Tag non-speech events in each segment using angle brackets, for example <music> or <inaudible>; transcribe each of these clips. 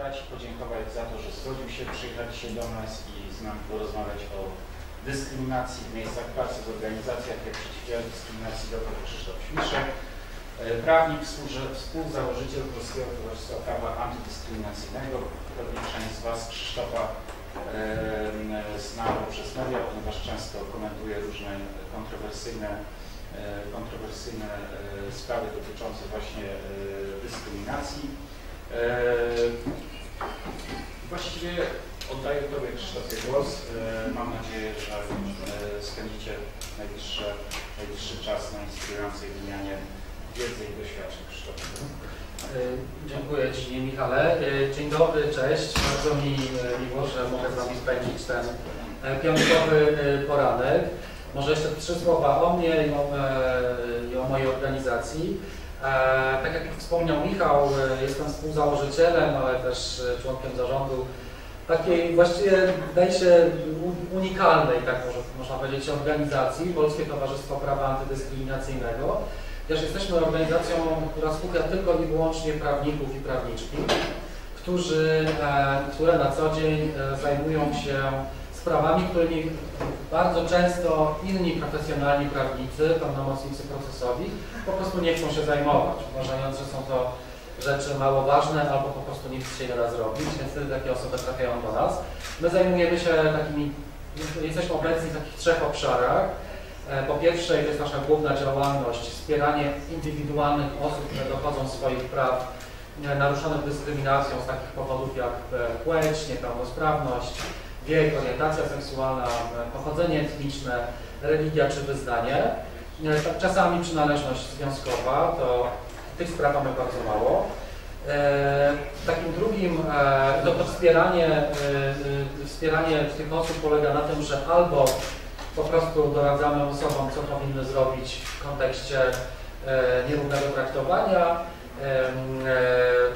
przywitać, podziękować za to, że zgodził się przyjechać się do nas i z nami porozmawiać o dyskryminacji w miejscach pracy, w organizacjach, jak przeciwdziałać dyskryminacji dr Krzysztof Śmiszek, e, prawnik, współzałożyciel Polskiego Towarzystwa Prawa Antydyskryminacyjnego. Pewnie część z Was Krzysztofa zna poprzez media, ponieważ często komentuje różne kontrowersyjne, kontrowersyjne sprawy dotyczące właśnie dyskryminacji. Właściwie oddaję Tobie Krzysztofie głos. Mam nadzieję, że spędzicie najbliższy, najbliższy czas na inspirującej wymianie wiedzy i doświadczeń Krzysztofie. Dziękuję Ci Michale. Dzień dobry, cześć. Bardzo mi miło, że mogę z Wami spędzić ten piątkowy poranek. Może jeszcze trzy słowa o mnie i o, i o mojej organizacji. Tak jak wspomniał Michał, jestem współzałożycielem, ale też członkiem zarządu takiej właściwie wydaje się unikalnej, tak może, można powiedzieć, organizacji Polskie Towarzystwo Prawa Antydyskryminacyjnego. Też jesteśmy organizacją, która skupia tylko i wyłącznie prawników i prawniczki, którzy, które na co dzień zajmują się sprawami, którymi bardzo często inni profesjonalni prawnicy, pełnomocnicy procesowi po prostu nie chcą się zajmować, uważając, że są to rzeczy mało ważne albo po prostu nic się nie da zrobić, więc wtedy takie osoby trafiają do nas. My zajmujemy się takimi, jesteśmy obecni w takich trzech obszarach. Po pierwsze, to jest nasza główna działalność, wspieranie indywidualnych osób, które dochodzą swoich praw naruszonych dyskryminacją z takich powodów jak płeć, niepełnosprawność, wiek, orientacja seksualna, pochodzenie etniczne, religia czy wyznanie. Czasami przynależność związkowa, to tych spraw mamy bardzo mało. Takim drugim, no to wspieranie, wspieranie tych osób polega na tym, że albo po prostu doradzamy osobom, co powinny zrobić w kontekście nierównego traktowania.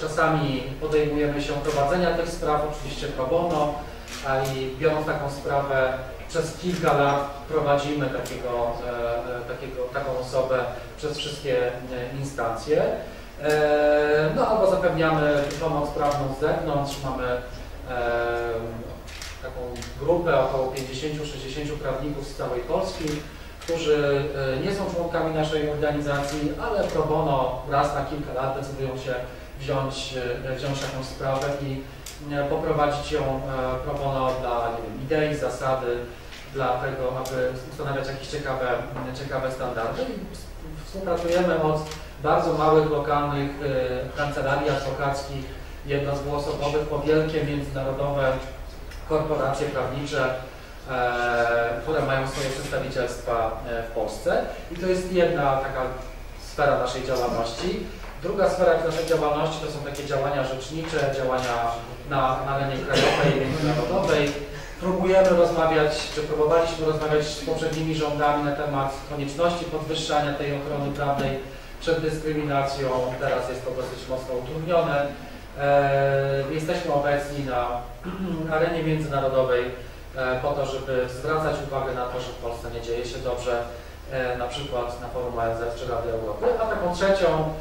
Czasami podejmujemy się prowadzenia tych spraw, oczywiście pro bono, i biorąc taką sprawę, przez kilka lat prowadzimy takiego, takiego, taką osobę przez wszystkie instancje. No albo zapewniamy pomoc prawną z zewnątrz, mamy taką grupę około 50-60 prawników z całej Polski, którzy nie są członkami naszej organizacji, ale pro bono raz na kilka lat decydują się wziąć, wziąć taką sprawę i poprowadzić ją pro bono dla wiem, idei, zasady, dla tego, aby ustanawiać jakieś ciekawe, ciekawe standardy. Współpracujemy od bardzo małych, lokalnych kancelarii adwokackich, jednogłosowych, po wielkie międzynarodowe korporacje prawnicze, które mają swoje przedstawicielstwa w Polsce. I to jest jedna taka sfera naszej działalności. Druga sfera naszej działalności to są takie działania rzecznicze, działania na, arenie krajowej i międzynarodowej. Próbujemy rozmawiać, czy próbowaliśmy rozmawiać z poprzednimi rządami na temat konieczności podwyższania tej ochrony prawnej przed dyskryminacją. Teraz jest to dosyć mocno utrudnione. E, jesteśmy obecni na <clears throat> arenie międzynarodowej e, po to, żeby zwracać uwagę na to, że w Polsce nie dzieje się dobrze, e, na przykład na forum ONZ czy Rady Europy. A taką trzecią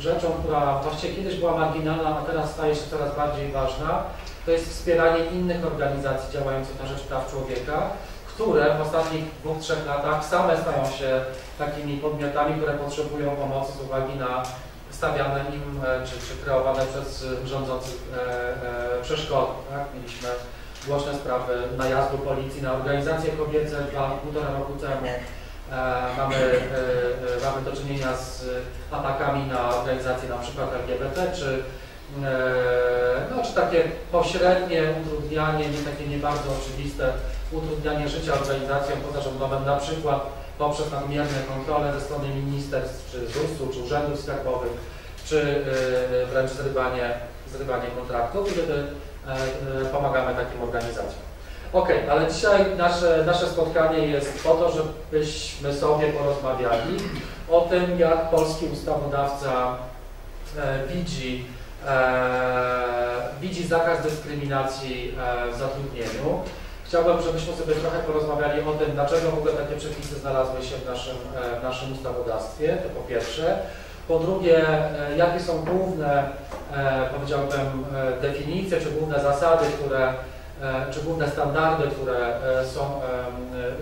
rzeczą, która właściwie kiedyś była marginalna, a teraz staje się coraz bardziej ważna, to jest wspieranie innych organizacji działających na rzecz praw człowieka, które w ostatnich dwóch, trzech latach same stają się takimi podmiotami, które potrzebują pomocy z uwagi na stawiane im czy, czy kreowane przez rządzących e, e, przeszkody. Tak? Mieliśmy głośne sprawy najazdu policji na organizacje kobiece dwa, półtora roku temu. E, mamy, e, mamy do czynienia z atakami na organizacje na przykład LGBT, czy, e, no, czy takie pośrednie utrudnianie, nie takie nie bardzo oczywiste utrudnianie życia organizacjom pozarządowym, na przykład poprzez nadmierne kontrole ze strony ministerstw, czy ZUS-u, czy urzędów skarbowych, czy wręcz zrywanie, zrywanie kontraktów, wtedy pomagamy takim organizacjom. Ok, ale dzisiaj nasze, nasze spotkanie jest po to, żebyśmy sobie porozmawiali o tym, jak polski ustawodawca e, widzi, e, widzi zakaz dyskryminacji e, w zatrudnieniu. Chciałbym, żebyśmy sobie trochę porozmawiali o tym, dlaczego w ogóle takie przepisy znalazły się w naszym, w naszym ustawodawstwie, to po pierwsze. Po drugie, jakie są główne e, powiedziałbym, e, definicje czy główne zasady, które, e, czy główne standardy, które e, są em,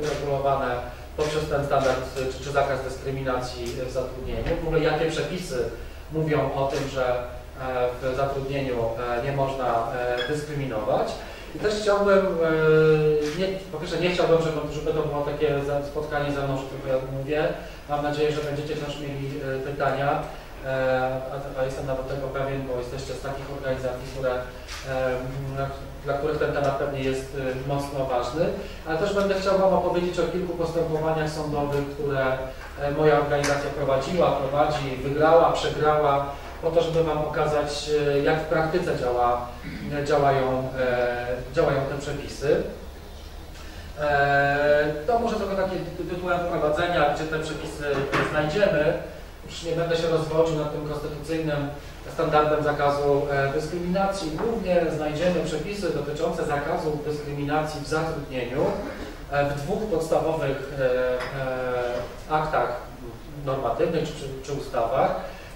uregulowane poprzez ten standard czy, czy zakaz dyskryminacji w zatrudnieniu. W ogóle jakie przepisy mówią o tym, że e, w zatrudnieniu e, nie można e, dyskryminować. I też chciałbym, e, nie, po pierwsze nie chciałbym, żeby, żeby to było takie spotkanie ze mną, że tylko ja mówię. Mam nadzieję, że będziecie też mieli e, pytania, e, a, a jestem nawet tego pewien, bo jesteście z takich organizacji, które, e, dla których ten temat pewnie jest e, mocno ważny. Ale też będę chciał Wam opowiedzieć o kilku postępowaniach sądowych, które e, moja organizacja prowadziła, prowadzi, wygrała, przegrała, po to, żeby Wam pokazać, e, jak w praktyce działa, działają, e, działają te przepisy. E, To może trochę takie ty- tytułem wprowadzenia, gdzie te przepisy znajdziemy. Już nie będę się rozwodził nad tym konstytucyjnym standardem zakazu e, dyskryminacji. Głównie znajdziemy przepisy dotyczące zakazu dyskryminacji w zatrudnieniu e, w dwóch podstawowych e, aktach normatywnych czy, czy ustawach.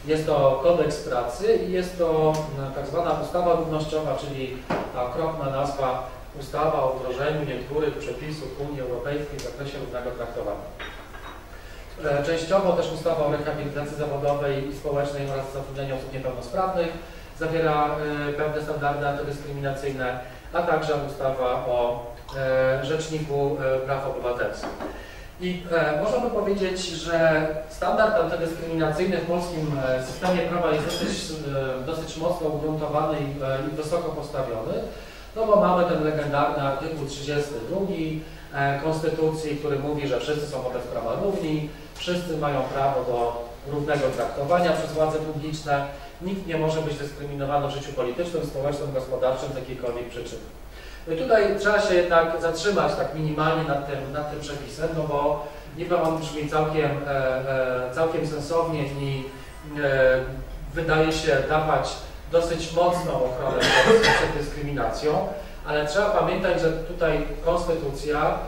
Jest to kodeks pracy i jest to tak zwana ustawa równościowa, czyli ta okropna nazwa ustawa o wdrożeniu niektórych przepisów Unii Europejskiej w zakresie równego traktowania. E, Częściowo też ustawa o rehabilitacji zawodowej i społecznej oraz zatrudnianiu osób niepełnosprawnych zawiera e, pewne standardy antydyskryminacyjne, a także ustawa o e, Rzeczniku Praw Obywatelskich. I można by powiedzieć, że standard antydyskryminacyjny w polskim systemie prawa jest dosyć, dosyć mocno ugruntowany i, wysoko postawiony, no bo mamy ten legendarny artykuł 32 e, Konstytucji, który mówi, że wszyscy są wobec prawa równi, wszyscy mają prawo do równego traktowania przez władze publiczne, nikt nie może być dyskryminowany w życiu politycznym, społecznym, gospodarczym z jakiejkolwiek przyczyny. No i tutaj trzeba się jednak zatrzymać tak minimalnie nad tym, nad tym przepisem, no bo niby on brzmi całkiem, e, e, całkiem sensownie i e, wydaje się dawać dosyć mocną ochronę przed, dyskryminacją, ale trzeba pamiętać, że tutaj konstytucja,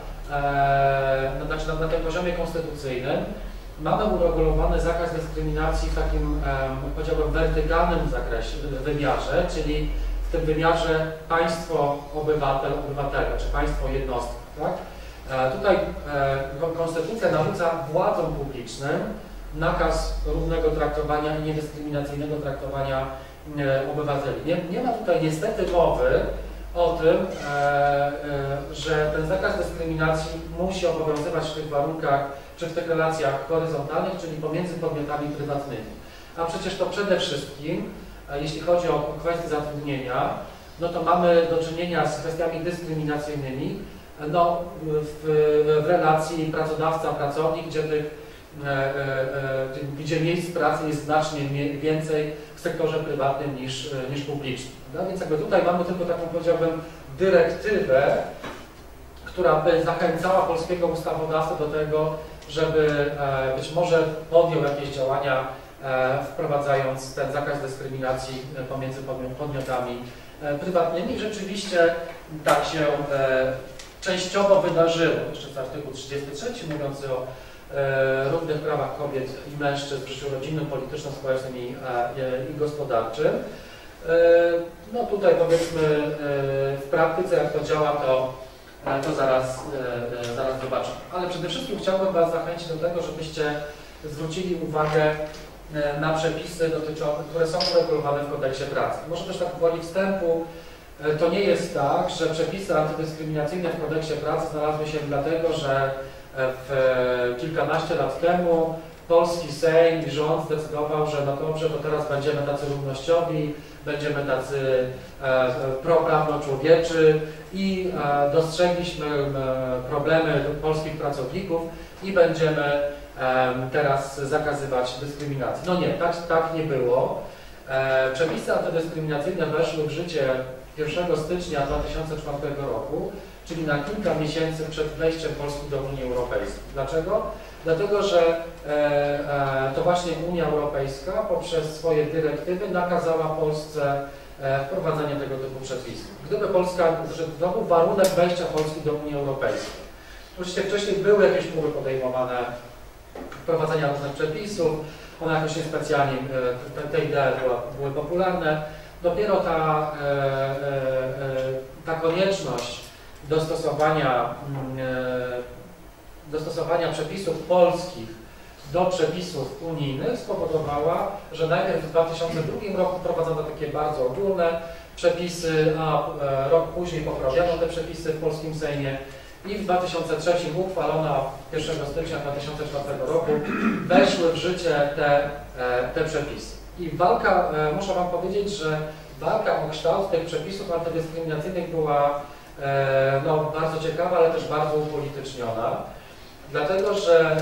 no, znaczy na, na tym poziomie konstytucyjnym mamy uregulowany zakaz dyskryminacji w takim, powiedziałbym, wertykalnym zakresie, wymiarze, czyli w tym wymiarze państwo, obywatel, obywatele, czy państwo, jednostka. Tak? E, tutaj e, ko- konstytucja narzuca władzom publicznym nakaz równego traktowania i niedyskryminacyjnego traktowania e, obywateli. Nie, nie ma tutaj niestety mowy o tym, e, e, że ten zakaz dyskryminacji musi obowiązywać w tych warunkach, czy w tych relacjach horyzontalnych, czyli pomiędzy podmiotami prywatnymi. A przecież to przede wszystkim, e, jeśli chodzi o kwestie zatrudnienia, no to mamy do czynienia z kwestiami dyskryminacyjnymi no, w, w relacji pracodawca-pracownik, gdzie tych gdzie miejsc pracy jest znacznie więcej w sektorze prywatnym niż, niż publicznym. No więc jakby tutaj mamy tylko taką, powiedziałbym, dyrektywę, która by zachęcała polskiego ustawodawcę do tego, żeby e, być może podjął jakieś działania, e, wprowadzając ten zakaz dyskryminacji pomiędzy podmi- podmiotami e, prywatnymi. Rzeczywiście tak się częściowo wydarzyło. Jeszcze jest artykuł 33 mówiący o równych prawach kobiet i mężczyzn w życiu rodzinnym, politycznym, społecznym i, e, i gospodarczym. E, No tutaj powiedzmy e, w praktyce jak to działa, to, e, to zaraz, zaraz zobaczymy. Ale przede wszystkim chciałbym Was zachęcić do tego, żebyście zwrócili uwagę na przepisy dotyczące, które są uregulowane w kodeksie pracy. Może też tak woli wstępu, to nie jest tak, że przepisy antydyskryminacyjne w kodeksie pracy znalazły się dlatego, że w kilkanaście lat temu polski Sejm i rząd zdecydował, że no dobrze, to teraz będziemy tacy równościowi, będziemy tacy e, proprawno-człowieczy i e, dostrzegliśmy e, problemy polskich pracowników i będziemy teraz zakazywać dyskryminacji. No nie, tak, tak nie było. Przepisy antydyskryminacyjne weszły w życie 1 stycznia 2004 roku, czyli na kilka miesięcy przed wejściem Polski do Unii Europejskiej. Dlaczego? Dlatego, że e, e, to właśnie Unia Europejska poprzez swoje dyrektywy nakazała Polsce e, wprowadzenie tego typu przepisów. Gdyby Polska, to był warunek wejścia Polski do Unii Europejskiej. Oczywiście wcześniej były jakieś próby podejmowane wprowadzenia różnych przepisów, one jakoś niespecjalnie, te, te idee były, były popularne. Dopiero ta, ta konieczność dostosowania, mm, dostosowania przepisów polskich do przepisów unijnych spowodowała, że najpierw w 2002 roku wprowadzono takie bardzo ogólne przepisy, a e, rok później poprawiono te przepisy w polskim Sejmie i w 2003 uchwalono 1 stycznia 2004 roku weszły w życie te, e, te przepisy. I walka, e, muszę Wam powiedzieć, że walka o kształt tych przepisów antydyskryminacyjnych była no, bardzo ciekawa, ale też bardzo upolityczniona. Dlatego, że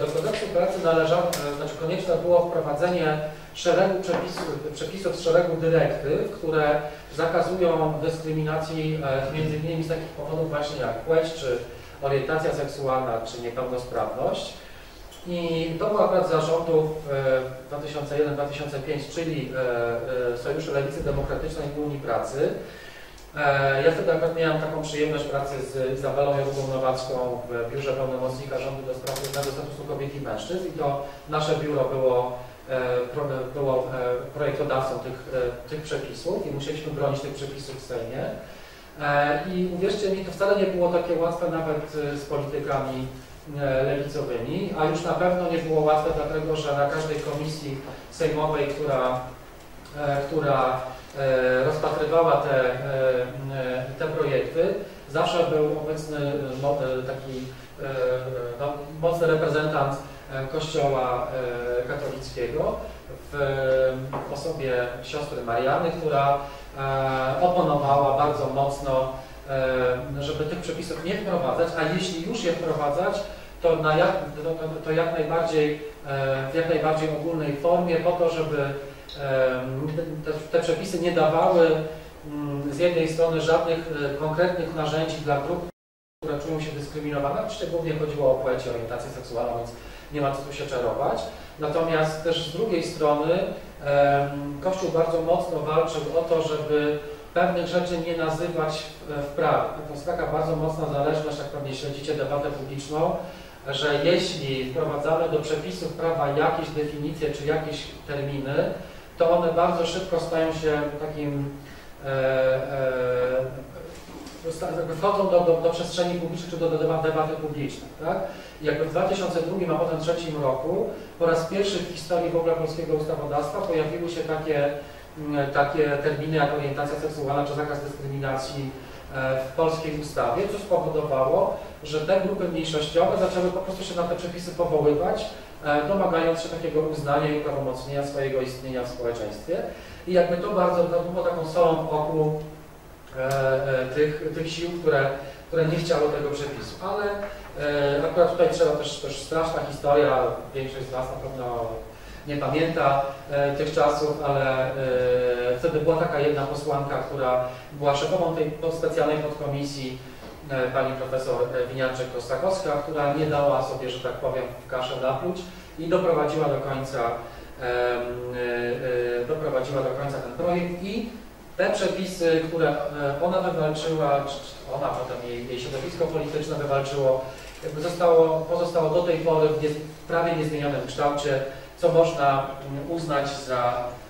do kodeksu pracy należało, znaczy konieczne było wprowadzenie szeregu przepisów, przepisów z szeregu dyrektyw, które zakazują dyskryminacji e, między innymi z takich powodów właśnie jak płeć, czy orientacja seksualna, czy niepełnosprawność. I to było akurat zarządów 2001-2005, czyli e, e, Sojuszu Lewicy Demokratycznej i Unii Pracy. Ja wtedy akurat miałem taką przyjemność pracy z Izabelą Jarugą Nowacką w Biurze Pełnomocnika Rządu do Spraw Równego Statusu Kobiet i Mężczyzn i to nasze biuro było E, było e, projektodawcą tych, e, tych przepisów i musieliśmy bronić tych przepisów w Sejmie. I uwierzcie mi, to wcale nie było takie łatwe nawet z politykami lewicowymi, a już na pewno nie było łatwe dlatego, że na każdej komisji sejmowej, która, która rozpatrywała te, te projekty, zawsze był obecny taki no, mocny reprezentant E, Kościoła e, katolickiego w osobie siostry Mariany, która e, oponowała bardzo mocno, żeby tych przepisów nie wprowadzać, a jeśli już je wprowadzać, to, na jak, to, to jak najbardziej, w jak najbardziej ogólnej formie, po to, żeby te, te przepisy nie dawały mm, z jednej strony żadnych konkretnych narzędzi dla grup, które czują się dyskryminowane, oczywiście głównie chodziło o płeć i orientację seksualną, więc nie ma co tu się czarować. Natomiast też z drugiej strony Kościół bardzo mocno walczył o to, żeby pewnych rzeczy nie nazywać w prawie. To jest taka bardzo mocna zależność, jak pewnie śledzicie debatę publiczną, że jeśli wprowadzamy do przepisów prawa jakieś definicje czy jakieś terminy, to one bardzo szybko stają się takim e, e, wchodzą do, do, do, przestrzeni publicznej czy do, do debaty publicznej. Tak? jakby w 2002, a potem 2003 roku po raz pierwszy w historii w ogóle polskiego ustawodawstwa pojawiły się takie, takie terminy jak orientacja seksualna czy zakaz dyskryminacji e, w polskiej ustawie, co spowodowało, że te grupy mniejszościowe zaczęły po prostu się na te przepisy powoływać, domagając się takiego uznania i uprawomocnienia swojego istnienia w społeczeństwie. I jakby to bardzo to było taką solą w oku e, tych, tych sił, które, które nie chciały tego przepisu. Ale E, akurat tutaj trzeba też, też straszna historia, większość z Was na pewno nie pamięta e, tych czasów, ale e, wtedy była taka jedna posłanka, która była szefową tej specjalnej podkomisji, pani profesor Winiarczyk-Kostakowska, która nie dała sobie, że tak powiem, w kaszę napluć i doprowadziła do końca doprowadziła do końca ten projekt i te przepisy, które ona wywalczyła, ona potem jej, jej środowisko polityczne wywalczyło, jakby zostało, pozostało do tej pory w nie, prawie niezmienionym kształcie, co można mm, uznać za, e,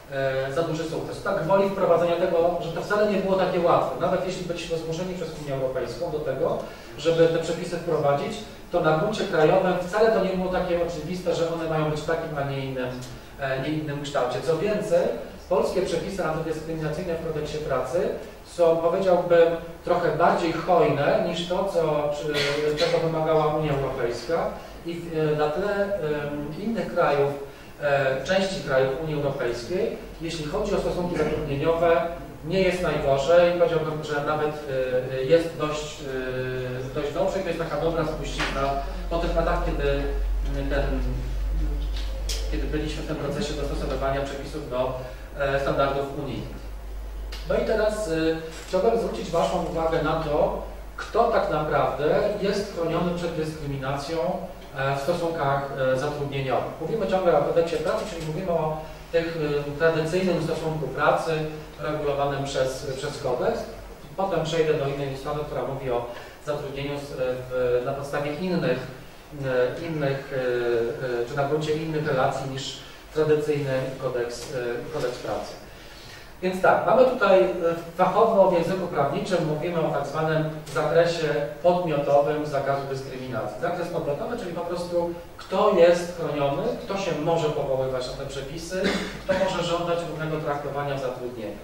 za duży sukces. Tak woli wprowadzenia tego, że to wcale nie było takie łatwe. Nawet jeśli byliśmy zmuszeni przez Unię Europejską do tego, żeby te przepisy wprowadzić, to na gruncie krajowym wcale to nie było takie oczywiste, że one mają być w takim, a nie innym, e, nie innym kształcie. Co więcej, polskie przepisy antydyskryminacyjne w kodeksie pracy są, powiedziałbym, trochę bardziej hojne niż to, co, czego wymagała Unia Europejska i e, na tle innych krajów, e, części krajów Unii Europejskiej, jeśli chodzi o stosunki zatrudnieniowe, nie jest najgorzej. Powiedziałbym, że nawet e, jest dość, dość dobrze to jest taka dobra spuścizna po tych latach, kiedy, ten, kiedy byliśmy w tym procesie dostosowywania przepisów do standardów unijnych. No i teraz chciałbym zwrócić Waszą uwagę na to, kto tak naprawdę jest chroniony przed dyskryminacją e, w stosunkach e, zatrudnieniowych. Mówimy ciągle o kodeksie pracy, czyli mówimy o tych y, tradycyjnym stosunku pracy regulowanym przez, przez kodeks. Potem przejdę do innej ustawy, która mówi o zatrudnieniu w, na podstawie innych, e, innych czy na gruncie innych relacji niż tradycyjny kodeks, kodeks pracy. Więc tak, mamy tutaj fachowo w języku prawniczym mówimy o tak zwanym zakresie podmiotowym zakazu dyskryminacji. Zakres podmiotowy, czyli po prostu kto jest chroniony, kto się może powoływać na te przepisy, kto może żądać równego traktowania w zatrudnieniu.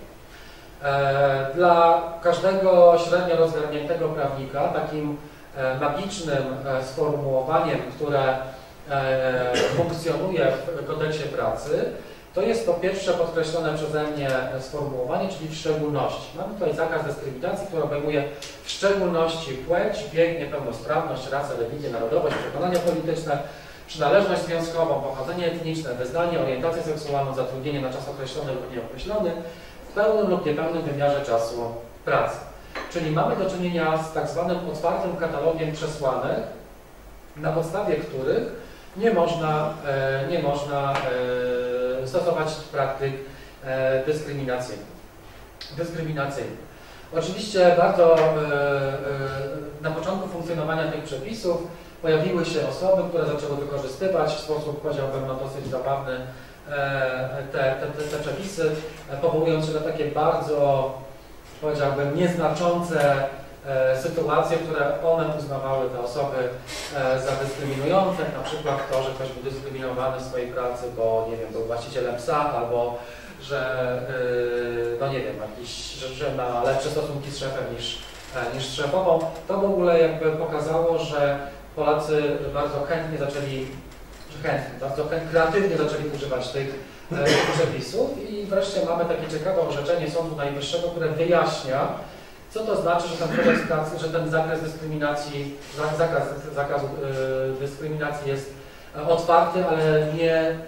Dla każdego średnio rozgarniętego prawnika takim magicznym sformułowaniem, które funkcjonuje w kodeksie pracy, to jest po pierwsze podkreślone przeze mnie sformułowanie, czyli w szczególności. Mamy tutaj zakaz dyskryminacji, który obejmuje w szczególności płeć, wiek, niepełnosprawność, rasę, religię, narodowość, przekonania polityczne, przynależność związkową, pochodzenie etniczne, wyznanie, orientację seksualną, zatrudnienie na czas określony lub nieokreślony, w pełnym lub niepełnym wymiarze czasu pracy. Czyli mamy do czynienia z tak zwanym otwartym katalogiem przesłanek, na podstawie których nie można, e, nie można e, stosować praktyk e, dyskryminacyjnych. Oczywiście bardzo na początku funkcjonowania tych przepisów pojawiły się osoby, które zaczęły wykorzystywać w sposób, powiedziałbym, no dosyć zabawny te, te, te przepisy, powołując się na takie bardzo, powiedziałbym, nieznaczące E, sytuacje, które one uznawały te osoby e, za dyskryminujące, na przykład to, że ktoś był dyskryminowany w swojej pracy, bo nie wiem, był właścicielem psa, albo że, e, no nie wiem, jakiś, że, że ma lepsze stosunki z szefem niż, niż szefową. To w ogóle jakby pokazało, że Polacy bardzo chętnie zaczęli, że chętnie, bardzo chętnie, kreatywnie zaczęli używać tych przepisów i wreszcie mamy takie ciekawe orzeczenie Sądu Najwyższego, które wyjaśnia, co to znaczy, że ten kodeks że ten zakres dyskryminacji, zakaz zakazu y, dyskryminacji jest e, otwarty, ale nie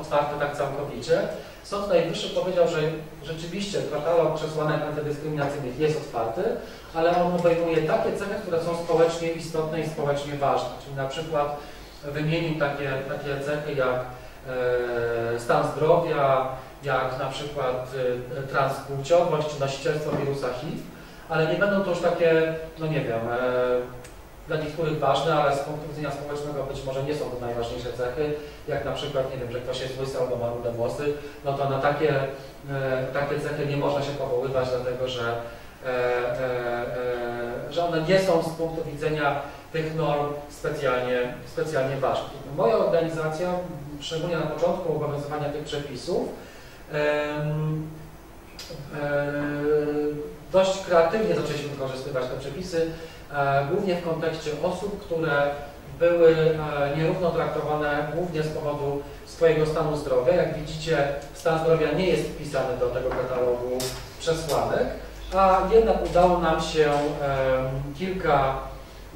otwarty tak całkowicie. Sąd Najwyższy powiedział, że rzeczywiście katalog przesłanek antydyskryminacyjnych jest otwarty, ale on obejmuje takie cechy, które są społecznie istotne i społecznie ważne. Czyli na przykład wymienił takie, takie cechy jak e, stan zdrowia, jak na przykład e, transpłciowość czy nosicielstwo wirusa HIV, ale nie będą to już takie, no nie wiem, e, dla niektórych ważne, ale z punktu widzenia społecznego być może nie są to najważniejsze cechy, jak na przykład, nie wiem, że ktoś jest łysy albo ma rude włosy, no to na takie, e, takie cechy nie można się powoływać, dlatego że, e, że one nie są z punktu widzenia tych norm specjalnie, specjalnie ważne. Moja organizacja, szczególnie na początku obowiązywania tych przepisów, dość kreatywnie zaczęliśmy wykorzystywać te przepisy, e, głównie w kontekście osób, które były e, nierówno traktowane głównie z powodu swojego stanu zdrowia. Jak widzicie, stan zdrowia nie jest wpisany do tego katalogu przesłanek, a jednak udało nam się kilka,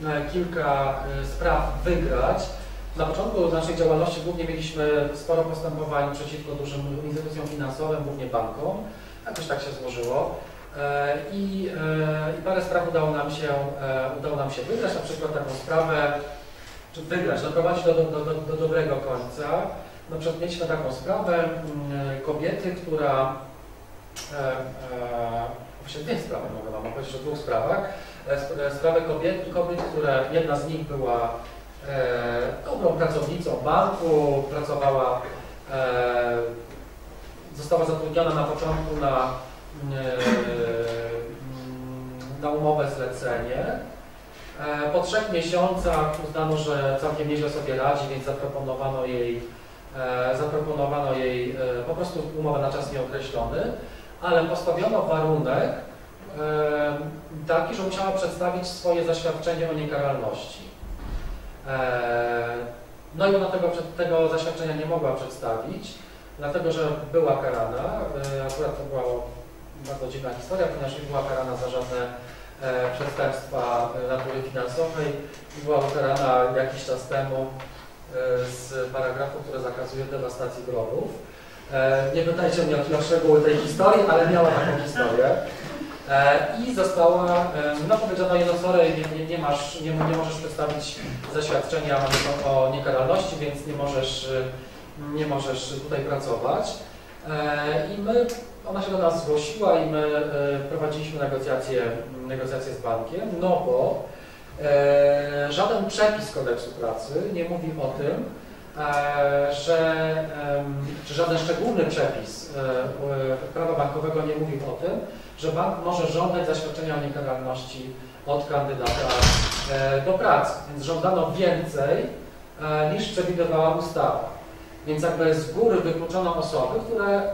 e, kilka spraw wygrać. Na początku naszej działalności głównie mieliśmy sporo postępowań przeciwko dużym instytucjom finansowym, głównie bankom. Jakoś tak się złożyło. E, I, e, I parę spraw udało nam się, e, udało nam się wygrać, na przykład taką sprawę, czy wygrać, doprowadzić do, do, do, do dobrego końca. Na przykład mieliśmy taką sprawę mm, kobiety, która, właściwie dwie sprawy mogę Wam opowiedzieć o dwóch sprawach. Sprawę kobiet, kobiet, które jedna z nich była dobrą pracownicą banku, pracowała, została zatrudniona na początku na na umowę zlecenie. E, po trzech miesiącach uznano, że całkiem nieźle sobie radzi, więc zaproponowano jej, e, zaproponowano jej po prostu umowę na czas nieokreślony, ale postawiono warunek taki, że musiała przedstawić swoje zaświadczenie o niekaralności. No i ona tego, tego zaświadczenia nie mogła przedstawić, dlatego że była karana. Akurat to była bardzo dziwna historia, ponieważ nie była karana za żadne e, przestępstwa natury finansowej i była ukarana jakiś czas temu e, z paragrafu, który zakazuje dewastacji grobów. E, nie pytajcie mnie o szczegóły tej historii, ale miała taką historię. I została, no powiedziano jej, no sorry, nie, nie, nie, masz, nie, nie możesz przedstawić zaświadczenia o niekaralności, więc nie możesz, nie możesz tutaj pracować. I my ona się do nas zgłosiła i my e, prowadziliśmy negocjacje, negocjacje z bankiem, no bo e, żaden przepis kodeksu pracy nie mówi o tym, e, że, że żaden szczególny przepis prawa bankowego nie mówił o tym, że bank może żądać zaświadczenia o niekaralności od kandydata do pracy. Więc żądano więcej niż przewidywała ustawa. Więc jakby z góry wykluczono osoby, które, e,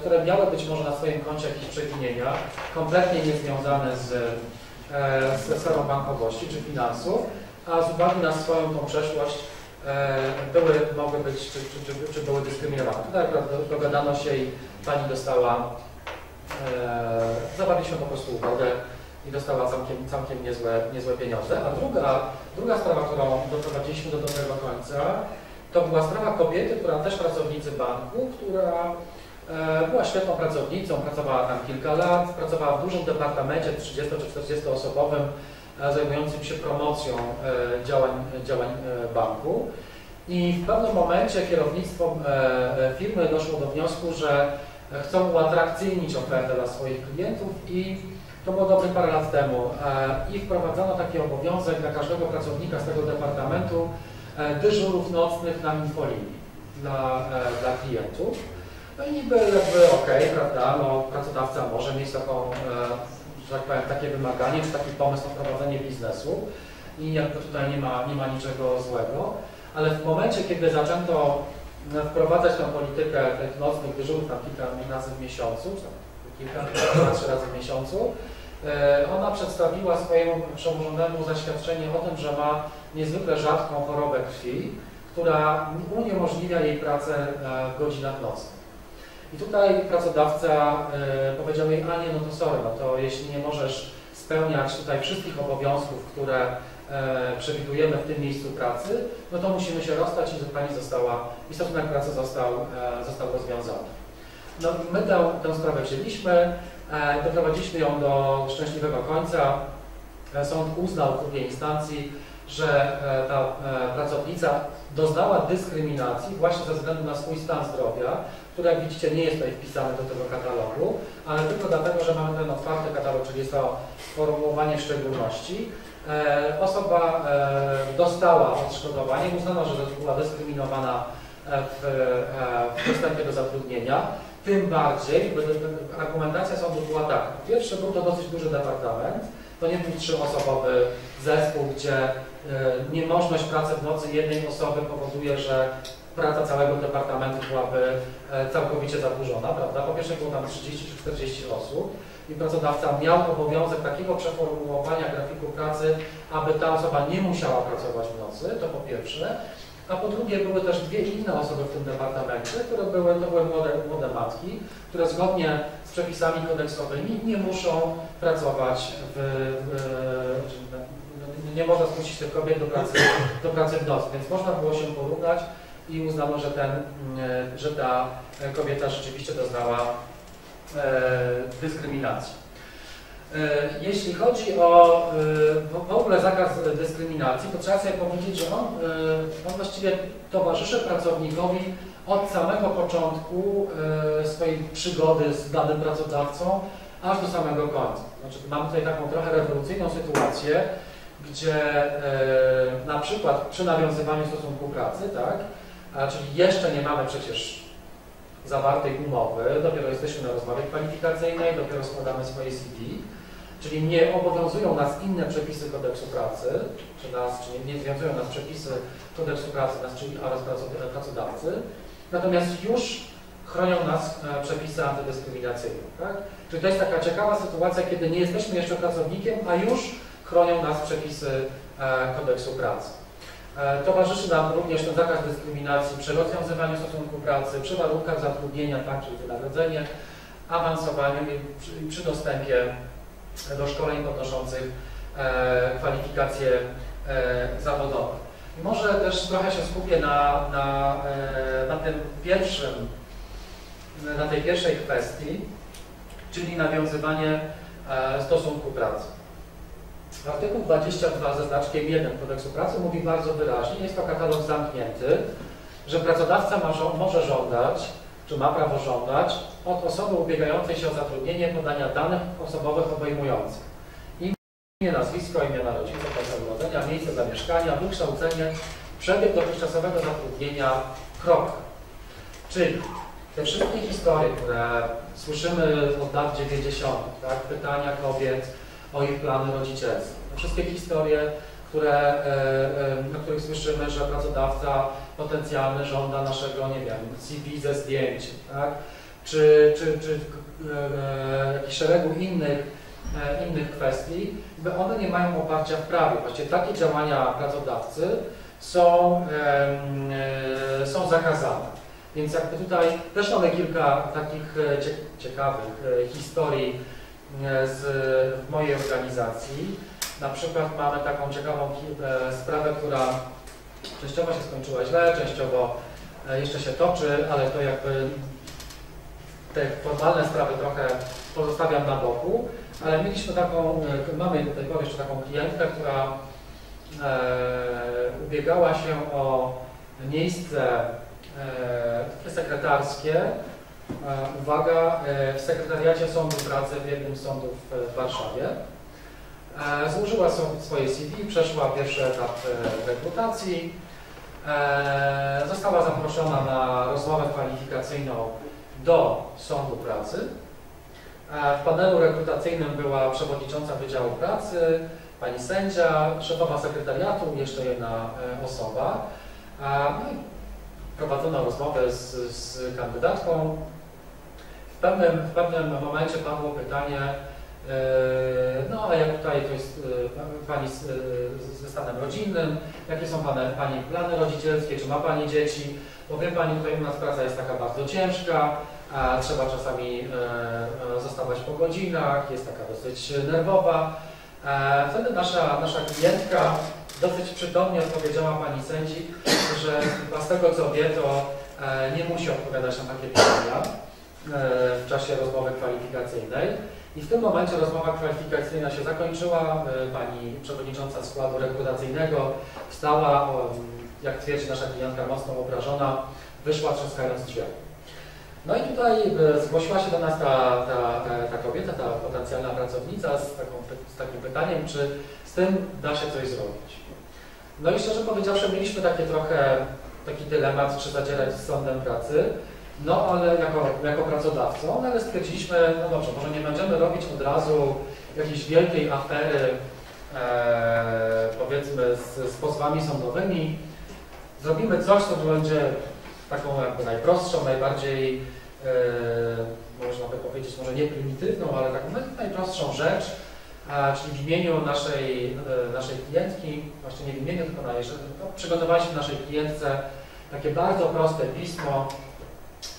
które miały być może na swoim koncie jakieś przewinienia, kompletnie niezwiązane z, e, ze sferą bankowości czy finansów, a z uwagi na swoją tą przeszłość e, były, mogły być, czy, czy, czy, czy były dyskryminowane. Tak, dogadano się i pani dostała, zawarliśmy po prostu ugodę i dostała całkiem, całkiem niezłe, niezłe pieniądze. A druga, druga sprawa, którą doprowadziliśmy do dobrego końca, to była sprawa kobiety, która też pracownicy banku, która e, była świetną pracownicą, pracowała tam kilka lat, pracowała w dużym departamencie 30 czy 40 osobowym e, zajmującym się promocją e, działań, działań banku. I w pewnym momencie kierownictwo firmy doszło do wniosku, że chcą uatrakcyjnić ofertę dla swoich klientów i to było dobre parę lat temu i wprowadzono taki obowiązek dla każdego pracownika z tego departamentu dyżurów nocnych na infolinii dla, e, dla klientów. No i niby jakby ok, prawda, no pracodawca może mieć taką, e, że tak powiem, takie wymaganie, czy taki pomysł na prowadzenie biznesu i jakby tutaj nie ma, nie ma niczego złego, ale w momencie, kiedy zaczęto wprowadzać tę politykę tych nocnych dyżurów tam kilka razy w miesiącu, kilka, trzy razy w miesiącu, ona przedstawiła swojemu przełożonemu zaświadczenie o tym, że ma niezwykle rzadką chorobę krwi, która uniemożliwia jej pracę e, w godzinach nocnych. I tutaj pracodawca e, powiedział jej, a nie, no to sorry, no to jeśli nie możesz spełniać tutaj wszystkich obowiązków, które e, przewidujemy w tym miejscu pracy, no to musimy się rozstać i pani została, i stosunek pracy został, został rozwiązany. No my tę, tę sprawę wzięliśmy, doprowadziliśmy ją do szczęśliwego końca. Sąd uznał w drugiej instancji, że e, ta e, pracownica doznała dyskryminacji właśnie ze względu na swój stan zdrowia, który jak widzicie nie jest tutaj wpisany do tego katalogu, ale tylko dlatego, że mamy ten otwarty katalog, czyli jest to sformułowanie szczególności. E, osoba dostała odszkodowanie, uznano, że była dyskryminowana w, dostępie do zatrudnienia. Tym bardziej, argumentacja sądu była taka. Pierwszy był to dosyć duży departament, to nie był trzyosobowy zespół, gdzie E, niemożność pracy w nocy jednej osoby powoduje, że praca całego departamentu byłaby e, całkowicie zaburzona, prawda? Po pierwsze było tam 30 czy 40 osób i pracodawca miał obowiązek takiego przeformułowania grafiku pracy, aby ta osoba nie musiała pracować w nocy, to po pierwsze. A po drugie były też dwie inne osoby w tym departamencie, które były, to były młode, młode matki, które zgodnie z przepisami kodeksowymi nie muszą pracować w, w, nie można zmusić tych kobiet do pracy, do pracy w nocy, więc można było się porównać i uznano, że, ten, mm, że ta kobieta rzeczywiście doznała e, dyskryminacji. E, jeśli chodzi o e, w ogóle zakaz dyskryminacji, to trzeba sobie powiedzieć, że on, on właściwie towarzyszy pracownikowi od samego początku swojej przygody z danym pracodawcą, aż do samego końca. Znaczy, mamy tutaj taką trochę rewolucyjną sytuację, gdzie e, na przykład przy nawiązywaniu stosunku pracy, tak, czyli jeszcze nie mamy przecież zawartej umowy, dopiero jesteśmy na rozmowie kwalifikacyjnej, dopiero składamy swoje CV, czyli nie obowiązują nas inne przepisy kodeksu pracy, czy, nas, czy nie, nie związują nas przepisy kodeksu pracy, nas, czyli oraz pracodawcy, natomiast już chronią nas e, przepisy antydyskryminacyjne. Tak? Czyli to jest taka ciekawa sytuacja, kiedy nie jesteśmy jeszcze pracownikiem, a już chronią nas przepisy e, kodeksu pracy. E, towarzyszy nam również ten zakaz dyskryminacji przy rozwiązywaniu stosunku pracy, przy warunkach zatrudnienia, tak, czyli wynagrodzenie, awansowaniu i przy dostępie do szkoleń podnoszących e, kwalifikacje zawodowe. Może też trochę się skupię na, na, na tym pierwszym, na tej pierwszej kwestii, czyli nawiązywanie stosunku pracy. Artykuł 22 ze znaczkiem 1 kodeksu pracy mówi bardzo wyraźnie, jest to katalog zamknięty, że pracodawca ma, może żądać, czy ma prawo żądać od osoby ubiegającej się o zatrudnienie podania danych osobowych obejmujących imię, nazwisko, imię rodzica, czas urodzenia, miejsce zamieszkania, wykształcenie przebieg dotychczasowego zatrudnienia, kropka. Czyli te wszystkie historie, które słyszymy od lat 90., tak, pytania kobiet o ich plany rodzicielskie, wszystkie historie, które, e, e, których słyszymy, że pracodawca potencjalny żąda naszego, nie wiem, CV ze zdjęciem, tak, czy, czy, czy e, jakichś szeregu innych, innych kwestii, one nie mają oparcia w prawie. Właściwie takie działania pracodawcy są, są zakazane. Więc jakby tutaj też mamy kilka takich ciekawych historii e, z mojej organizacji. Na przykład mamy taką ciekawą sprawę, która częściowo się skończyła źle, częściowo jeszcze się toczy, ale to jakby te formalne sprawy trochę pozostawiam na boku, ale mieliśmy taką, mamy tej pory jeszcze taką klientkę, która ubiegała się o miejsce e, sekretarskie. E, uwaga, e, w sekretariacie Sądu Pracy w jednym z sądów w Warszawie. Złożyła swoje CV, przeszła pierwszy etap rekrutacji. Została zaproszona na rozmowę kwalifikacyjną do Sądu Pracy. W panelu rekrutacyjnym była przewodnicząca Wydziału Pracy, pani sędzia, szefowa sekretariatu, jeszcze jedna osoba. No prowadzono rozmowę z, z kandydatką. W pewnym, w pewnym momencie padło pytanie, e, no a jak tutaj to jest e, Pani z, ze stanem rodzinnym, jakie są pane, Pani plany rodzicielskie, czy ma Pani dzieci? Bo wie Pani, tutaj u nas praca jest taka bardzo ciężka, a trzeba czasami e, zostawać po godzinach, jest taka dosyć nerwowa. Wtedy nasza, nasza klientka dosyć przytomnie odpowiedziała pani sędzi, że z tego co wie, to e, nie musi odpowiadać na takie pytania e, w czasie rozmowy kwalifikacyjnej. I w tym momencie rozmowa kwalifikacyjna się zakończyła. E, pani przewodnicząca składu rekrutacyjnego wstała, jak twierdzi nasza klientka, mocno obrażona, wyszła trzaskając drzwiami. No i tutaj zgłosiła się do nas ta, ta, ta, kobieta, ta potencjalna pracownica z, taką, z takim pytaniem, czy z tym da się coś zrobić. No i szczerze powiedziawszy, mieliśmy takie trochę taki dylemat, czy zadzierać z sądem pracy, no ale jako, jako pracodawcą, no ale stwierdziliśmy, no dobrze, może nie będziemy robić od razu jakiejś wielkiej afery, e, powiedzmy, z, z pozwami sądowymi. Zrobimy coś, co będzie taką jakby najprostszą, najbardziej, e, można by powiedzieć, może nie prymitywną, ale taką najprostszą rzecz, czyli w imieniu naszej, e, naszej klientki, właśnie nie w imieniu, tylko na jej, no, przygotowaliśmy naszej klientce takie bardzo proste pismo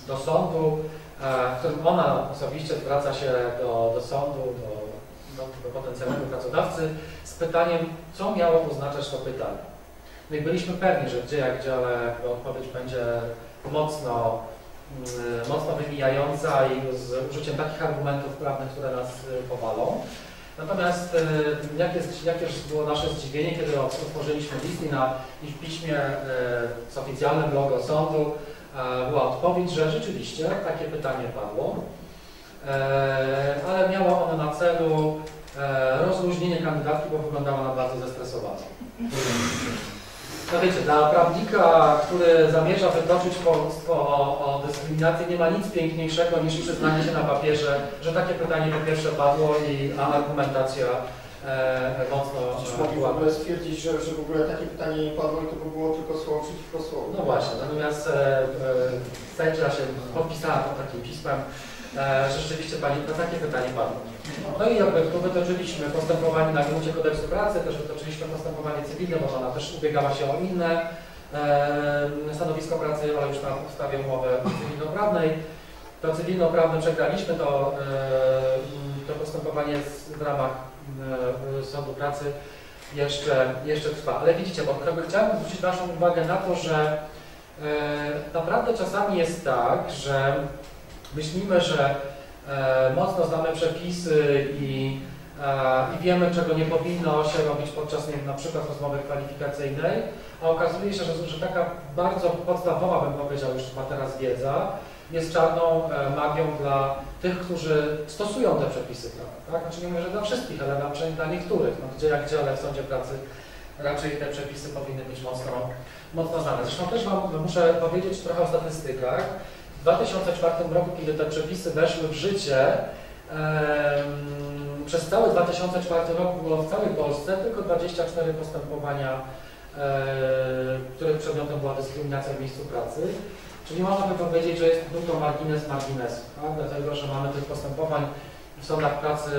do sądu, e, w którym ona osobiście zwraca się do, do sądu, do, do, do potencjalnego pracodawcy z pytaniem, co miało oznaczać to pytanie. No i byliśmy pewni, że gdzie jak gdzie, ale odpowiedź będzie mocno, mm, mocno wymijająca i z użyciem takich argumentów prawnych, które nas e, powalą. Natomiast e, jakież, jakież było nasze zdziwienie, kiedy otworzyliśmy list i, na, piśmie e, z oficjalnym logo sądu była odpowiedź, że rzeczywiście takie pytanie padło, ale miało ono na celu rozluźnienie kandydatki, bo wyglądała na bardzo zestresowaną. No wiecie, dla prawnika, który zamierza wytoczyć powództwo o, o dyskryminację, nie ma nic piękniejszego niż przyznanie się na papierze, że takie pytanie po pierwsze padło i argumentacja e, mocno Czy ogóle stwierdzić, że, że w ogóle takie pytanie nie padło i to by było tylko słowo przeciwko słowu? No właśnie, natomiast e, e, sędzia się podpisała pod takim pismem, e, że rzeczywiście pani, na takie pytanie padło. No i jakby tu wytoczyliśmy postępowanie na gruncie kodeksu pracy, też wytoczyliśmy postępowanie cywilne, bo ona też ubiegała się o inne e, stanowisko pracy, ale już na podstawie umowy cywilnoprawnej. To cywilnoprawne przegraliśmy, to, e, to postępowanie w ramach e, Sądu Pracy jeszcze, jeszcze trwa. Ale widzicie, bo chciałem zwrócić Waszą uwagę na to, że e, naprawdę czasami jest tak, że myślimy, że E, mocno znamy przepisy i, e, i wiemy, czego nie powinno się robić podczas nie wiem, na przykład rozmowy kwalifikacyjnej, a okazuje się, że, że taka bardzo podstawowa, bym powiedział już chyba teraz wiedza, jest czarną e, magią dla tych, którzy stosują te przepisy prawa. Tak? Znaczy nie mówię, że dla wszystkich, ale przynajmniej dla niektórych, no, gdzie jak gdzie, ale w sądzie pracy raczej te przepisy powinny być mocno, mocno znane. Zresztą też muszę powiedzieć trochę o statystykach. W 2004 roku, kiedy te przepisy weszły w życie, przez cały 2004 rok było w całej Polsce tylko 24 postępowania, których przedmiotem była dyskryminacja w miejscu pracy. Czyli można by powiedzieć, że jest to margines marginesu, tak? dlatego że mamy tych postępowań w sądach pracy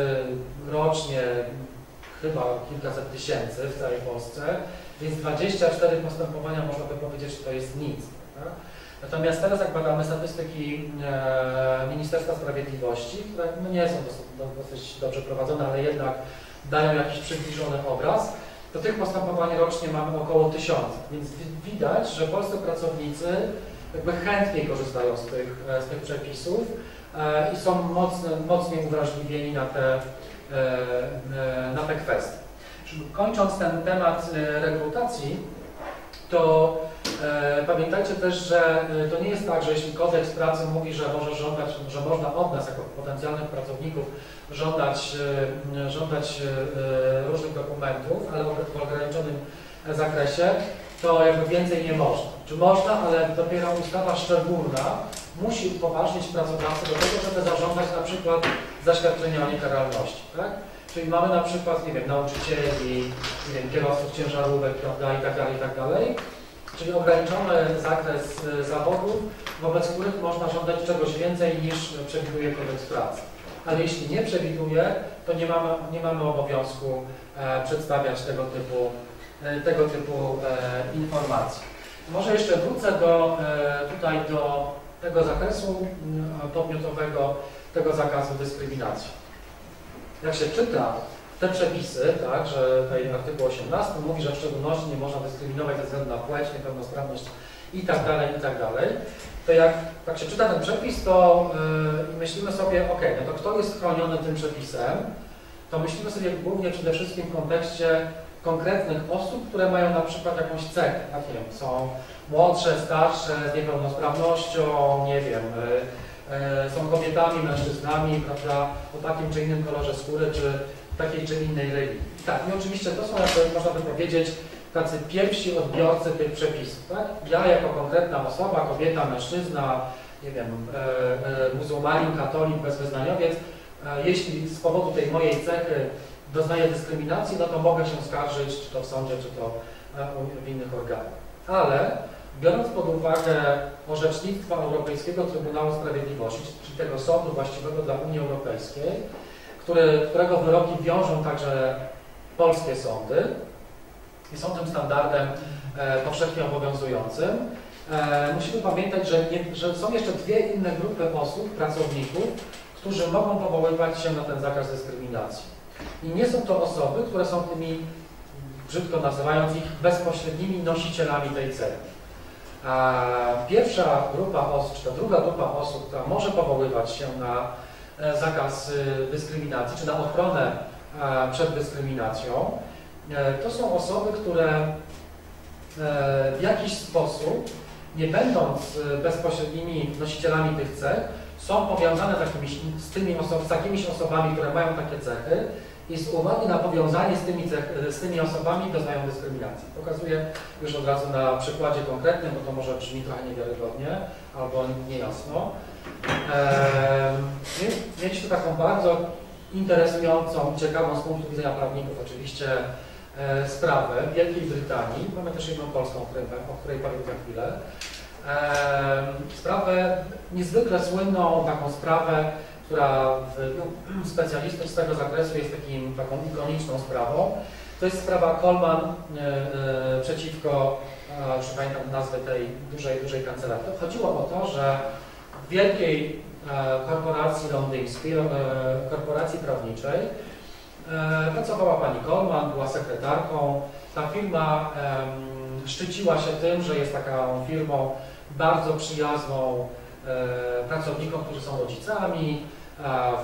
rocznie chyba kilkaset tysięcy w całej Polsce, więc 24 postępowania można by powiedzieć, że to jest nic. Tak? Natomiast teraz jak badamy statystyki e, Ministerstwa Sprawiedliwości, które no nie są dosyć, dosyć dobrze prowadzone, ale jednak dają jakiś przybliżony obraz, to tych postępowań rocznie mamy około tysiąca. Więc widać, że polscy pracownicy jakby chętniej korzystają z tych, e, z tych przepisów e, i są mocno, mocniej uwrażliwieni na te, na te kwestie. Kończąc ten temat rekrutacji, to e, pamiętajcie też, że e, to nie jest tak, że jeśli kodeks pracy mówi, że może żądać, że można od nas jako potencjalnych pracowników żądać, e, żądać e, różnych dokumentów, ale w ograniczonym zakresie, to jakby więcej nie można. Czy można, ale dopiero ustawa szczególna musi upoważnić pracodawcę do tego, żeby zażądać na przykład zaświadczenia o niekaralności. Tak? Czyli mamy na przykład, nie wiem, nauczycieli, nie wiem, kierowców ciężarówek, prawda, i tak dalej, i tak dalej. Czyli ograniczony zakres y, zawodów, wobec których można żądać czegoś więcej niż przewiduje kodeks pracy. Ale jeśli nie przewiduje, to nie mamy, nie mamy obowiązku e, przedstawiać tego typu, tego typu e, informacji. Może jeszcze wrócę do, e, tutaj do tego zakresu podmiotowego, tego zakazu dyskryminacji jak się czyta te przepisy, tak, że tutaj artykuł 18 mówi, że w szczególności nie można dyskryminować ze względu na płeć, niepełnosprawność i tak dalej, i tak dalej, to jak tak się czyta ten przepis, to yy, myślimy sobie, ok, no to kto jest chroniony tym przepisem, to myślimy sobie głównie przede wszystkim w kontekście konkretnych osób, które mają na przykład jakąś cechę, tak nie wiem, są młodsze, starsze, z niepełnosprawnością, nie wiem, yy, E, są kobietami, mężczyznami, prawda, o takim czy innym kolorze skóry, czy takiej czy innej religii. Tak, i oczywiście to są, jakby można by powiedzieć, tacy pierwsi odbiorcy tych przepisów. Tak? Ja jako konkretna osoba, kobieta, mężczyzna, nie wiem, e, muzułmanin, katolik, bezwyznaniowiec, e, jeśli z powodu tej mojej cechy doznaję dyskryminacji, no to mogę się skarżyć, czy to w sądzie, czy to e, w innych organach. Ale Biorąc pod uwagę orzecznictwa Europejskiego Trybunału Sprawiedliwości, czyli tego sądu właściwego dla Unii Europejskiej, który, którego wyroki wiążą także polskie sądy i są tym standardem e, powszechnie obowiązującym, e, musimy pamiętać, że, nie, że są jeszcze dwie inne grupy osób, pracowników, którzy mogą powoływać się na ten zakaz dyskryminacji. I nie są to osoby, które są tymi, brzydko nazywając ich, bezpośrednimi nosicielami tej cechy. Pierwsza grupa osób, czy ta druga grupa osób, która może powoływać się na e, zakaz y, dyskryminacji, czy na ochronę e, przed dyskryminacją, e, to są osoby, które w jakiś sposób, nie będąc bezpośrednimi nosicielami tych cech, są powiązane z, jakimiś, z, tymi oso z takimiś osobami, które mają takie cechy i z uwagi na powiązanie z tymi, z tymi osobami doznają dyskryminacji. Pokazuję już od razu na przykładzie konkretnym, bo to może brzmi trochę niewiarygodnie albo niejasno. Eee, mieliśmy taką bardzo interesującą, ciekawą z punktu widzenia prawników oczywiście e, sprawę w Wielkiej Brytanii. Mamy też jedną polską, której, o której powiem za chwilę. E, sprawę niezwykle słynną, taką sprawę która w specjalistów z tego zakresu jest takim, taką ikoniczną sprawą. To jest sprawa Coleman e, e, przeciwko, już pamiętam nazwę tej dużej, dużej kancelarii. Chodziło o to, że w wielkiej e, korporacji londyńskiej, korporacji prawniczej pracowała pani Coleman, była sekretarką. Ta firma szczyciła się tym, że jest taką firmą bardzo przyjazną pracownikom, którzy są rodzicami,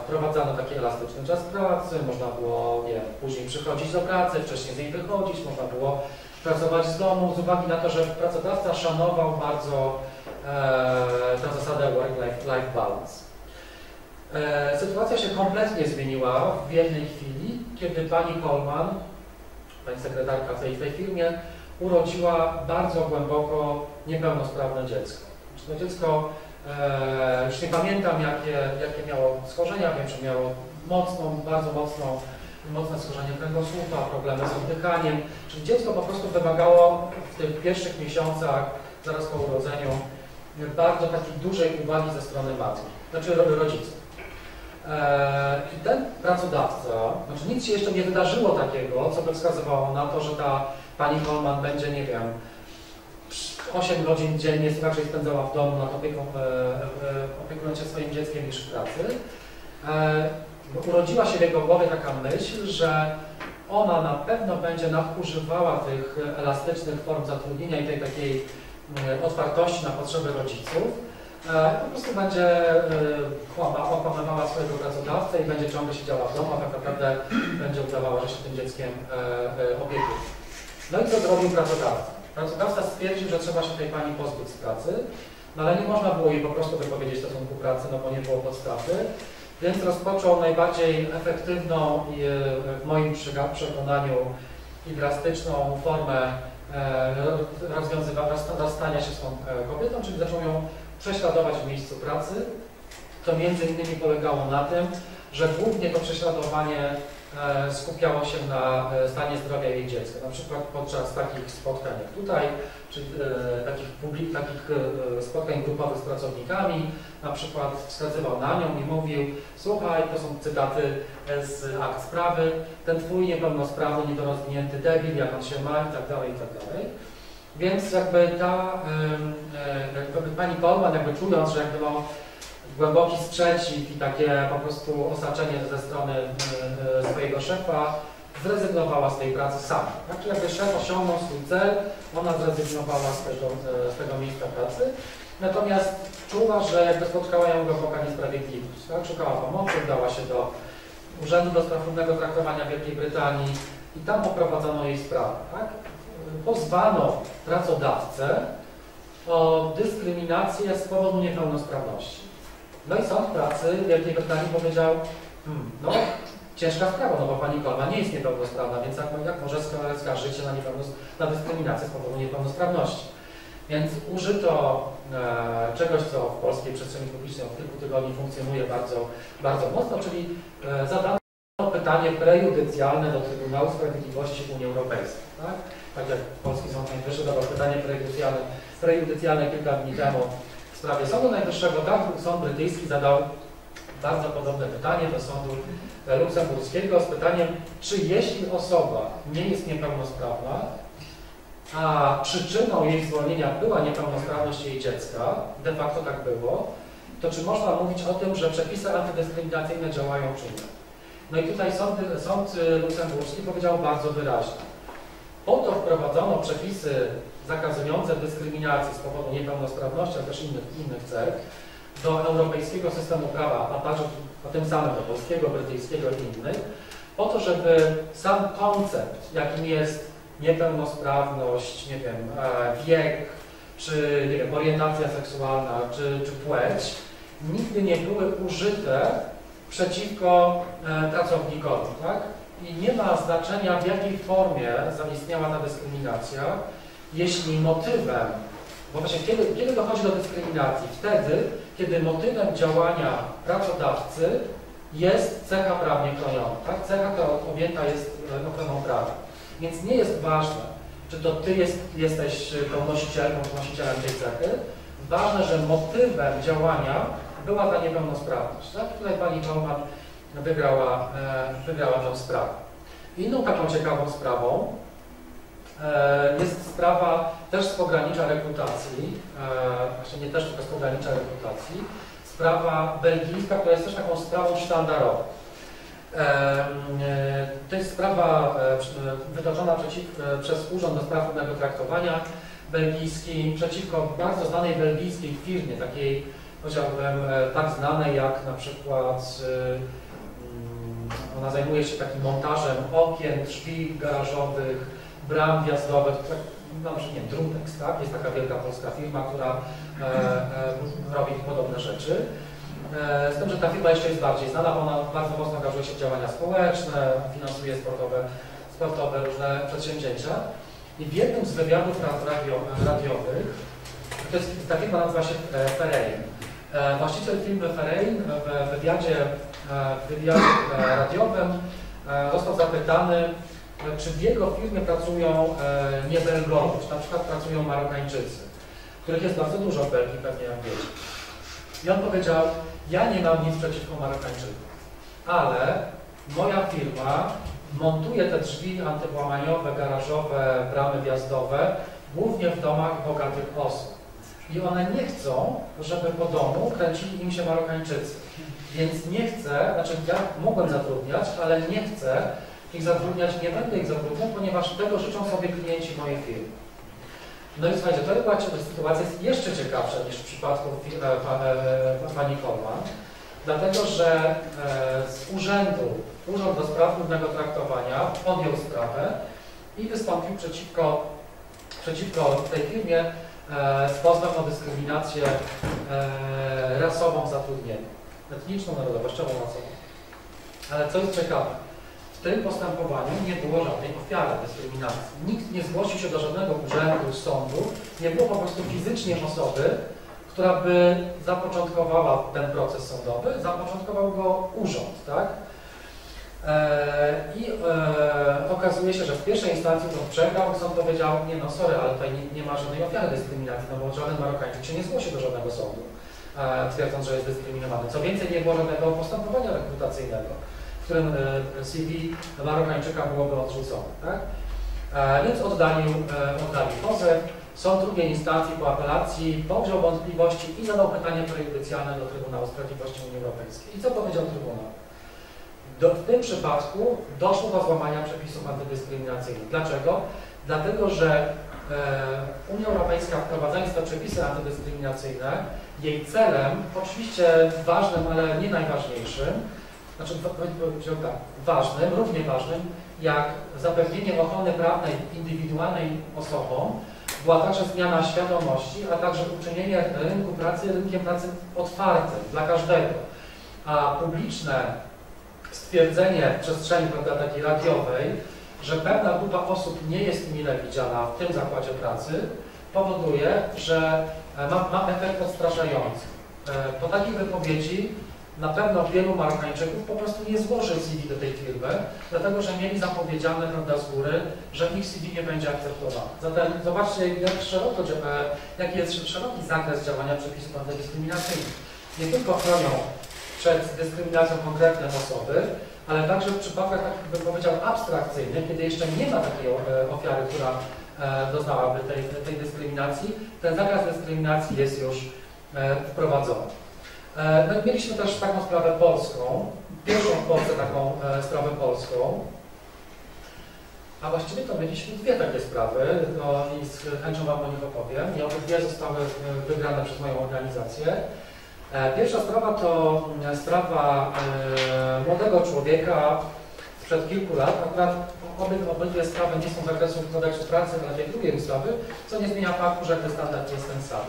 wprowadzano taki elastyczny czas pracy, można było nie, później przychodzić do pracy, wcześniej z niej wychodzić, można było pracować z domu, z uwagi na to, że pracodawca szanował bardzo e, tę zasadę work-life balance. E, sytuacja się kompletnie zmieniła w jednej chwili, kiedy pani Coleman pani sekretarka w tej, w tej firmie, urodziła bardzo głęboko niepełnosprawne dziecko. Znaczy, to dziecko, e, już nie pamiętam jakie, jakie miało schorzenia, wiem, że miało mocną, bardzo mocną, mocne schorzenie kręgosłupa, problemy z oddychaniem, czyli dziecko po prostu wymagało w tych pierwszych miesiącach, zaraz po urodzeniu, bardzo takiej dużej uwagi ze strony matki, znaczy rodziców. E, I ten pracodawca, znaczy nic się jeszcze nie wydarzyło takiego, co by wskazywało na to, że ta pani Holman będzie, nie wiem, 8 godzin dziennie raczej spędzała w domu nad opieką, e, e, opiekując się swoim dzieckiem niż w pracy. Urodziła się w jego głowie taka myśl, że ona na pewno będzie nadużywała tych elastycznych form zatrudnienia i tej takiej otwartości na potrzeby rodziców E, po prostu będzie e, okłamywała swojego pracodawcę i będzie ciągle siedziała w domu, a tak naprawdę będzie udawała, że się tym dzieckiem e, opiekuje. No i co zrobił pracodawca? Pracodawca stwierdził, że trzeba się tej pani pozbyć z pracy, no ale nie można było jej po prostu wypowiedzieć stosunku pracy, no bo nie było podstawy, więc rozpoczął najbardziej efektywną i w moim przekonaniu i drastyczną formę rozwiązywania, rozstania się z tą kobietą, czyli zaczął ją prześladować w miejscu pracy. To między innymi polegało na tym, że głównie to prześladowanie e, skupiało się na e, stanie zdrowia jej dziecka. Na przykład podczas takich spotkań jak tutaj, czy e, takich, takich spotkań grupowych z pracownikami, na przykład wskazywał na nią i mówił słuchaj, to są cytaty z akt sprawy, ten twój niepełnosprawny, niedorozwinięty debil, jak on się ma i tak dalej, i tak dalej. Więc jakby ta, jakby pani Polman jakby czując, że jakby no, głęboki sprzeciw i takie po prostu osaczenie ze strony swojego szefa, zrezygnowała z tej pracy sama. Znaczy jakby szef osiągnął swój cel, ona zrezygnowała z tego, z tego miejsca pracy, natomiast czuła, że jakby spotkała ją głęboka niesprawiedliwość. Tak? Szukała pomocy, udała się do Urzędu do Spraw Równego Traktowania Wielkiej Brytanii i tam poprowadzono jej sprawę. Tak? pozwano pracodawcę o dyskryminację z powodu niepełnosprawności. No i sąd pracy Wielkiej Brytanii powiedział, hmm, no ciężka sprawa, no bo pani Kolma nie jest niepełnosprawna, więc jak, jak może skarżyć się na, na dyskryminację z powodu niepełnosprawności. Więc użyto e, czegoś, co w polskiej przestrzeni publicznej od kilku tygodni funkcjonuje bardzo, bardzo mocno, czyli e, zadano pytanie prejudycjalne do Trybunału Sprawiedliwości Unii Europejskiej. Tak? tak jak Polski Sąd Najwyższy dawał pytanie prejudycjalne, prejudycjalne kilka dni temu sprawie Sądu Najwyższego, tak Sąd Brytyjski zadał bardzo podobne pytanie do Sądu Luksemburskiego z pytaniem, czy jeśli osoba nie jest niepełnosprawna, a przyczyną jej zwolnienia była niepełnosprawność jej dziecka, de facto tak było, to czy można mówić o tym, że przepisy antydyskryminacyjne działają czy nie? No i tutaj sąd, sąd luksemburski powiedział bardzo wyraźnie. Po to wprowadzono przepisy zakazujące dyskryminacji z powodu niepełnosprawności, ale też innych, innych cech do europejskiego systemu prawa, a także a tym samym do polskiego, brytyjskiego i innych, po to, żeby sam koncept, jakim jest niepełnosprawność, nie wiem, e, wiek, czy nie wiem, orientacja seksualna, czy, czy płeć, nigdy nie były użyte przeciwko e, pracownikowi, tak? i nie ma znaczenia, w jakiej formie zaistniała ta dyskryminacja, jeśli motywem, bo właśnie kiedy, kiedy dochodzi do dyskryminacji? Wtedy, kiedy motywem działania pracodawcy jest cecha prawnie chroniona, tak? Cecha, która objęta jest e, ochroną prawa. Więc nie jest ważne, czy to Ty jest, jesteś tą nosicielką, nosicielem tej cechy. Ważne, że motywem działania była ta niepełnosprawność. Tak? Tutaj Pani Bauman wygrała, e, wygrała tę sprawę. Inną taką ciekawą sprawą e, jest sprawa też z pogranicza rekrutacji, e, właśnie nie też tylko z pogranicza rekrutacji, sprawa belgijska, która jest też taką sprawą sztandarową. To jest sprawa wytoczona przeciw, przez Urząd do Spraw Równego Traktowania belgijski przeciwko bardzo znanej belgijskiej firmie, takiej powiedziałbym tak znanej jak na przykład ona zajmuje się takim montażem okien, drzwi garażowych, bram wjazdowych, tak, no, nie wiem, Drumtex, tak? Jest taka wielka polska firma, która e, e, robi podobne rzeczy. E, z tym, że ta firma jeszcze jest bardziej znana, bo ona bardzo mocno angażuje się w działania społeczne, finansuje sportowe, sportowe, różne przedsięwzięcia. I w jednym z wywiadów radio, radiowych, to jest ta firma nazywa się e, Ferein. E, właściciel firmy Ferein w wywiadzie, e, w wywiadzie radiowym został zapytany, czy w jego firmie pracują nie Belgowie, czy na przykład pracują Marokańczycy, których jest bardzo dużo w Belgii, pewnie jak wiecie. I on powiedział, ja nie mam nic przeciwko Marokańczykom, ale moja firma montuje te drzwi antywłamaniowe, garażowe, bramy wjazdowe głównie w domach bogatych osób. I one nie chcą, żeby po domu kręcili im się Marokańczycy. Więc nie chcę, znaczy ja mogłem zatrudniać, ale nie chcę ich zatrudniać, nie będę ich zatrudniał, ponieważ tego życzą sobie klienci mojej firmy. No i słuchajcie, to była sytuacja jest jeszcze ciekawsza niż w przypadku e, e, pani Kolman, dlatego że e, z urzędu, Urząd do Spraw Równego Traktowania podjął sprawę i wystąpił przeciwko, przeciwko tej firmie z pozwem o dyskryminację rasową w zatrudnieniu, etniczną, narodowościową, rasową. Ale co jest ciekawe, tym postępowaniu nie było żadnej ofiary dyskryminacji. Nikt nie zgłosił się do żadnego urzędu, sądu, nie było po prostu fizycznie osoby, która by zapoczątkowała ten proces sądowy, zapoczątkował go urząd, tak? Eee, I e, okazuje się, że w pierwszej instancji to przegrał, sąd powiedział, nie no sorry, ale tutaj nie, nie ma żadnej ofiary dyskryminacji, no bo żaden Marokańczyk się nie zgłosił do żadnego sądu, e, twierdząc, że jest dyskryminowany. Co więcej, nie było żadnego postępowania rekrutacyjnego w którym e, CV Marokańczyka byłoby odrzucone. Tak? E, więc oddalił, e, oddalił pozew. Sąd drugiej instancji po apelacji powziął wątpliwości i zadał pytanie prejudycjalne do Trybunału Sprawiedliwości Unii Europejskiej. I co powiedział Trybunał? Do, w tym przypadku doszło do złamania przepisów antydyskryminacyjnych. Dlaczego? Dlatego, że e, Unia Europejska wprowadzając te przepisy antydyskryminacyjne, jej celem, oczywiście ważnym, ale nie najważniejszym, znaczy powiedział tak, ważnym, równie ważnym, jak zapewnienie ochrony prawnej indywidualnej osobom, była także zmiana świadomości, a także uczynienie rynku pracy rynkiem pracy otwartym dla każdego. A publiczne stwierdzenie w przestrzeni prawda, takiej radiowej, że pewna grupa osób nie jest mile widziana w tym zakładzie pracy, powoduje, że e, ma, ma efekt odstraszający. E, po takiej wypowiedzi na pewno wielu Marokańczyków po prostu nie złoży CV do tej firmy, dlatego że mieli zapowiedziane prawda, z góry, że ich CV nie będzie akceptowane. Zatem zobaczcie, jak szeroko, jaki jest szeroki zakres działania przepisów antydyskryminacyjnych. Nie tylko chronią przed dyskryminacją konkretne osoby, ale także w przypadkach, tak bym powiedział, abstrakcyjnych, kiedy jeszcze nie ma takiej e, ofiary, która e, doznałaby tej, tej dyskryminacji, ten zakres dyskryminacji jest już e, wprowadzony. E, no mieliśmy też taką sprawę polską, pierwszą w Polsce taką e, sprawę polską, a właściwie to mieliśmy dwie takie sprawy no, i z chęcią Wam o nich opowiem. I obydwie zostały e, wygrane przez moją organizację. Pierwsza sprawa to mm, sprawa młodego człowieka sprzed kilku lat. Akurat obydwie, sprawy nie są z zakresu kodeksu pracy, ale tej drugiej ustawy, co nie zmienia faktu, że ten standard jest ten sam.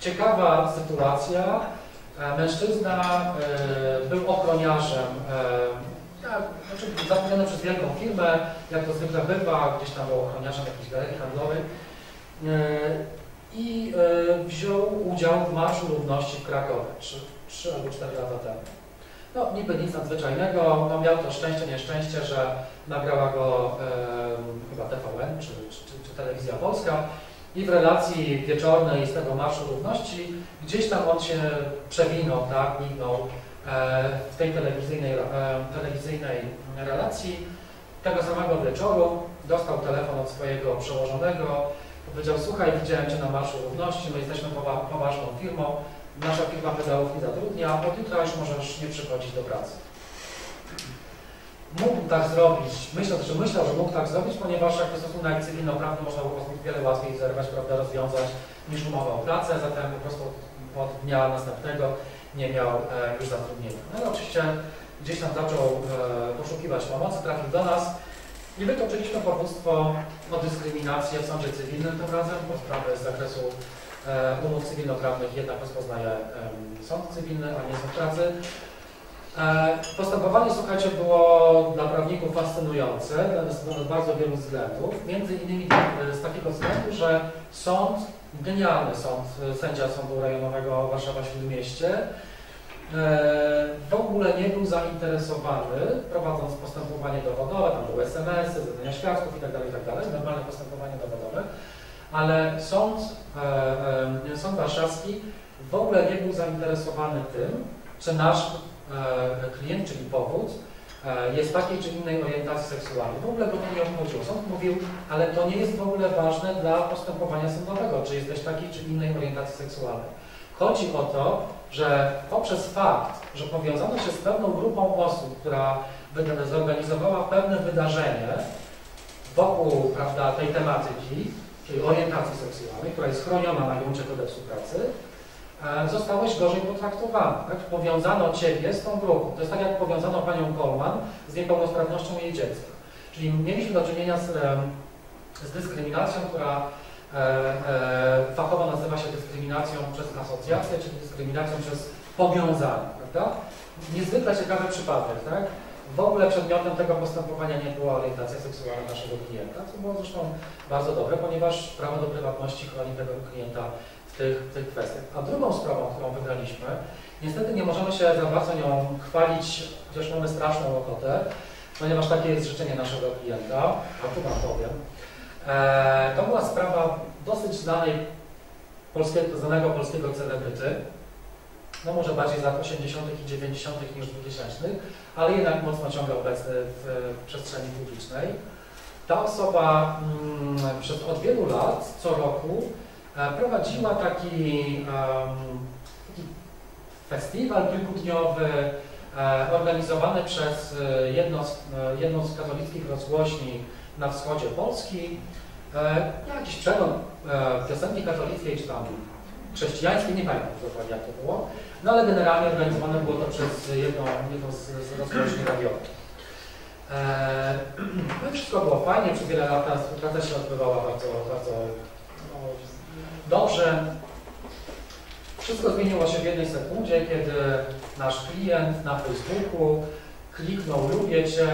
Ciekawa sytuacja. E, mężczyzna e, był ochroniarzem, e, znaczy zatrudniony przez wielką firmę, jak to zwykle bywa, gdzieś tam był ochroniarzem jakiejś galerii handlowej i wziął udział w Marszu Równości w Krakowie 3, 3 albo 4 lata temu. No, niby nic nadzwyczajnego, no miał to szczęście, nieszczęście, że nagrała go e, chyba TVN czy, czy, czy Telewizja Polska i w relacji wieczornej z tego Marszu Równości gdzieś tam on się przewinął, tak, mignął e, w tej telewizyjnej, e, telewizyjnej relacji. Tego samego wieczoru dostał telefon od swojego przełożonego, powiedział, słuchaj, widziałem Cię na Marszu Równości, my jesteśmy poważną firmą, nasza firma pedałów nie zatrudnia, od jutra już możesz nie przychodzić do pracy mógł tak zrobić, myślał, że myślał, że mógł tak zrobić, ponieważ jak to stosunek cywilnoprawny można było wiele łatwiej zerwać, prawda, rozwiązać niż umowa o pracę, zatem po prostu od dnia następnego nie miał e, już zatrudnienia. No i oczywiście gdzieś tam zaczął e, poszukiwać pomocy, trafił do nas i wytoczyliśmy powództwo o dyskryminację w sądzie cywilnym tym razem, bo sprawy z zakresu e, umów cywilnoprawnych jednak rozpoznaje e, sąd cywilny, a nie sąd pracy. E, Postępowanie, słuchajcie, było dla prawników fascynujące z bardzo wielu względów. Między innymi e, z takiego względu, że sąd, genialny sąd, e, sędzia Sądu Rejonowego Warszawa-Śródmieście, w ogóle nie był zainteresowany, prowadząc postępowanie dowodowe, tam były SMS-y, zeznania świadków itd., tak itd., tak normalne postępowanie dowodowe, ale sąd, sąd warszawski w ogóle nie był zainteresowany tym, czy nasz klient, czyli powód, e, jest takiej czy innej orientacji seksualnej. W ogóle go to nie obchodziło. Sąd mówił, ale to nie jest w ogóle ważne dla postępowania sądowego, czy jesteś takiej czy innej orientacji seksualnej. Chodzi o to, że poprzez fakt, że powiązano się z pewną grupą osób, która zorganizowała pewne wydarzenie wokół prawda, tej tematyki, czyli orientacji seksualnej, która jest chroniona na gruncie kodeksu pracy, E, zostałeś gorzej potraktowany. Tak? Powiązano Ciebie z tą grupą. To jest tak, jak powiązano Panią Coleman z niepełnosprawnością jej dziecka. Czyli mieliśmy do czynienia z, z dyskryminacją, która e, e, fachowo nazywa się dyskryminacją przez asocjację, czyli dyskryminacją przez powiązanie. Prawda? Niezwykle ciekawy przypadek. Tak? W ogóle przedmiotem tego postępowania nie była orientacja seksualna naszego klienta, co było zresztą bardzo dobre, ponieważ prawo do prywatności chroni tego klienta tych, tych kwestiach. A drugą sprawą, którą wygraliśmy, niestety nie możemy się za bardzo nią chwalić, chociaż mamy straszną ochotę, ponieważ takie jest życzenie naszego klienta, a tu Wam powiem. E, to była sprawa dosyć znanej polskiego, znanego polskiego celebryty, no może bardziej z lat 80. i 90. niż 2000, ale jednak mocno ciągle obecny w, w przestrzeni publicznej. Ta osoba mm, przez od wielu lat, co roku, prowadziła taki, taki festiwal kilkudniowy e, organizowany przez e, jedno z, jedną z katolickich rozgłośni na wschodzie Polski. Jakiś przegląd piosenki katolickiej czy tam chrześcijańskiej, nie pamiętam dokładnie jak to było, no ale generalnie organizowane było to przez jedną, jedną z, z rozgłośni radiowych. <clears throat> No wszystko było fajnie, przez wiele lat ta współpraca się odbywała bardzo, bardzo no, Dobrze, wszystko zmieniło się w jednej sekundzie, kiedy nasz klient na Facebooku kliknął lubię Cię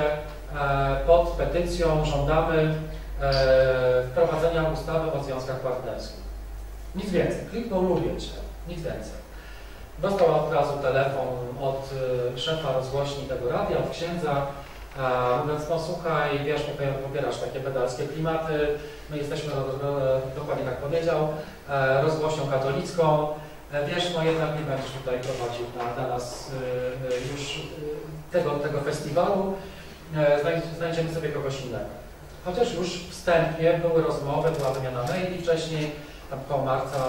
e, pod petycją żądamy e, wprowadzenia ustawy o związkach partnerskich. Nic więcej. Kliknął lubię Cię. Nic więcej. Dostał od razu telefon od e, szefa rozgłośni tego radia, od księdza, Mówiąc, no słuchaj, wiesz, popierasz takie pedalskie klimaty, my jesteśmy, dokładnie tak powiedział, e, rozgłośnią katolicką, e, wiesz, no jednak nie będziesz tutaj prowadził dla, nas e, już tego, tego festiwalu, znajdziemy sobie kogoś innego. Chociaż już wstępnie były rozmowy, była wymiana maili wcześniej, tam koło marca,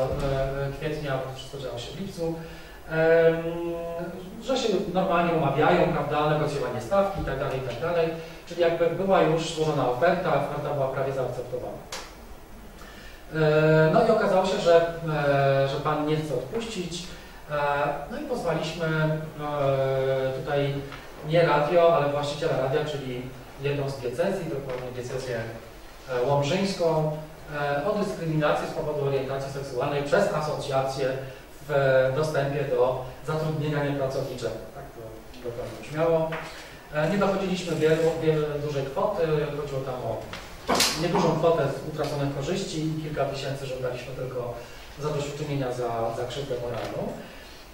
kwietnia, wszystko działo się w lipcu, że się normalnie umawiają, prawda, negocjowanie stawki itd., tak itd., tak czyli jakby była już złożona oferta, oferta była prawie zaakceptowana. No i okazało się, że, e, że Pan nie chce odpuścić, e, no i pozwaliśmy e, tutaj nie radio, ale właściciela radia, czyli jedną z diecezji, dokładnie diecezję łomżyńską, o dyskryminacji z powodu orientacji seksualnej przez asocjację w dostępie do zatrudnienia niepracowniczego. Tak to dokładnie brzmiało. E, nie dochodziliśmy wiele, wiele dużej kwoty, chodziło tam o niedużą kwotę utraconych korzyści kilka tysięcy żądaliśmy tylko zadośćuczynienia za, za krzywdę moralną.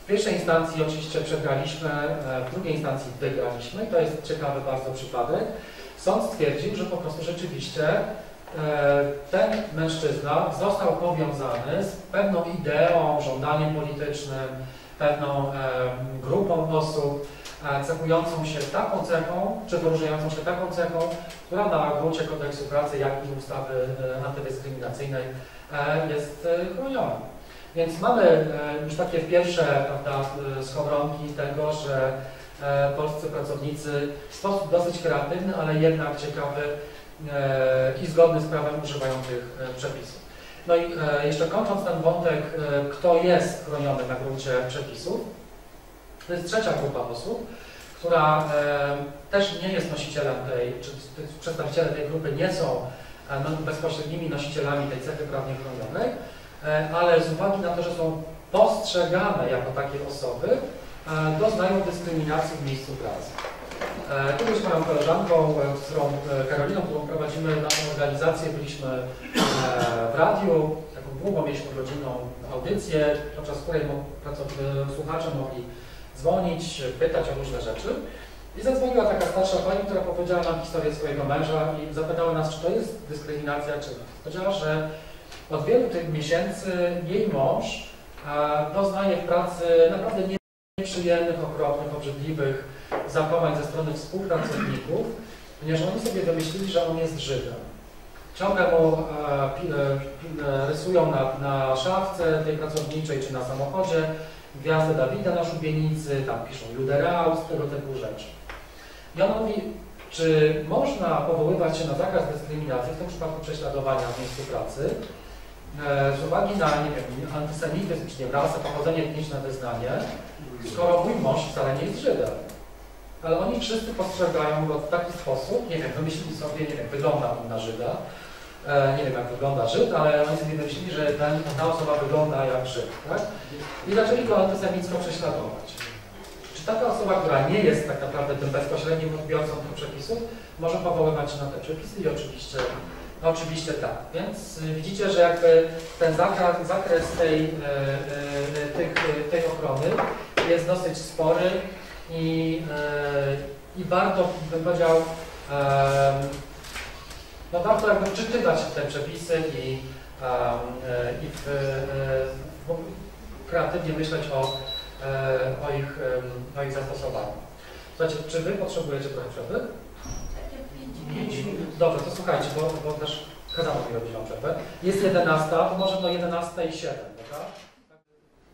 W pierwszej instancji oczywiście przegraliśmy, e, w drugiej instancji wygraliśmy to jest ciekawy bardzo przypadek. Sąd stwierdził, że po prostu rzeczywiście ten mężczyzna został powiązany z pewną ideą, żądaniem politycznym, pewną grupą osób, e, cechującą się taką cechą, czy wyróżniającą się taką cechą, która na gruncie kodeksu pracy, jak i ustawy e, antydyskryminacyjnej jest chroniona. Więc mamy już takie pierwsze prawda, schowronki tego, że polscy pracownicy w sposób dosyć kreatywny, ale jednak ciekawy E, i zgodny z prawem używają tych e, przepisów. No i e, jeszcze kończąc ten wątek, kto jest chroniony na gruncie przepisów, to jest trzecia grupa osób, która też nie jest nosicielem tej, czy przedstawiciele tej grupy nie są no, bezpośrednimi nosicielami tej cechy prawnie chronionej, ale z uwagi na to, że są postrzegane jako takie osoby, e, doznają dyskryminacji w miejscu pracy. E, Kiedyś moją koleżanką, którą e, Karoliną, którą prowadzimy naszą organizację, byliśmy e, w radiu, taką długą mieliśmy rodzinną audycję, podczas której słuchacze mogli dzwonić, pytać o różne rzeczy. I zadzwoniła taka starsza pani, która powiedziała nam historię swojego męża i zapytała nas, czy to jest dyskryminacja, czy nie. Powiedziała, że od wielu tych miesięcy jej mąż doznaje w pracy naprawdę nieprzyjemnych, okropnych, obrzydliwych zachowań ze strony współpracowników, ponieważ oni sobie wymyślili, że on jest Żydem. Ciągle mu e, rysują na, na szafce tej pracowniczej czy na samochodzie gwiazdę Dawida na szubienicy, tam piszą Juderał, z tego typu rzeczy. I on mówi, czy można powoływać się na zakaz dyskryminacji, w tym przypadku prześladowania w miejscu pracy, e, z uwagi na, nie wiem, antysemityzm, czy nie rasę, pochodzenie etniczne, wyznanie, skoro mój mąż wcale nie jest Żydem. Ale oni wszyscy postrzegają go w taki sposób, nie wiem, wymyślili sobie, nie wiem, wygląda on na Żyda, e, nie wiem jak wygląda Żyd, ale oni sobie wymyślili, że ta, ta osoba wygląda jak Żyd, tak? I zaczęli go antysemicko prześladować. Czy taka osoba, która nie jest tak naprawdę tym bezpośrednim odbiorcą tych przepisów, może powoływać się na te przepisy? I oczywiście, no oczywiście tak. Więc y, widzicie, że jakby ten zakres, zakres tej, y, tych, y, tej ochrony jest dosyć spory i, y, i warto, bym powiedział, em, no warto jakby w te przepisy i, y, i w, w, kreatywnie myśleć o, e, o, ich, o ich zastosowaniu. Słuchajcie, czy Wy potrzebujecie trochę przerwy? Dobrze, to słuchajcie, bo, bo też kazano mi robić Wam przerwę. Jest 11, to może do 11 i 7, dobra?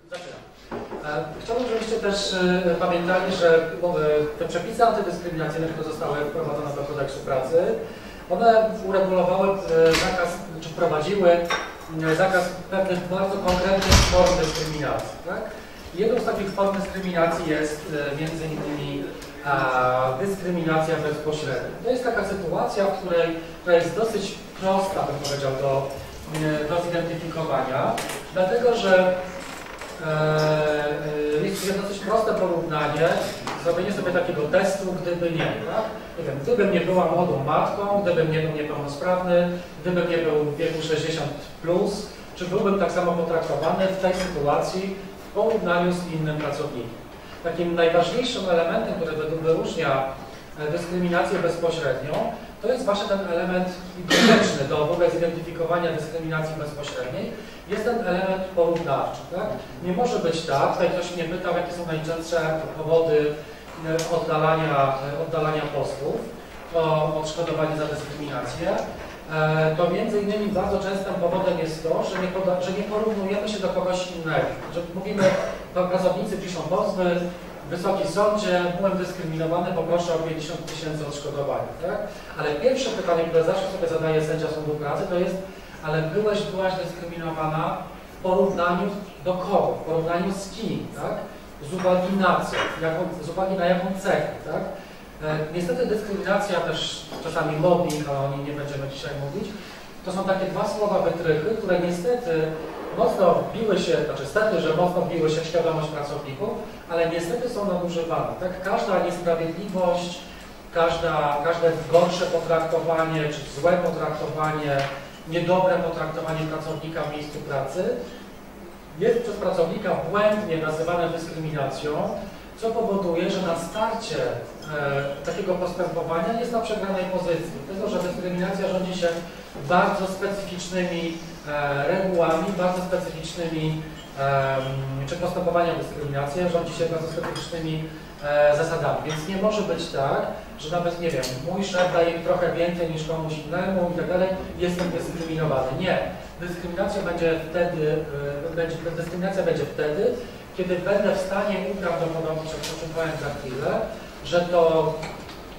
Zaczynam. E, Chciałbym, żebyście też e, pamiętali, że e, te przepisy antydyskryminacyjne, które zostały wprowadzone do kodeksu pracy, one uregulowały zakaz, czy wprowadziły zakaz pewnych bardzo konkretnych form dyskryminacji. Tak? Jedną z takich form dyskryminacji jest między innymi dyskryminacja bezpośrednia. To jest taka sytuacja, w której, która jest dosyć prosta, bym powiedział, do, do zidentyfikowania, dlatego że jest jest dosyć proste porównanie, zrobienie sobie takiego testu, gdyby nie, tak? Nie wiem, gdybym nie była młodą matką, gdybym nie był niepełnosprawny, gdybym nie był w wieku 60+, plus, czy byłbym tak samo potraktowany w tej sytuacji w porównaniu z innym pracownikiem. Takim najważniejszym elementem, który wy- wyróżnia e, dyskryminację bezpośrednią, to jest właśnie ten element konieczny do w ogóle zidentyfikowania dyskryminacji bezpośredniej, jest ten element porównawczy. Tak? Nie może być tak, tutaj ktoś mnie pytał, jakie są najczęstsze powody e, oddalania, e, oddalania posłów o odszkodowanie za dyskryminację. E, To między innymi bardzo częstym powodem jest to, że nie, poda, że nie porównujemy się do kogoś innego. Że mówimy, pracownicy piszą pozwy, Wysoki Sądzie, byłem dyskryminowany, poproszę o 50 tysięcy odszkodowania, tak? Ale pierwsze pytanie, które zawsze sobie zadaje sędzia sądu pracy, to jest, ale byłeś, byłaś dyskryminowana w porównaniu do kogo? W porównaniu z kim, tak? Z uwagi na co? Jaką, z uwagi na jaką cechę, tak? E, Niestety dyskryminacja, też czasami mobbing, ale o nim nie będziemy dzisiaj mówić, to są takie dwa słowa wytrychy, które niestety mocno wbiły się, znaczy stety, że mocno wbiły się w świadomość pracowników, ale niestety są nadużywane. Tak? Każda niesprawiedliwość, każda, każde gorsze potraktowanie, czy złe potraktowanie, niedobre potraktowanie pracownika w miejscu pracy jest przez pracownika błędnie nazywane dyskryminacją, co powoduje, że na starcie e, takiego postępowania jest na przegranej pozycji. Dlatego, że dyskryminacja rządzi się bardzo specyficznymi regułami, bardzo specyficznymi, czy postępowania dyskryminacji rządzi się bardzo specyficznymi e, zasadami. Więc nie może być tak, że nawet, nie wiem, mój szef daje mi trochę więcej niż komuś innemu i tak dalej, jestem dyskryminowany. Nie. Dyskryminacja będzie wtedy, e, będzie, dyskryminacja będzie wtedy, kiedy będę w stanie uprawdopodobnić, o czym powiem za chwilę, że to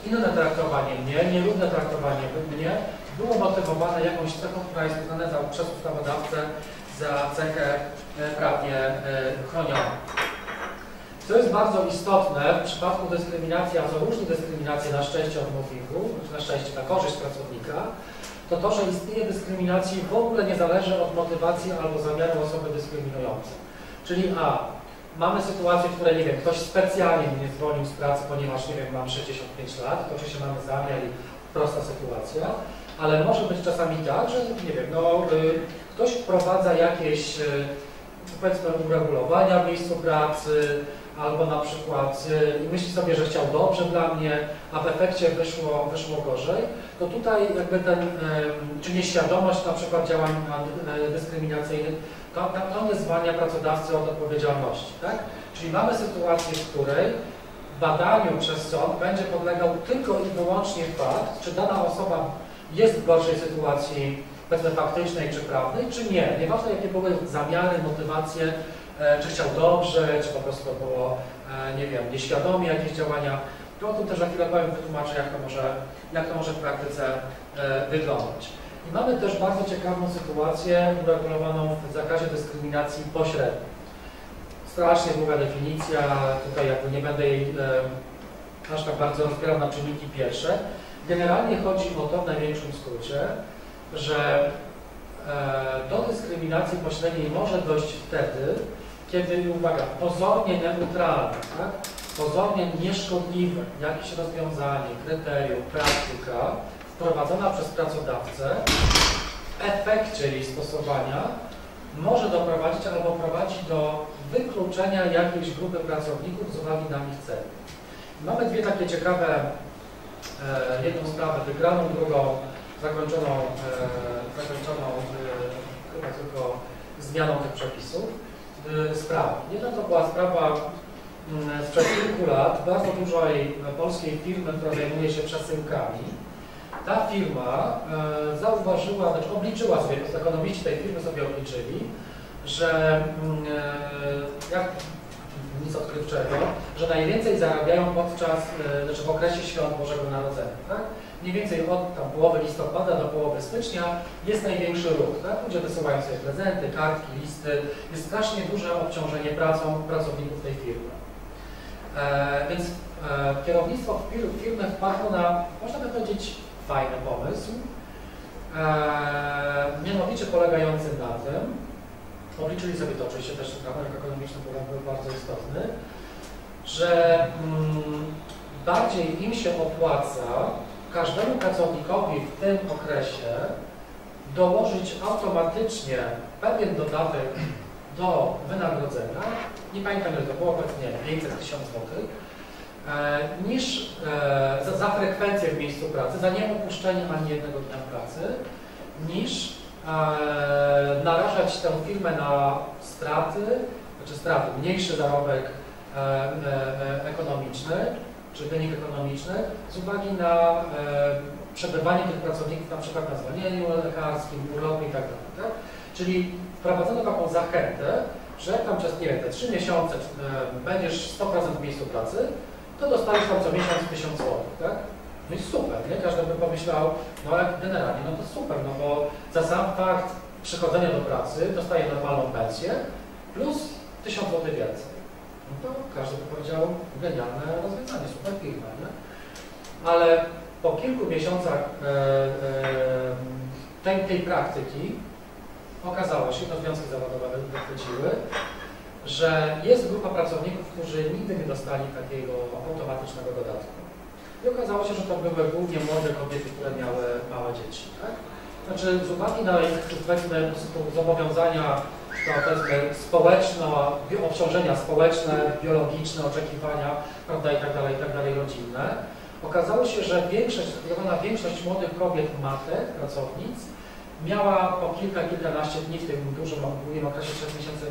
inne traktowanie mnie, nierówne traktowanie mnie było motywowane jakąś cechą, która jest uznana za, przez ustawodawcę za cechę e, prawnie e, chronioną. Co jest bardzo istotne w przypadku dyskryminacji, a co różni dyskryminację na szczęście od mobbingu, na szczęście na korzyść pracownika, to to, że istnienie dyskryminacji w ogóle nie zależy od motywacji albo zamiaru osoby dyskryminującej. Czyli A. Mamy sytuacje, w której, nie wiem, ktoś specjalnie mnie zwolnił z pracy, ponieważ, nie wiem, mam 65 lat, to oczywiście mamy zamiar i prosta sytuacja, ale może być czasami tak, że, nie wiem, no, y, ktoś wprowadza jakieś, y, powiedzmy, uregulowania w miejscu pracy, albo na przykład y, myśli sobie, że chciał dobrze dla mnie, a w efekcie wyszło, wyszło gorzej, to tutaj jakby ten, czy nieświadomość na przykład działań anty- dyskryminacyjnych, to, to, zwalnia pracodawcy od odpowiedzialności, tak? Czyli mamy sytuację, w której badaniu przez sąd będzie podlegał tylko i wyłącznie fakt, czy dana osoba jest w gorszej sytuacji, powiedzmy faktycznej czy prawnej, czy nie. Nieważne jakie były zamiary, motywacje, e, czy chciał dobrze, czy po prostu było, e, nie wiem, nieświadomie jakieś działania. To o tym też za chwilę powiem, wytłumaczę, jak to może, jak to może w praktyce e, wyglądać. I mamy też bardzo ciekawą sytuację uregulowaną w zakazie dyskryminacji pośredniej. Strasznie długa definicja, tutaj jakby nie będę jej aż tak bardzo rozbierał na czynniki pierwsze. Generalnie chodzi o to w największym skrócie, że e, do dyskryminacji pośredniej może dojść wtedy, kiedy, uwaga, pozornie neutralne, tak? pozornie nieszkodliwe jakieś rozwiązanie, kryterium, praktyka wprowadzona przez pracodawcę w efekcie jej stosowania może doprowadzić albo prowadzi do wykluczenia jakiejś grupy pracowników z uwagi na ich cel. Mamy dwie takie ciekawe, jedną sprawę wygraną, drugą zakończoną, e, zakończoną e, chyba tylko zmianą tych przepisów e, sprawy. Jedna to była sprawa mm, sprzed kilku lat bardzo dużej polskiej firmy, która zajmuje się przesyłkami. Ta firma e, zauważyła, znaczy obliczyła sobie, ekonomiści tej firmy sobie obliczyli, że mm, e, jak nic odkrywczego, że najwięcej zarabiają podczas, e, znaczy w okresie świąt Bożego Narodzenia, tak? Mniej więcej od tam, połowy listopada do połowy stycznia jest największy ruch, tak? Ludzie wysyłają sobie prezenty, kartki, listy, jest strasznie duże obciążenie pracą pracowników tej firmy. E, więc e, kierownictwo fir- firmy wpadło na, można by powiedzieć, fajny pomysł, e, mianowicie polegający na tym, obliczyli sobie to, oczywiście też rachunek ekonomiczny był bardzo istotny, że mm, bardziej im się opłaca każdemu pracownikowi w tym okresie dołożyć automatycznie pewien dodatek do wynagrodzenia, nie pamiętam ile to było, powiedzmy 500 tysięcy złotych, e, niż e, za, za frekwencję w miejscu pracy, za nieopuszczenie ani jednego dnia pracy, niż e, narażać tę firmę na straty, znaczy straty, mniejszy zarobek e, e, ekonomiczny, czy wynik ekonomiczny, z uwagi na e, przebywanie tych pracowników na przykład na zwolnieniu lekarskim, urlopie i tak. Tak? Czyli wprowadzono taką zachętę, że tam przez, nie wiem, te 3 miesiące e, będziesz 100% w miejscu pracy, to dostajesz tam co miesiąc 1000 zł, tak? No i super, nie? Każdy by pomyślał, no ale generalnie, no to super, no bo za sam fakt przychodzenia do pracy dostaje normalną pensję plus 1000 zł więcej. No to każdy by powiedział, genialne rozwiązanie, super firma, nie? Ale po kilku miesiącach e, e, tej, tej praktyki okazało się, to związki zawodowe wychwyciły, że jest grupa pracowników, którzy nigdy nie dostali takiego automatycznego dodatku. I okazało się, że to były głównie młode kobiety, które miały małe dzieci. Tak? Znaczy z uwagi na ich powiedzmy, zobowiązania społeczne, obciążenia społeczne, biologiczne, oczekiwania, prawda, i tak dalej, i tak dalej, rodzinne, okazało się, że większość, zdecydowana większość młodych kobiet, matek, pracownic miała po kilka, kilkanaście dni w tym dużym, długim okresie 3 miesięcy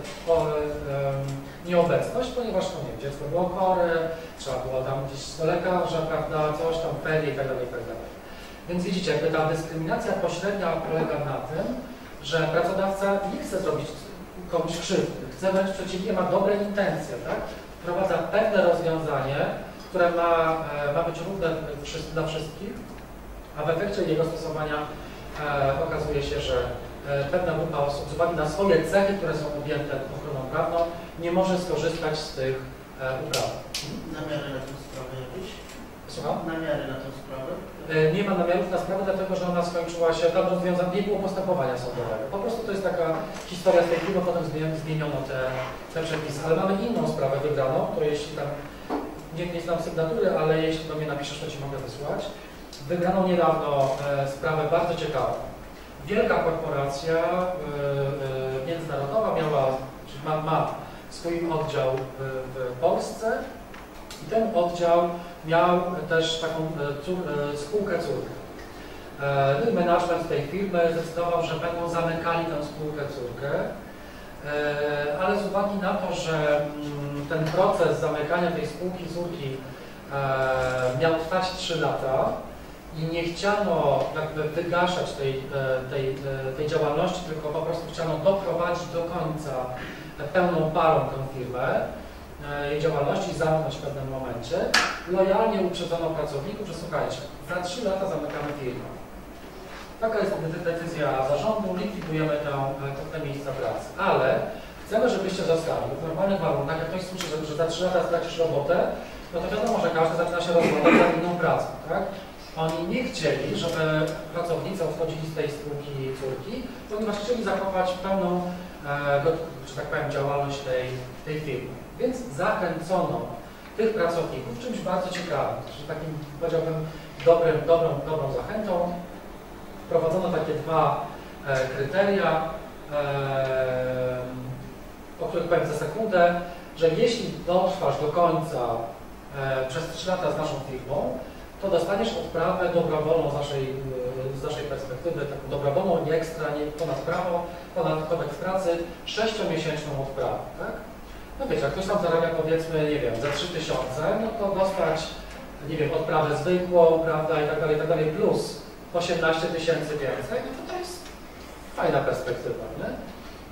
nieobecność, ponieważ no, nie dziecko było chore, trzeba było tam gdzieś do lekarza, prawda, coś tam, ferie i tak dalej, i tak. Więc widzicie, jakby ta dyskryminacja pośrednia polega na tym, że pracodawca nie chce zrobić komuś krzywdy, chce wręcz przeciwnie, ma dobre intencje, tak? Wprowadza pewne rozwiązanie, które ma, e, ma być równe dla wszystkich, a w efekcie jego stosowania okazuje się, że e, pewna grupa osób z uwagi na swoje cechy, które są objęte ochroną prawną, nie może skorzystać z tych e, uprawnień. Namiary na tę sprawę jakieś? Słucham? Namiary na tę sprawę? E, Nie ma namiarów na sprawę, dlatego że ona skończyła się, tam rozwiązana, nie było postępowania sądowego. Po prostu to jest taka historia z tej firmy, potem zmien- zmieniono te, te przepisy. Ale mamy inną sprawę wygraną, to jeśli tam, nie, nie znam sygnatury, ale jeśli do mnie napiszesz, to Ci mogę wysłać. Wygraną niedawno e, sprawę bardzo ciekawą. Wielka korporacja e, e, międzynarodowa miała, czy ma, ma swój oddział w, Polsce i ten oddział miał też taką spółkę córkę. No i management tej firmy zdecydował, że będą zamykali tę spółkę córkę, ale z uwagi na to, że mm, ten proces zamykania tej spółki córki miał trwać 3 lata i nie chciano jakby wygaszać tej, e, tej, e, tej działalności, tylko po prostu chciano doprowadzić do końca pełną parą tę firmę, e, jej działalności zamknąć w pewnym momencie, lojalnie uprzedzono pracowników, że słuchajcie, za 3 lata zamykamy firmę. Taka jest de- decyzja zarządu, likwidujemy tę, te, miejsca pracy, ale chcemy, żebyście zostali w normalnych warunkach. Jak ktoś słyszy, że, że za 3 lata stracisz robotę, no to wiadomo, że każdy zaczyna się rozglądać za inną pracę, tak? Oni nie chcieli, żeby pracownicy odchodzili z tej spółki córki, ponieważ chcieli zachować pełną, e, że tak powiem, działalność tej, tej firmy. Więc zachęcono tych pracowników czymś bardzo ciekawym, że takim, powiedziałbym, dobrym, dobrą, dobrą zachętą. Wprowadzono takie dwa e, kryteria, e, o których powiem za sekundę, że jeśli dotrwasz do końca przez 3 lata z naszą firmą, to dostaniesz odprawę dobrowolną z naszej, e, z naszej perspektywy, taką dobrowolną, nie ekstra, nie ponad prawo, ponad kodeks pracy, 6-miesięczną odprawę, tak? No wiecie, jak ktoś tam zarabia powiedzmy, nie wiem, za 3000, no to dostać, nie wiem, odprawę zwykłą, prawda, i tak dalej, i tak dalej, plus 18 tysięcy więcej, no to to jest fajna perspektywa, nie?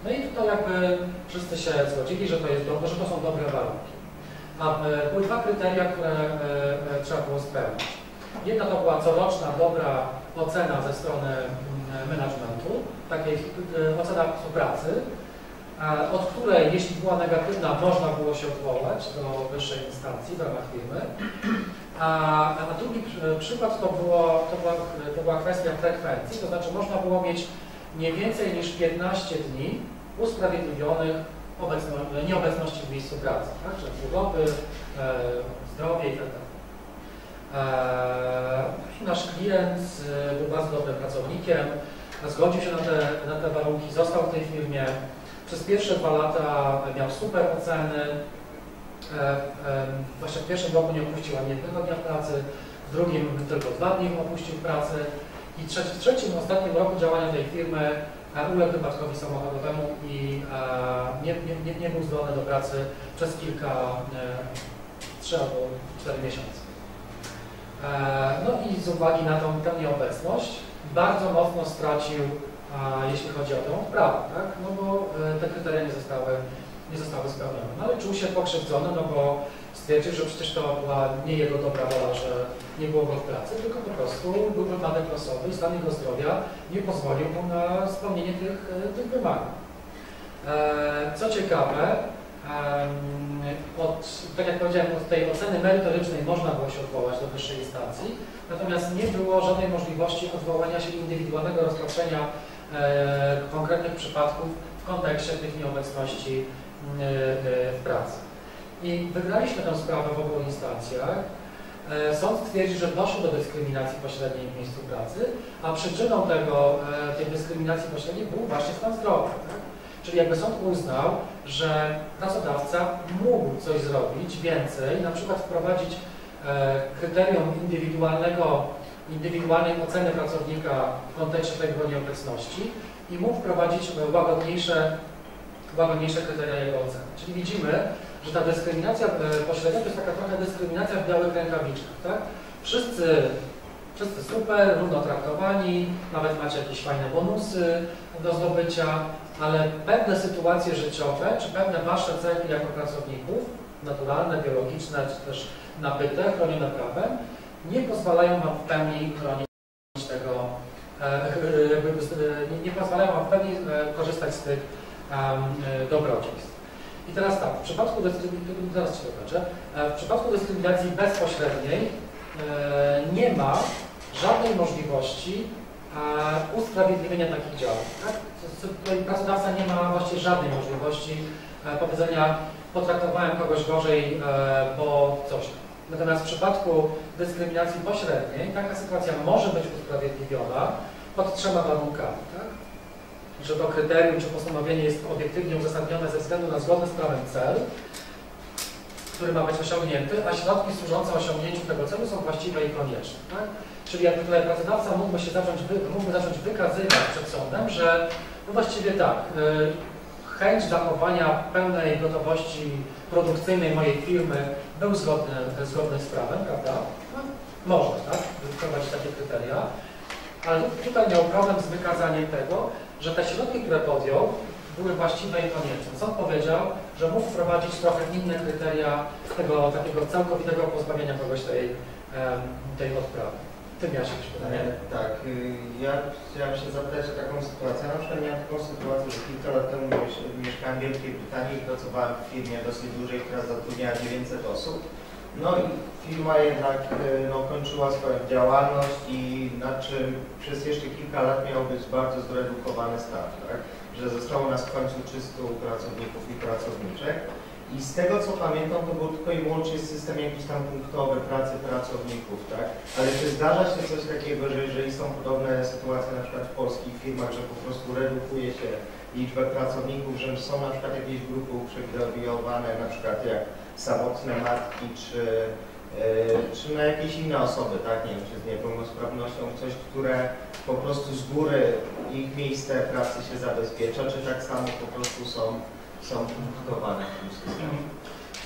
No i to jakby wszyscy się zgodzili, że to, jest dobre, że to są dobre warunki. Były dwa kryteria, które e, e, trzeba było spełnić. Jedna to była coroczna, dobra ocena ze strony mm, managementu, takiej e, ocena pracy, od której, jeśli była negatywna, można było się odwołać do wyższej instancji w ramach firmy. A, a drugi przy- przykład to, było, to, była, to była kwestia frekwencji, to znaczy można było mieć nie więcej niż 15 dni usprawiedliwionych obecno, nieobecności w miejscu pracy, tak? Czyli choroby, e, zdrowie i tak. E, nasz klient e, był bardzo dobrym pracownikiem, zgodził się na te, na te warunki, został w tej firmie. Przez pierwsze dwa lata miał super oceny. E, e, właśnie w pierwszym roku nie opuścił ani jednego dnia pracy, w drugim tylko dwa dni opuścił pracę i w trzecim, ostatnim roku działania tej firmy e, uległ wypadkowi samochodowemu i e, nie, nie, nie, był zdolny do pracy przez kilka, e, trzy albo cztery miesiące. E, No i z uwagi na tą tę nieobecność bardzo mocno stracił, jeśli chodzi o tą odprawę, tak? No bo te kryteria nie zostały, nie zostały spełnione. No ale czuł się pokrzywdzony, no bo stwierdził, że przecież to była nie jego dobra wola, że nie było go w pracy, tylko po prostu był wypadek losowy stan jego zdrowia nie pozwolił mu na spełnienie tych, e, tych wymagań. E, Co ciekawe, od, tak jak powiedziałem, od tej oceny merytorycznej można było się odwołać do wyższej instancji, natomiast nie było żadnej możliwości odwołania się indywidualnego rozpatrzenia e, konkretnych przypadków w kontekście tych nieobecności w pracy. I wygraliśmy tę sprawę w obu instancjach. E, Sąd twierdzi, że doszło do dyskryminacji pośredniej w miejscu pracy, a przyczyną tego, e, tej dyskryminacji pośredniej był właśnie stan zdrowia. Tak? Czyli jakby sąd uznał, że pracodawca mógł coś zrobić więcej, na przykład wprowadzić e, kryterium indywidualnego, indywidualnej oceny pracownika w kontekście tego nieobecności i mógł wprowadzić łagodniejsze, łagodniejsze kryteria jego oceny. Czyli widzimy, że ta dyskryminacja e, pośrednia to jest taka trochę dyskryminacja w białych rękawiczkach, tak? Wszyscy, wszyscy super, równo traktowani, nawet macie jakieś fajne bonusy do zdobycia, ale pewne sytuacje życiowe, czy pewne wasze cechy jako pracowników, naturalne, biologiczne, czy też nabyte, chronione prawem, nie pozwalają wam w pełni chronić tego, e, e, nie, pozwalają wam w pełni korzystać z tych dobrodziejstw. I teraz tak, w przypadku dyskryminacji, E, w przypadku bezpośredniej e, nie ma żadnej możliwości e, usprawiedliwienia takich działań. Tak? Pracodawca nie ma właściwie żadnej możliwości powiedzenia potraktowałem kogoś gorzej, bo coś. Natomiast w przypadku dyskryminacji pośredniej taka sytuacja może być usprawiedliwiona pod trzema warunkami. Tak? Że to kryterium czy postanowienie jest obiektywnie uzasadnione ze względu na zgodny z prawem cel, który ma być osiągnięty, a środki służące osiągnięciu tego celu są właściwe i konieczne. Tak? Czyli jakby tutaj pracodawca mógłby się zacząć, mógłby zacząć wykazywać przed sądem, że no właściwie tak, y, chęć zachowania pełnej gotowości produkcyjnej mojej firmy był zgodny, zgodny z prawem, prawda? No, można, tak? Wprowadzić takie kryteria. Ale tutaj miał problem z wykazaniem tego, że te środki, które podjął, były właściwe i konieczne. Sąd powiedział, że mógł wprowadzić trochę inne kryteria tego takiego całkowitego pozbawienia kogoś tej, tej odprawy. Ty miałeś jakieś pytanie? E, tak, y, ja chciałem się zapytać o taką sytuację. Na przykład miałem taką sytuację, że kilka lat temu mieszkałem w Wielkiej Brytanii i pracowałem w firmie dosyć dużej, która zatrudniała 900 osób. No i firma jednak y, no, kończyła swoją działalność i na czym przez jeszcze kilka lat miał być bardzo zredukowany staw, tak? że zostało nas w końcu 300 pracowników i pracowniczek. I z tego co pamiętam, to był tylko i wyłącznie system jakiś tam punktowy pracy pracowników, tak? Ale czy zdarza się coś takiego, że jeżeli są podobne sytuacje na przykład w polskich firmach, że po prostu redukuje się liczbę pracowników, że są na przykład jakieś grupy uprzywilejowane, na przykład jak samotne matki, czy, yy, czy na jakieś inne osoby, tak? Nie wiem, czy z niepełnosprawnością, coś, które po prostu z góry ich miejsce pracy się zabezpiecza, czy tak samo po prostu są są punktowane w tym systemie?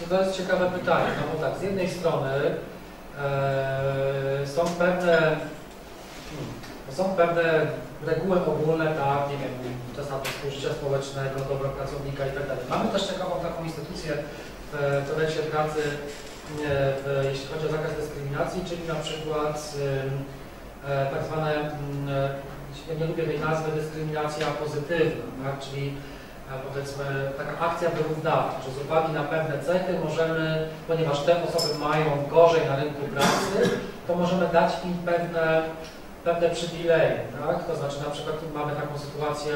To jest ciekawe pytanie, no bo tak, z jednej strony e, są pewne hmm, są pewne reguły ogólne, tak, nie wiem, zasady współżycia społecznego, dobro pracownika i tak. Mamy też ciekawą taką instytucję w kodeksie pracy, w, jeśli chodzi o zakaz dyskryminacji, czyli na przykład e, tak zwane, mm, nie lubię tej nazwy, dyskryminacja pozytywna, tak, czyli powiedzmy taka akcja wyrównawcza, że z uwagi na pewne cechy możemy, ponieważ te osoby mają gorzej na rynku pracy, to możemy dać im pewne, pewne przywileje, tak? To znaczy na przykład mamy taką sytuację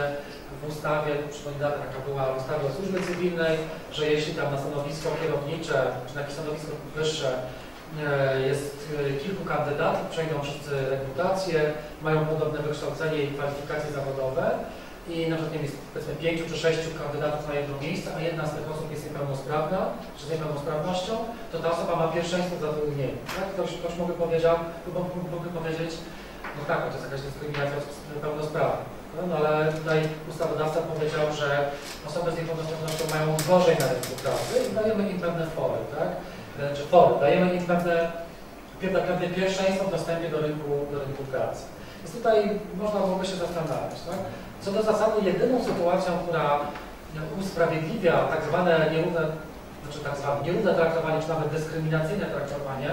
w ustawie, przypominam, taka była w ustawie o służbie cywilnej, że jeśli tam na stanowisko kierownicze, czy na jakieś stanowisko wyższe e, jest e, kilku kandydatów, przejdą wszyscy rekrutację, mają podobne wykształcenie i kwalifikacje zawodowe, i na przykład nie jest powiedzmy pięciu czy sześciu kandydatów na jedno miejsce, a jedna z tych osób jest niepełnosprawna, czy z niepełnosprawnością, to ta osoba ma pierwszeństwo w zatrudnieniu. Tak? Ktoś, ktoś mógłby, powiedział, mógłby powiedzieć, no tak, to jest jakaś dyskryminacja osób niepełnosprawnych. No, no ale tutaj ustawodawca powiedział, że osoby z niepełnosprawnością mają gorzej na rynku pracy i dajemy im pewne fory, tak? Czy fory, dajemy im pewne, pewne pierwszeństwo w dostępie do rynku, do rynku pracy. Więc tutaj można byłoby się zastanawiać, tak? Co do zasady jedyną sytuacją, która usprawiedliwia tak zwane nierówne, znaczy tak zwane nierówne traktowanie, czy nawet dyskryminacyjne traktowanie,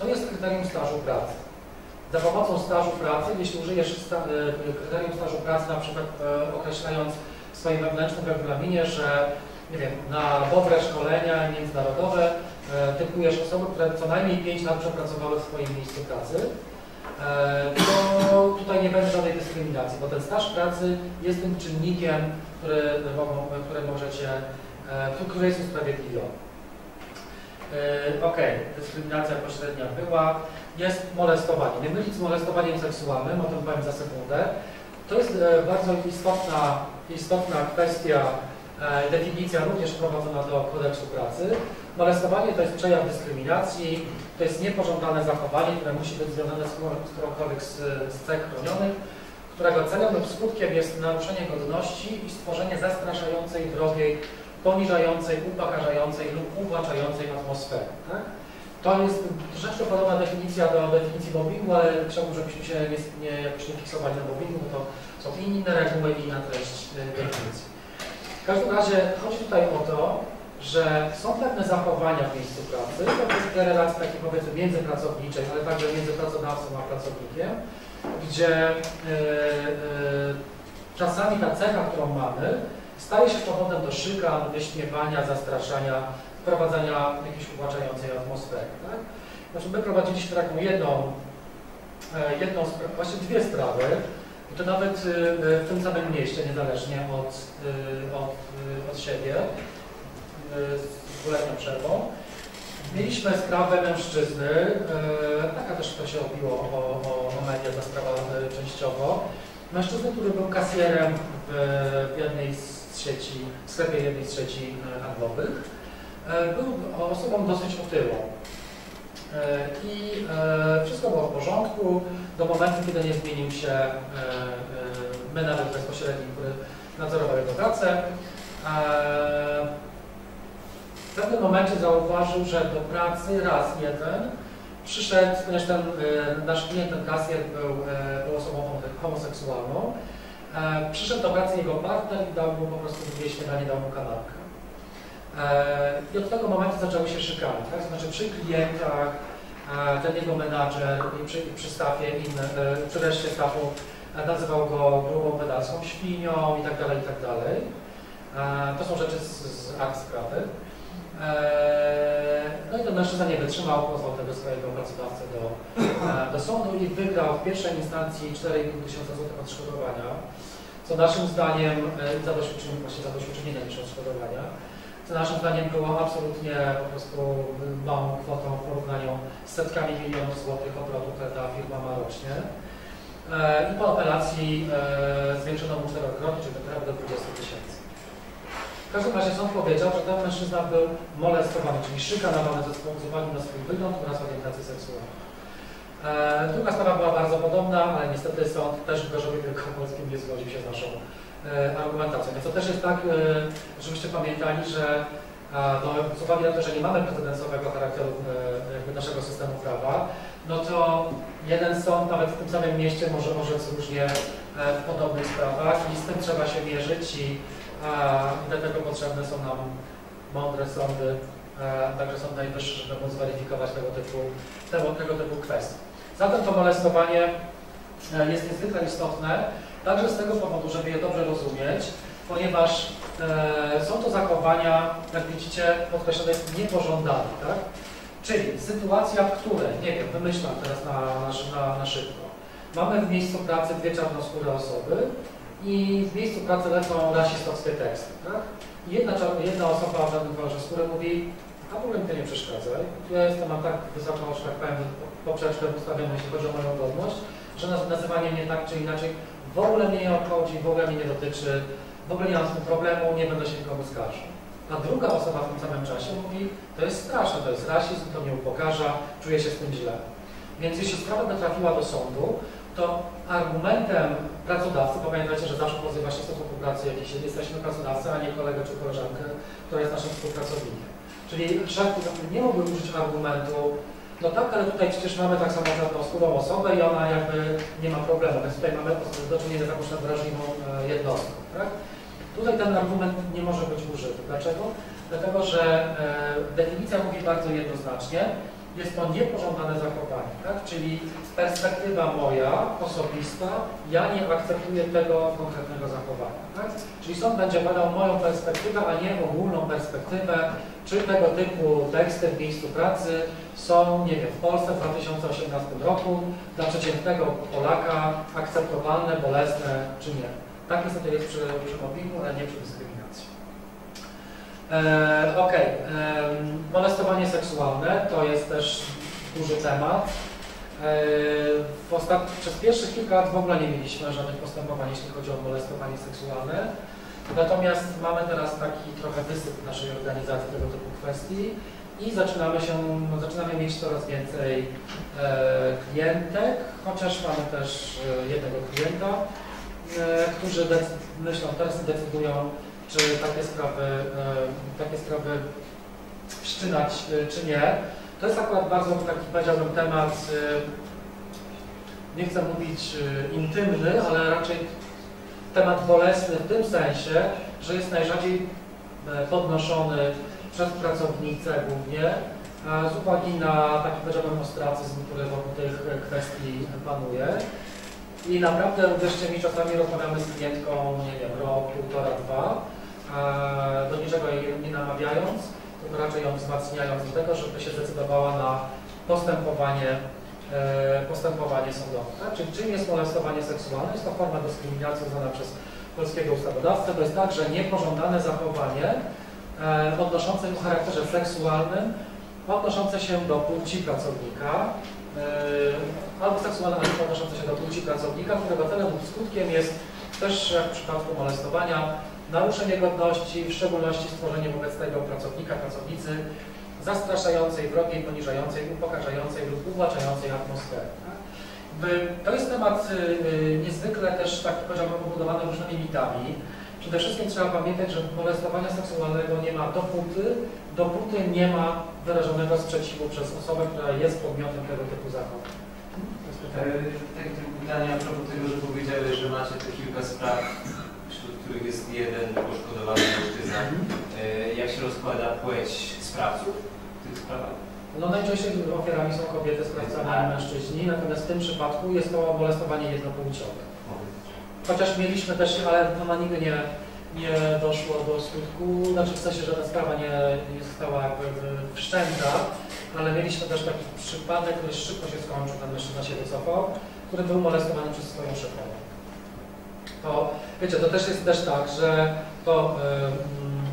to jest kryterium stażu pracy. Za pomocą stażu pracy, jeśli użyjesz sta, e, kryterium stażu pracy, na przykład e, określając w swoim wewnętrznym regulaminie, że nie wiem, na dobre szkolenia międzynarodowe e, typujesz osoby, które co najmniej 5 lat przepracowały w swoim miejscu pracy, to tutaj nie będzie żadnej dyskryminacji, bo ten staż pracy jest tym czynnikiem, który, który możecie, który jest usprawiedliwiony. E, ok, dyskryminacja pośrednia była, jest molestowanie. Nie mylić z molestowaniem seksualnym, o tym powiem za sekundę. To jest bardzo istotna, istotna kwestia, definicja również wprowadzona do kodeksu pracy. Molestowanie to jest przejaw dyskryminacji, to jest niepożądane zachowanie, które musi być związane z którąkolwiek z, z cech chronionych, którego celem lub skutkiem jest naruszenie godności i stworzenie zastraszającej, drogiej, poniżającej, upokarzającej lub uwłaczającej atmosfery. Tak? To jest troszeczkę podobna definicja do definicji mobbingu, ale chciałbym, żebyśmy się nie, jakoś nie fiksowali na mobbingu, bo to są inne reguły i inna treść y, definicji. W każdym razie chodzi tutaj o to, że są pewne zachowania w miejscu pracy, to jest te relacje takie powiedzmy ale także między pracodawcą a pracownikiem, gdzie yy, yy, czasami ta cecha, którą mamy, staje się powodem do szykan, wyśmiewania, zastraszania, wprowadzania jakiejś uwłaczającej atmosfery. Tak? Znaczy my prowadziliśmy taką jedną e, jedną właśnie dwie sprawy, i to nawet e, w tym samym mieście, niezależnie od, e, od, od siebie, z dwuletnią przerwą. Mieliśmy sprawę mężczyzny, e, taka też to się obiło o, o, o media, ta sprawa częściowo. Mężczyzny, który był kasjerem w, w jednej z sieci, w sklepie jednej z sieci e, handlowych. E, Był osobą dosyć otyłą. E, I e, wszystko było w porządku do momentu, kiedy nie zmienił się menadżer bezpośredni, który nadzorował jego pracę. W pewnym momencie zauważył, że do pracy raz jeden przyszedł, ponieważ ten nasz klient, ten kasjer był, był osobą homo- homoseksualną, przyszedł do pracy jego partner i dał mu po prostu dwie śniadanie, dał mu kanapkę. E, I od tego momentu zaczęły się szykany, tak? Znaczy przy klientach, e, ten jego menadżer przy, przy stafie inny, e, przy reszcie stafu nazywał go grubą pedalską świnią i tak dalej, i tak dalej. To są rzeczy z, z akt sprawy. No i ten mężczyzna nie wytrzymał, pozwał tego swojego pracodawcę do, do sądu i wygrał w pierwszej instancji 4,5 tysiąca złotych odszkodowania, co naszym zdaniem, zadośćuczynienie, właśnie zadośćuczynienie niż odszkodowania, co naszym zdaniem było absolutnie po prostu małą kwotą w porównaniu z setkami milionów złotych obrotu, które ta firma ma rocznie. E, I po apelacji e, zwiększono mu czterokrotnie, czyli prawie do 20 tysięcy. W każdym razie sąd powiedział, że ten mężczyzna był molestowany, czyli szykanowany ze uwagi na swój wygląd oraz orientację seksualną. E, druga sprawa była bardzo podobna, ale niestety sąd też w Gorzowie Wielkopolskim nie zgodził się z naszą argumentacją. Więc to też jest tak, e, żebyście pamiętali, że e, no, z uwagi na to, że nie mamy precedensowego charakteru e, jakby naszego systemu prawa, no to jeden sąd nawet w tym samym mieście może orzec różnie e, w podobnych sprawach i z tym trzeba się mierzyć i dlatego potrzebne są nam mądre sądy, e, także Sąd Najwyższy, żeby móc zweryfikować tego typu, tego, tego typu kwestie. Zatem to molestowanie e, jest niezwykle istotne, także z tego powodu, żeby je dobrze rozumieć, ponieważ e, są to zachowania, jak widzicie, podkreślone jest niepożądane, tak? Czyli sytuacja, w której, nie wiem, wymyślam teraz na, na, na szybko, mamy w miejscu pracy dwie czarnoskóre osoby, i w miejscu pracy lecą rasistowskie teksty, tak? I jedna, jedna osoba w danym kolorze mówi, a w ogóle mi to nie przeszkadza. Ja jestem, mam tak wysoką, że tak powiem, poprzeczkę ustawioną, jeśli chodzi o moją godność, że naz- nazywanie mnie tak czy inaczej w ogóle mnie nie obchodzi, w ogóle mnie nie dotyczy, w ogóle nie mam z tym problemu, nie będę się nikomu skarżył. A druga osoba w tym samym czasie mówi, to jest straszne, to jest rasizm, to mnie upokarza, czuję się z tym źle. Więc jeśli sprawa by trafiła do sądu, to argumentem pracodawcy, pamiętajcie, że zawsze pozywa się w stosunku pracy jakiś, jesteśmy pracodawcą, a nie kolegę czy koleżankę, która jest naszym współpracownikiem. Czyli szef nie mógłby użyć argumentu, no tak, ale tutaj przecież mamy tak samo czarnoskórą osobę i ona jakby nie ma problemu, więc tutaj mamy do czynienia z jakąś wrażliwą e, jednostką, tak? Tutaj ten argument nie może być użyty. Dlaczego? Dlatego, że e, definicja mówi bardzo jednoznacznie, jest to niepożądane zachowanie, tak? Czyli perspektywa moja, osobista, ja nie akceptuję tego konkretnego zachowania, tak? Czyli sąd będzie badał moją perspektywę, a nie ogólną perspektywę, czy tego typu teksty w miejscu pracy są, nie wiem, w Polsce w 2018 roku dla przeciętnego Polaka akceptowalne, bolesne, czy nie. Tak niestety jest przy, przy mobbingu, ale nie przy dyskryminacji. E, molestowanie seksualne to jest też duży temat. E, ostat... Przez pierwszych kilka lat w ogóle nie mieliśmy żadnych postępowań, jeśli chodzi o molestowanie seksualne. Natomiast mamy teraz taki trochę wysyp naszej organizacji tego typu kwestii i zaczynamy się, no, zaczynamy mieć coraz więcej e, klientek, chociaż mamy też e, jednego klienta, e, którzy myślą, teraz decydują, czy takie sprawy, e, takie sprawy wszczynać, e, czy nie. To jest akurat bardzo taki, powiedziałbym, temat, e, nie chcę mówić intymny, ale raczej temat bolesny w tym sensie, że jest najrzadziej podnoszony przez pracownicę głównie, z uwagi na taki, powiedziałbym, ostracyzm, który wokół tych kwestii panuje. I naprawdę, uwierzcie mi, czasami rozmawiamy z klientką, nie wiem, rok, półtora, dwa, e, do niczego jej nie namawiając, tylko raczej ją wzmacniając do tego, żeby się zdecydowała na postępowanie e, postępowanie sądowe. Tak? Czyli czym jest molestowanie seksualne? Jest to forma dyskryminacji uznana przez polskiego ustawodawcę. To jest także niepożądane zachowanie e, odnoszące o charakterze seksualnym, odnoszące się do płci pracownika, e, albo seksualne odnoszące się do płci pracownika, którego celem lub skutkiem jest też jak w przypadku molestowania naruszenie godności, w szczególności stworzenie wobec tego pracownika, pracownicy zastraszającej, wrogiej, poniżającej, upokarzającej lub uwłaczającej atmosfery. tak? To jest temat y, y, niezwykle też taki powiedziałbym pobudowany różnymi mitami. Przede wszystkim trzeba pamiętać, że molestowania seksualnego nie ma dopóty, dopóty nie ma wyrażonego sprzeciwu przez osobę, która jest podmiotem tego typu zachowań. To jest pytanie. Tak pytanie a propos tego, że powiedziałeś, że macie te kilka spraw, wśród których jest jeden poszkodowany mężczyzna. E, Jak się rozkłada płeć sprawców w tych sprawach? No najczęściej ofiarami są kobiety, sprawcami mężczyźni, natomiast w tym przypadku jest to molestowanie jednopłciowe. Chociaż mieliśmy też, ale ona nigdy nie, nie doszło do skutku, znaczy w sensie, że ta sprawa nie, nie została jakby wszczęta, ale mieliśmy też taki przypadek, który szybko się skończył, ten mężczyzna się wycofał, który był molestowany przez swoją szefową. To, wiecie, to też jest też tak, że to,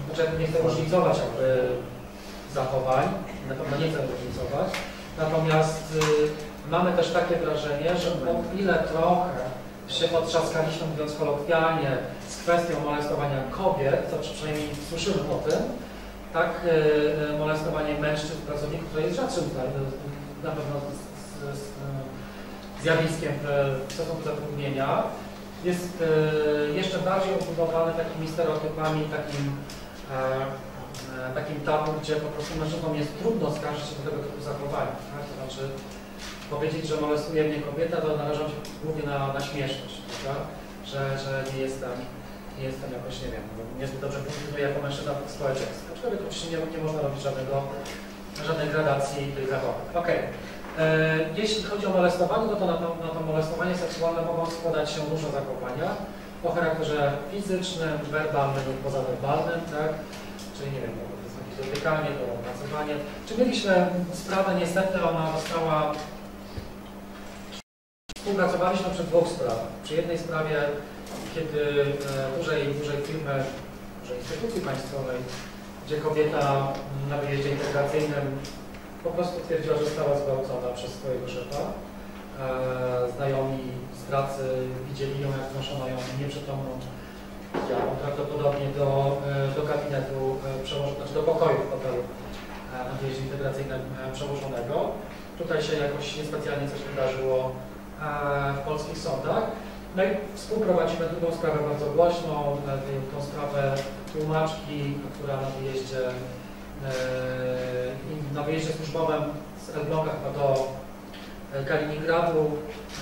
yy, znaczy nie chcę różnicować jakby zachowań, na pewno nie chcę różnicować, natomiast y, mamy też takie wrażenie, że o ile trochę się potrzaskaliśmy, mówiąc kolokwialnie, z kwestią molestowania kobiet, to przynajmniej słyszymy o tym, tak y, y, molestowanie mężczyzn, pracowników, które jest rzadszym tutaj, y, na pewno z, z, z, y, zjawiskiem w, stosunku zatrudnienia, jest jeszcze bardziej obudowane takimi stereotypami, takim, e, e, takim tabu, gdzie po prostu mężczyznom jest trudno skarżyć się do tego typu zachowania. Tak? To znaczy powiedzieć, że molestuje mnie kobieta, to narażam się głównie na, na śmieszność, prawda? Że, że nie jestem, nie jestem jakoś, nie wiem, niezbyt dobrze funkcjonuję jako mężczyzna w społeczeństwie. Aczkolwiek oczywiście nie, nie można robić żadnego, żadnej gradacji tych zachowań. Okej. E, Jeśli chodzi o molestowanie, no to na, to na to molestowanie seksualne mogą składać się różne zachowania o charakterze fizycznym, werbalnym lub pozawerbalnym, tak? Czyli nie wiem, to jest jakieś dotykanie, to opracowanie. Czy mieliśmy sprawę, niestety ona została Współpracowaliśmy przy dwóch sprawach. Przy jednej sprawie, kiedy e, dużej, dużej firmy, dużej instytucji państwowej, gdzie kobieta na wyjeździe integracyjnym po prostu twierdziła, że została zgwałcona przez swojego szefa. E, znajomi z pracy widzieli ją, jak wnoszono ją nieprzytomną prawdopodobnie do, e, do gabinetu znaczy do pokoju w hotelu na wyjeździe integracyjnym przełożonego. Tutaj się jakoś niespecjalnie coś wydarzyło w polskich sądach. No i współprowadzimy drugą sprawę bardzo głośną, e, tą sprawę tłumaczki, która na wyjeździe e, na wyjeździe służbowym z Elbląga chyba do e, Kaliningradu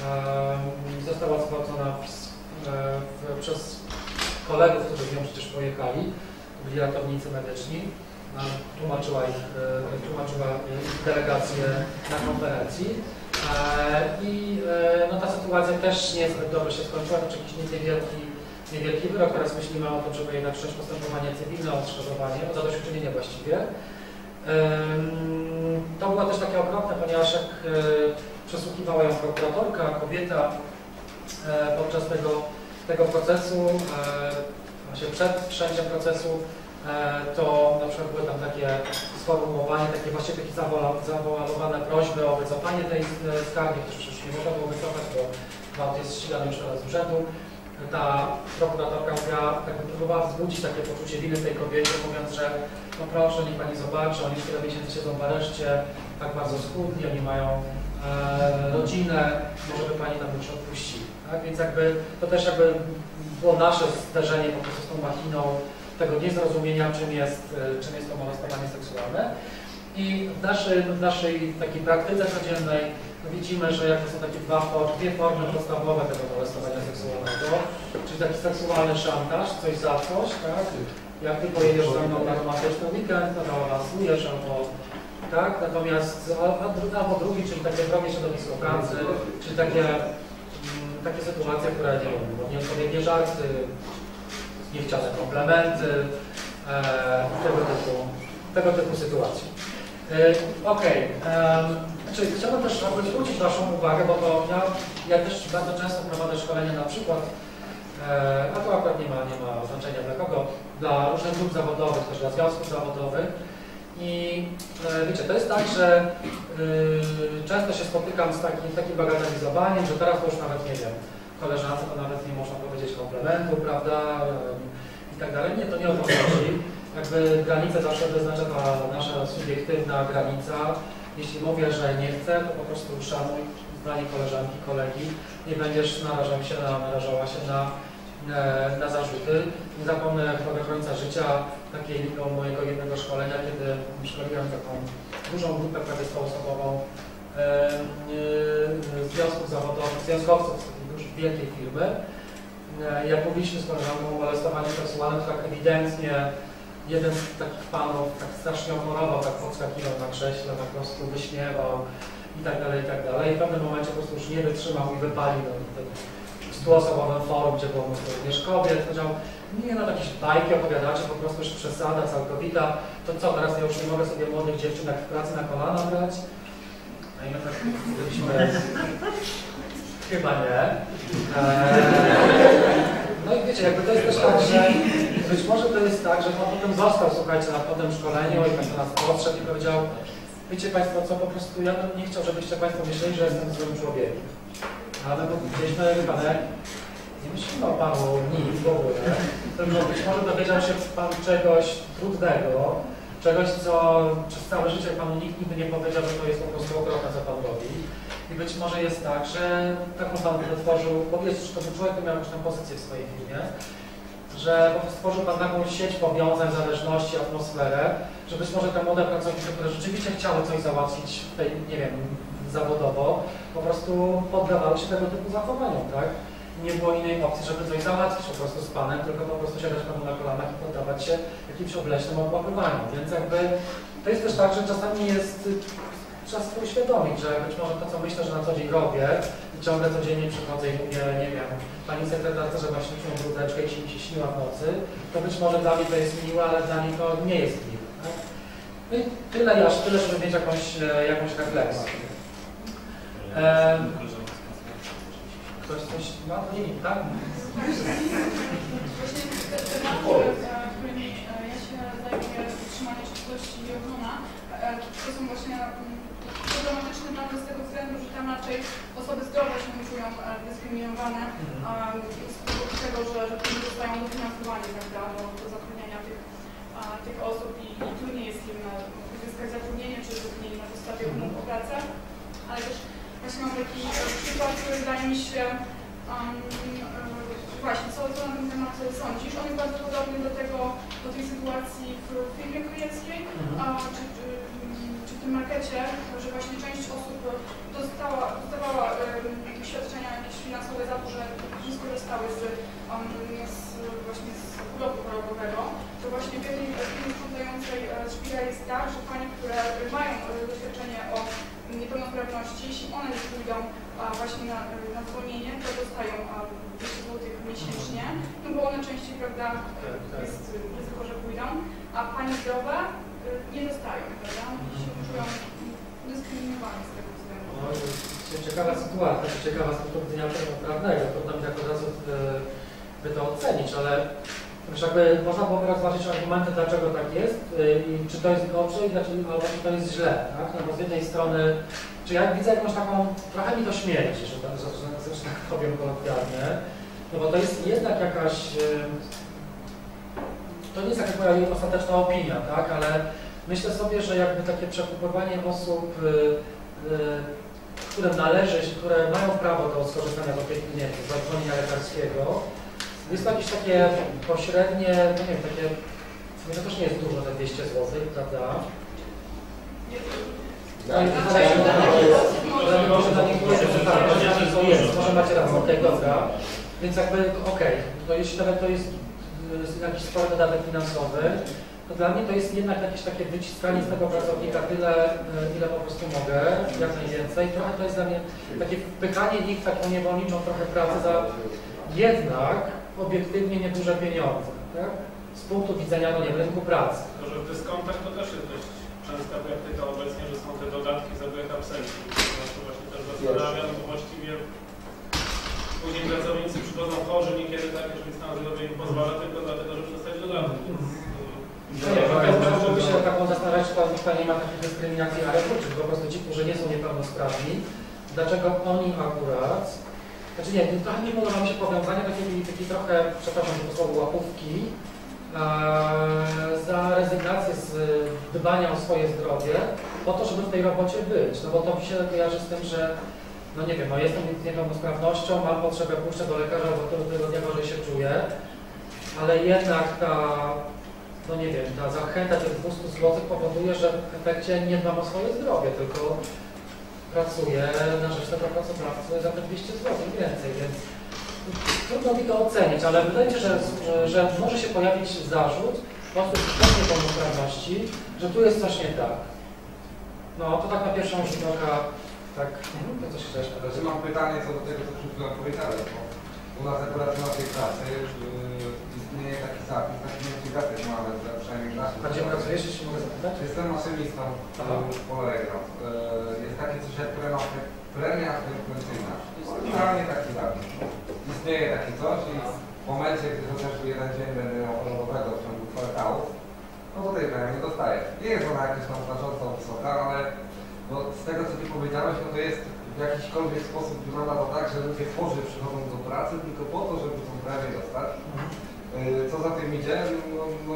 e, została zgwałcona e, przez kolegów, którzy z nią przecież pojechali, byli ratownicy medyczni. Tłumaczyła ich, e, tłumaczyła ich delegację na konferencji. E, I e, no, ta sytuacja też niezbyt dobrze się skończyła, jakiś niewielki, niewielki wyrok. Teraz myślimy o tym, żeby jednak wszcząć postępowanie cywilne o odszkodowanie, o zadośćuczynienie właściwie. To było też takie okropne, ponieważ jak e, przesłuchiwała ją prokuratorka, kobieta podczas tego, tego procesu, właśnie przed wszczęciem procesu, to na przykład były tam takie sformułowanie, takie właściwie takie zawoalowane prośby o wycofanie tej e, skargi, której przecież nie można było wycofać, bo gwałt jest ścigany już teraz z urzędu. Ta prokuratorka mówiła, tak próbowała wzbudzić takie poczucie winy tej kobiecie, mówiąc, że no proszę, niech pani zobaczy, oni tyle miesięcy siedzą w areszcie, tak bardzo schudni, oni mają e, rodzinę, może by pani nam już odpuścili. Tak? Więc jakby to też jakby było nasze zderzenie po prostu z tą machiną tego niezrozumienia, czym jest, e, czym jest to molestowanie seksualne. I w naszej, w naszej takiej praktyce codziennej widzimy, że jakby są takie dwa, dwie formy podstawowe tego molestowania seksualnego, czyli taki seksualny szantaż, coś za coś, tak? Jak ty pojedziesz ze mną na romantyczny weekend, to awansujesz albo tak? Natomiast albo drugi, czyli takie wrogie środowisko pracy, czyli takie, mm, takie sytuacje, które nie wiem, nieodpowiednie żarty, niechciane komplementy, e, tego, typu, tego typu sytuacje. Y, Okej, em, znaczy chciałbym też zwrócić Waszą uwagę, bo to ja, ja też bardzo często prowadzę szkolenia na przykład, e, a to akurat nie ma, nie ma znaczenia dla kogo, dla różnych grup zawodowych, też dla związków zawodowych i e, wiecie, to jest tak, że y, często się spotykam z takim, takim bagatelizowaniem, że teraz to już nawet nie wiem, koleżance to nawet nie można powiedzieć komplementu, prawda, i tak dalej. Nie, to nie o to chodzi. Jakby granicę zawsze wyznacza ta nasza subiektywna granica. Jeśli mówię, że nie chcę, to po prostu szanuj zdanie koleżanki, kolegi. Nie będziesz narażał się na, narażała się na, e, na zarzuty. Nie zapomnę chyba końca życia takiego mojego jednego szkolenia, kiedy szkoliłem taką dużą grupę prawie 100-osobową e, e, związków zawodowych, związkowców już wielkiej firmy. E, Jak mówiliśmy z koleżanką o molestowaniu seksualnym, tak ewidentnie jeden z takich panów tak strasznie ochorował, tak podskakiwał na krześle, po prostu wyśmiewał i tak dalej, i tak dalej. I w pewnym momencie po prostu już nie wytrzymał i wypalił na tym stuosobowym forum, gdzie było mnóstwo również kobiet. Powiedział, nie no, jakieś bajki opowiadacie, po prostu już przesada całkowita. To co, teraz ja już nie mogę sobie młodych dziewczynek w pracy na kolana brać? No i my tak byliśmy... Chyba nie. Eee, no i wiecie, jakby to jest też tak, że być może to jest tak, że pan potem został, słuchajcie, na potem szkoleniu i Państwo nas podszedł i powiedział, wiecie Państwo co, po prostu ja bym nie chciał, żebyście Państwo myśleli, że jestem złym człowiekiem. Ale bo Pan, jak nie myślimy o Panu nic w ogóle, tylko być może dowiedział się Pan czegoś trudnego, czegoś, co przez całe życie Panu nikt nigdy nie powiedział, że to jest po prostu okropne, co Pan robi. I być może jest tak, że taką Pan wytworzył, bo jest już to człowiek, miał już tam pozycję w swojej firmie, że po prostu stworzył Pan taką sieć powiązań, zależności, atmosferę, że być może te młode pracownice, które rzeczywiście chciały coś załatwić nie wiem, zawodowo, po prostu poddawały się tego typu zachowaniom, tak? Nie było innej opcji, żeby coś załatwić po prostu z Panem, tylko po prostu siadać Panu na kolanach i poddawać się jakimś obleśnym obłapywaniom. Więc jakby to jest też tak, że czasami jest trzeba sobie uświadomić, że być może to, co myślę, że na co dzień robię, ciągle codziennie przychodzę i mówię, nie wiem, pani sekretarce, że właśnie czuję brudeczkę i się się śniła w nocy, to być może dla mnie to jest miłe, ale dla niej to nie jest miłe. Tak? No i tyle, aż tyle, żeby mieć jakąś, e, jakąś refleksję. Em, Ktoś coś ma? To nie tak? Właśnie ja się zajmuję, utrzymanie czystości i ochrona, e, to są właśnie problematyczne dla mnie z tego względu, że tam raczej osoby zdrowe się czują e, dyskryminowane z powodu tego, że, że nie dostają dofinansowanie prawda, do, do zatrudniania tych, a, tych osób i, i trudniej jest im e, uzyskać zatrudnienie czy zatrudnienie na podstawie umów o pracę. Ale też właśnie mam taki e, przykład, który wydaje mi się um, e, właśnie, co, co na ten temat sądzisz? On jest bardzo podobny do tego, do tej sytuacji w firmie czy, czy, czy w tym markecie, że właśnie część osób dostała, dostawała um, świadczenia jakieś finansowe za to, że nie skorzystały z, um, z właśnie z urlopu chorobowego. To właśnie w jednej firmie sprzątającej e, szpila jest tak, że panie, które mają e, doświadczenie o niepełnosprawności, jeśli one nie pójdą a, właśnie na, na zwolnienie, to dostają a, 200 zł miesięcznie, no bo one częściej, prawda, jest ryzyko, że pójdą, a pani zdrowe y, nie dostają, prawda, i się czują dyskryminowane z tego względu. No, ciekawa sytuacja, ciekawa z punktu widzenia prawnego, trudno mi od razu e, by to ocenić, ale jakby można byłoby rozważyć argumenty, dlaczego tak jest e, i czy to jest dobrze, i dlaczego, albo czy to jest źle, tak? No bo z jednej strony, czy ja widzę jakąś taką, trochę mi to śmierdzi, że, że, że, że tak powiem kolokwialnie, no bo to jest jednak jakaś, e, to nie jest jakaś moja ostateczna opinia, tak? Ale myślę sobie, że jakby takie przekupywanie osób e, e, którym należy, które mają prawo do skorzystania z opieki, wiem, z zadzwonienia lekarskiego, jest to jakieś takie pośrednie, no nie wiem, takie, to też nie jest dużo, te 200 zł, prawda? No może tak, macie rację, okej, dobra. Więc jakby, okej, to jeśli nawet to jest y, jakiś spory dodatek finansowy, to dla mnie to jest jednak jakieś takie wyciskanie z tego pracownika tyle, y, ile po prostu mogę, jak najwięcej. Trochę to jest dla mnie takie wpychanie ich w taką niewolniczą trochę pracę za jednak obiektywnie nieduże pieniądze, tak? Z punktu widzenia, no nie rynku pracy. To, że w dyskontach to też jest dość częsta praktyka obecnie, że są te dodatki za brak absencji. To właśnie też zastanawia, no bo właściwie później pracownicy przychodzą chorzy, niekiedy takie, że stan zdrowia im pozwala tylko dlatego, żeby dostać dodatek. Więc, No nie, możemy się taką zastanawiać, czy ta nie ma takiej dyskryminacji arabów, po prostu ci, którzy nie są niepełnosprawni, dlaczego oni akurat, znaczy nie, trochę nie podoba mi się powiązanie takiej, takiej trochę, przepraszam, że słowo łapówki, e, za rezygnację z dbania o swoje zdrowie, po to, żeby w tej robocie być, no bo to mi się kojarzy z tym, że no nie wiem, no jestem z niepełnosprawnością, mam potrzebę pójścia do lekarza, bo tego dnia gorzej się czuję, ale jednak ta no nie wiem, ta zachęta tych 200 zł powoduje, że w efekcie nie dbam o swoje zdrowie, tylko pracuję na rzecz tego pracodawcy za te 200 zł więcej, więc trudno mi to ocenić, ale wydaje mi się, że, że może się pojawić zarzut osób bez niepełnosprawności, że tu jest coś nie tak. No to tak na pierwszą rzut oka, tak, to coś powiedzieć. mam pytanie co do tego, co przed chwilą powiedziałeś, bo u nas akurat na tej pracy yy, istnieje taki zapis, taki motywacja nawet, że przynajmniej w naszym A gdzie pracujesz, jeśli mogę zapytać? Jestem maszynistą Aha. w Polegro. Yy, Jest takie coś jak premia, premia frekwencyjna. Generalnie taki zapis. Istnieje takie coś i w momencie, gdy chociażby jeden dzień będę miał chorobowego w ciągu kwartału, no to tej premii nie dostaję. Nie jest ona jakaś tam znacząco wysoka, ale no, z tego co Ty powiedziałeś, no to jest w jakiśkolwiek sposób wygląda to tak, że ludzie chorzy przychodzą do pracy tylko po to, żeby tą premię dostać. Yy, Co za tym idzie, no, no,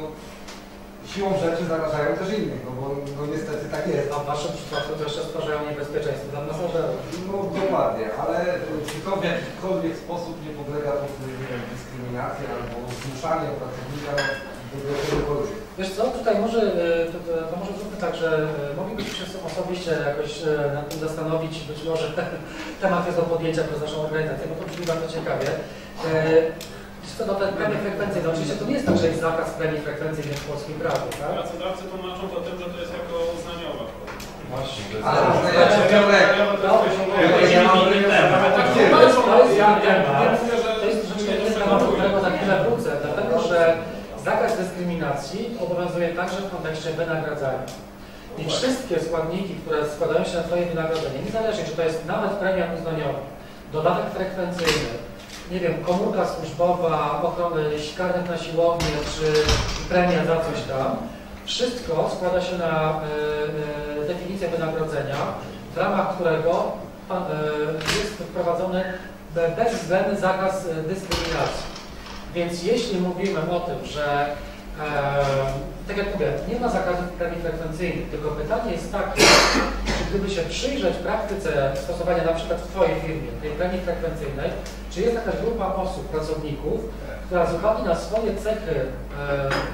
siłą rzeczy zarażają też innych, no bo no, niestety tak jest. A w Waszym przypadku to jeszcze stwarzają niebezpieczeństwo dla pasażerów. No dokładnie, ale y, czy to w jakikolwiek sposób nie podlega po prostu, nie wiem, dyskryminacji albo zmuszaniu pracownika do czegokolwiek. Wiesz co, tutaj może, e, to, to, to może zróbmy tak, że e, moglibyśmy się osobiście jakoś e, nad tym zastanowić, być może <laughs> temat jest do podjęcia przez naszą organizację, bo to brzmi bardzo ciekawie. E, Co do tej premii frekwencyjnej, oczywiście to nie jest tak, że jest zakaz premii frekwencyjnej w polskim prawie, tak? Pracodawcy tłumaczą to tym, że to jest jako uznaniowa. Właśnie. Ale No, To jest, że To jest temat, do którego za chwilę wrócę, dlatego że dyskryminacji obowiązuje także w kontekście wynagradzania. I wszystkie składniki, które składają się na Twoje wynagrodzenie, niezależnie czy to jest nawet premia uznaniowa, dodatek frekwencyjny, nie wiem, komórka służbowa, ochrony karnet na siłownię, czy premia za coś tam, wszystko składa się na e, e, definicję wynagrodzenia, w ramach którego e, jest wprowadzony be- bezwzględny zakaz dyskryminacji. Więc jeśli mówimy o tym, że tak jak mówię, nie ma zakazu premii frekwencyjnych, tylko pytanie jest takie, czy gdyby się przyjrzeć praktyce stosowania na przykład w Twojej firmie tej premii frekwencyjnej, czy jest jakaś grupa osób, pracowników, która z uwagi na swoje cechy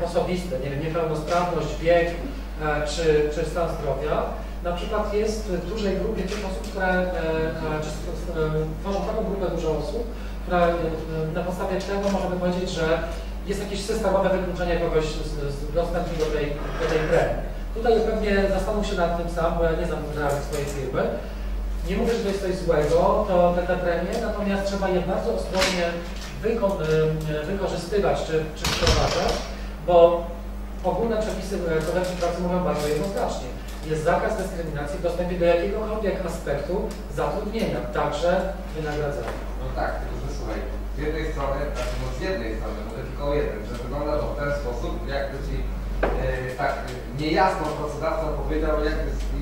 e, osobiste, nie wiem, niepełnosprawność, wiek e, czy, czy stan zdrowia, na przykład jest w dużej grupie tych osób, które e, e, czy, e, tworzą taką grupę dużo osób, która e, na podstawie tego możemy powiedzieć, że jest jakieś systemowe wykluczenie kogoś z, z dostępu do tej, do tej premii. Tutaj pewnie zastanów się nad tym sam, bo ja nie znam realnych swojej firmy. Nie mówię, że to jest coś złego, to te, te premie, natomiast trzeba je bardzo ostrożnie wyko- wykorzystywać czy, czy wprowadzać, bo ogólne przepisy kodeksu pracy mówią bardzo jednoznacznie. Jest zakaz dyskryminacji w dostępie do jakiegokolwiek aspektu zatrudnienia, także wynagradzania. No tak, tylko że słuchaj, z jednej strony, znaczy no z jednej strony, tylko jednym, że wygląda to w ten sposób, jakby ci e, tak niejasno pracodawca powiedział, jak,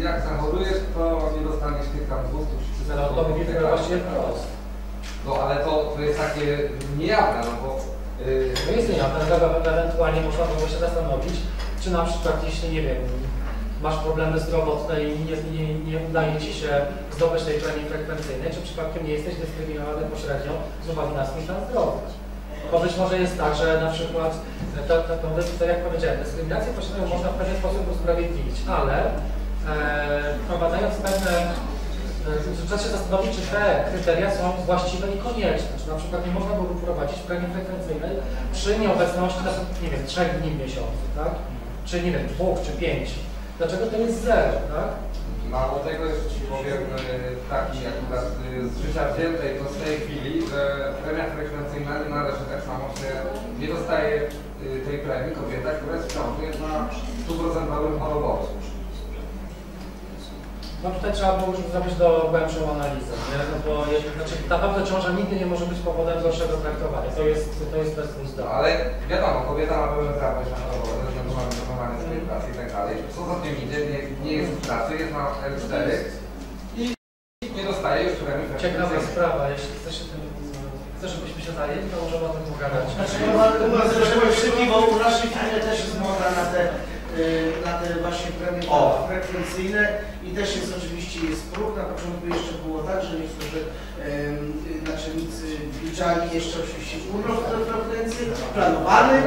jak zachorujesz, to nie dostaniesz tych tam 200 czy 300 Ale to mówi złotych, właściwie tak? wprost. No ale to, to jest takie niejawne, no bo e, To jest niejawne, dlatego ewentualnie można byłoby się zastanowić, czy na przykład jeśli, nie wiem, masz problemy zdrowotne i nie, nie, nie udaje Ci się zdobyć tej premii frekwencyjnej, czy przypadkiem nie jesteś dyskryminowany pośrednio z uwagi na swój stan zdrowia. Bo być może jest tak, że na przykład, to, to, to, to jak powiedziałem, dyskryminację pośrednią można w pewien sposób usprawiedliwić, ale e, wprowadzając pewne e, Trzeba się zastanowić, czy te kryteria są właściwe i konieczne. Czy na przykład nie można byłoby wprowadzić premii frekwencyjnej przy nieobecności na przykład, nie wiem, trzech dni w miesiącu, tak? Czy nie wiem, dwóch czy pięciu. Dlaczego to jest zero, tak? Mało tego jeszcze Ci powiem e, taki akurat e, z życia wziętej to z tej chwili, że premia frekwencyjna nie należy tak samo się nie dostaje e, tej premii kobieta, która jest w ciąży jest na 100% chorobowość. No tutaj trzeba było już zrobić do głębszą analizę, nie? No bo znaczy, na pewno ciąża nigdy nie może być powodem gorszego traktowania. To jest, to jest bez No, ale wiadomo, kobieta ma pełne prawo się na na wykonywanie swojej pracy i tak dalej. Co za tym idzie, nie, nie jest w pracy, jest na L4 i nie dostaje już premii Ciekawa sprawa, jeśli chcesz się tym, chcesz, żebyśmy się zajęli, to możemy o tym pogadać. Znaczy, no, ale u nas u naszej firmie też jest moda na te, y, na te właśnie premie O. i też jest oczywiście jest próg. Na początku jeszcze było tak, że niektórzy naczelnicy wliczali jeszcze oczywiście urlop do frekwencji planowany.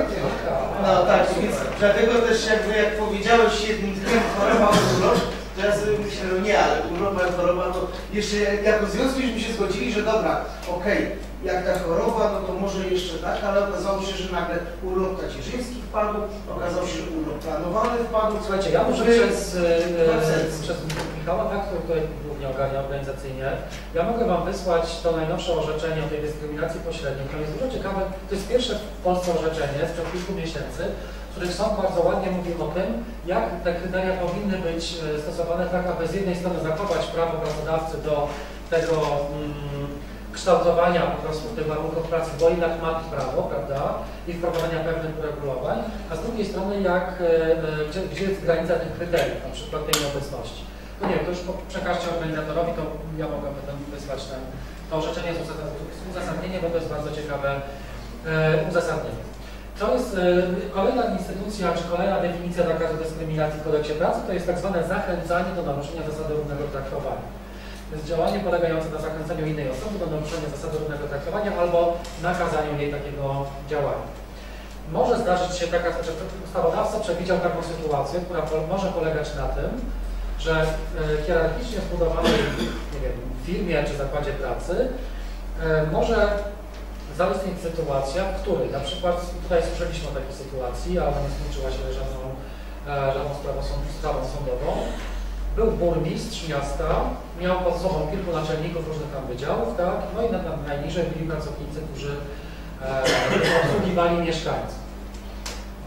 No tak, więc dlatego też jakby jak powiedziałeś jednym dniem choroba urlop, sobie myślę, no nie, ale urlop, ale choroba, to jeszcze jako związku żeśmy się zgodzili, że dobra, okej, jak ta choroba, no to może jeszcze tak, ale okazało się, że nagle urlop tacierzyński wpadł, okazało się, że urlop planowany wpadł. Słuchajcie, ja może przez, e, Proces. przez Michała, tak, który tutaj głównie ogarnia organizacyjnie, ja mogę Wam wysłać to najnowsze orzeczenie o tej dyskryminacji pośredniej. To jest dużo ciekawe, to jest pierwsze w Polsce orzeczenie sprzed kilku miesięcy, w którym sąd bardzo ładnie mówi o tym, jak te kryteria powinny być e, stosowane tak, aby z jednej strony zachować prawo pracodawcy do tego mm, kształtowania po prostu tych warunków pracy, bo jednak ma prawo, prawda, i wprowadzania pewnych uregulowań, a z drugiej strony jak, e, e, gdzie, gdzie jest granica tych kryteriów, na przykład tej nieobecności. No nie wiem, to już przekażcie organizatorowi, to ja mogę potem wysłać ten, to orzeczenie z uzas- z uzasadnieniem, bo to jest bardzo ciekawe uzasadnienie. To jest e, kolejna instytucja, czy kolejna definicja zakazu dyskryminacji w kodeksie pracy, to jest tak zwane zachęcanie do naruszenia zasady równego traktowania. To jest działanie polegające na zachęcaniu innej osoby do naruszenia zasady równego traktowania albo nakazaniu jej takiego działania. Może zdarzyć się taka, że ustawodawca przewidział taką sytuację, która może polegać na tym, że e, hierarchicznie zbudowanej nie wiem, firmie czy zakładzie pracy e, może zaistnieć sytuacja, w której na przykład tutaj słyszeliśmy o takiej sytuacji, ale nie skończyła się żadną, e, żadną sprawą, sprawą sądową. Był burmistrz miasta, miał pod sobą kilku naczelników różnych tam wydziałów, tak? No i na, na, najniżej byli pracownicy, którzy e, <clears throat> obsługiwali mieszkańców.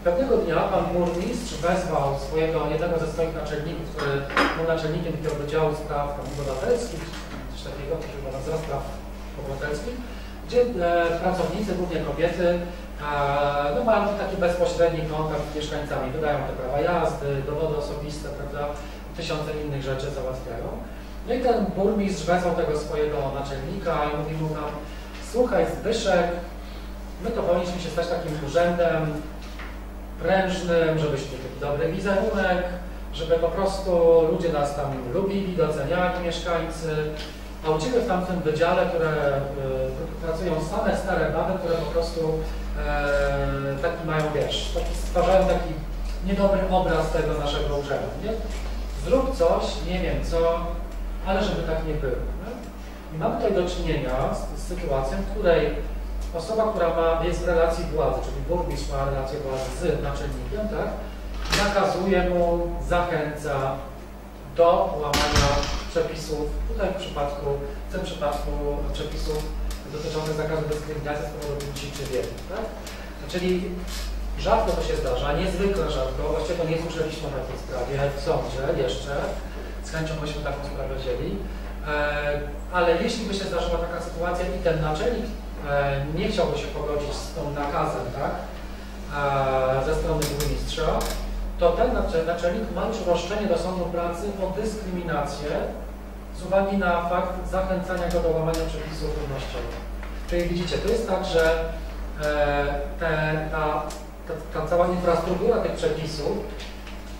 Pewnego dnia pan burmistrz wezwał swojego, jednego ze swoich naczelników, który był naczelnikiem takiego wydziału spraw obywatelskich, coś takiego, to się nazywa spraw obywatelskich, gdzie e, pracownicy, głównie kobiety, no mają taki bezpośredni kontakt z mieszkańcami, wydają te prawa jazdy, dowody osobiste, prawda, tysiące innych rzeczy załatwiają. No i ten burmistrz wezwał tego swojego naczelnika i mówi mu tam, słuchaj Zbyszek, my to powinniśmy się stać takim urzędem prężnym, żebyśmy mieli taki dobry wizerunek, żeby po prostu ludzie nas tam lubili, doceniali mieszkańcy, a u Ciebie w tamtym wydziale, które y, pracują same stare baby, które po prostu e, taki mają, wiesz, taki, stwarzają taki niedobry obraz tego naszego urzędu, nie? Zrób coś, nie wiem co, ale żeby tak nie było. Nie? I mamy tutaj do czynienia z, z sytuacją, w której osoba, która ma, jest w relacji władzy, czyli burmistrz ma relację władzy z naczelnikiem, tak? nakazuje mu, zachęca do łamania przepisów, tutaj w przypadku, w tym przypadku przepisów dotyczących zakazu dyskryminacji z powodu płci czy wieku. Tak? Czyli rzadko to się zdarza, niezwykle rzadko, właściwie to nie słyszeliśmy o takiej sprawie w sądzie jeszcze, z chęcią byśmy taką sprawę wzięli, e, ale jeśli by się zdarzyła taka sytuacja i ten naczelnik e, nie chciałby się pogodzić z tą nakazem, tak, e, ze strony burmistrza, to ten naczel- naczelnik ma już roszczenie do sądu pracy o dyskryminację z uwagi na fakt zachęcania go do łamania przepisów równościowych. Czyli widzicie, to jest tak, że e, te, ta, ta, ta cała infrastruktura tych przepisów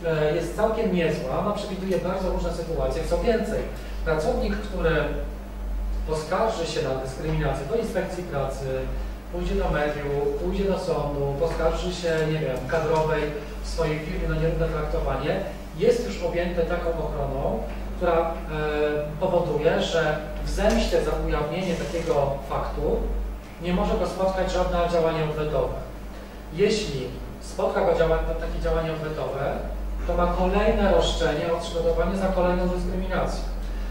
e, jest całkiem niezła, ona przewiduje bardzo różne sytuacje. Co więcej, pracownik, który poskarży się na dyskryminację do inspekcji pracy, pójdzie do mediów, pójdzie do sądu, poskarży się, nie wiem, kadrowej w swojej firmie na nierówne traktowanie, jest już objęty taką ochroną, która e, powoduje, że w zemście za ujawnienie takiego faktu nie może go spotkać żadne działanie odwetowe. Jeśli spotka go działa, takie działanie odwetowe, to ma kolejne roszczenie o odszkodowanie za kolejną dyskryminację.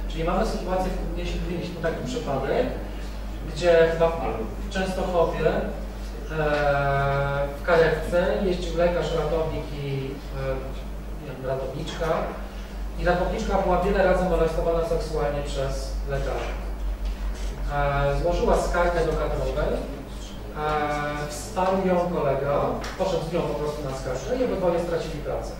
Czyli mamy sytuację, w- jeśli mieliśmy taki przypadek, gdzie chyba w Częstochowie e, w karetce jeździł lekarz, ratownik i e, ratowniczka i ratowniczka była wiele razy molestowana seksualnie przez lekarzy. E, złożyła skargę do kadrowej, e, wsparł ją kolega, poszedł z nią po prostu na skargę i obydwoje stracili pracę.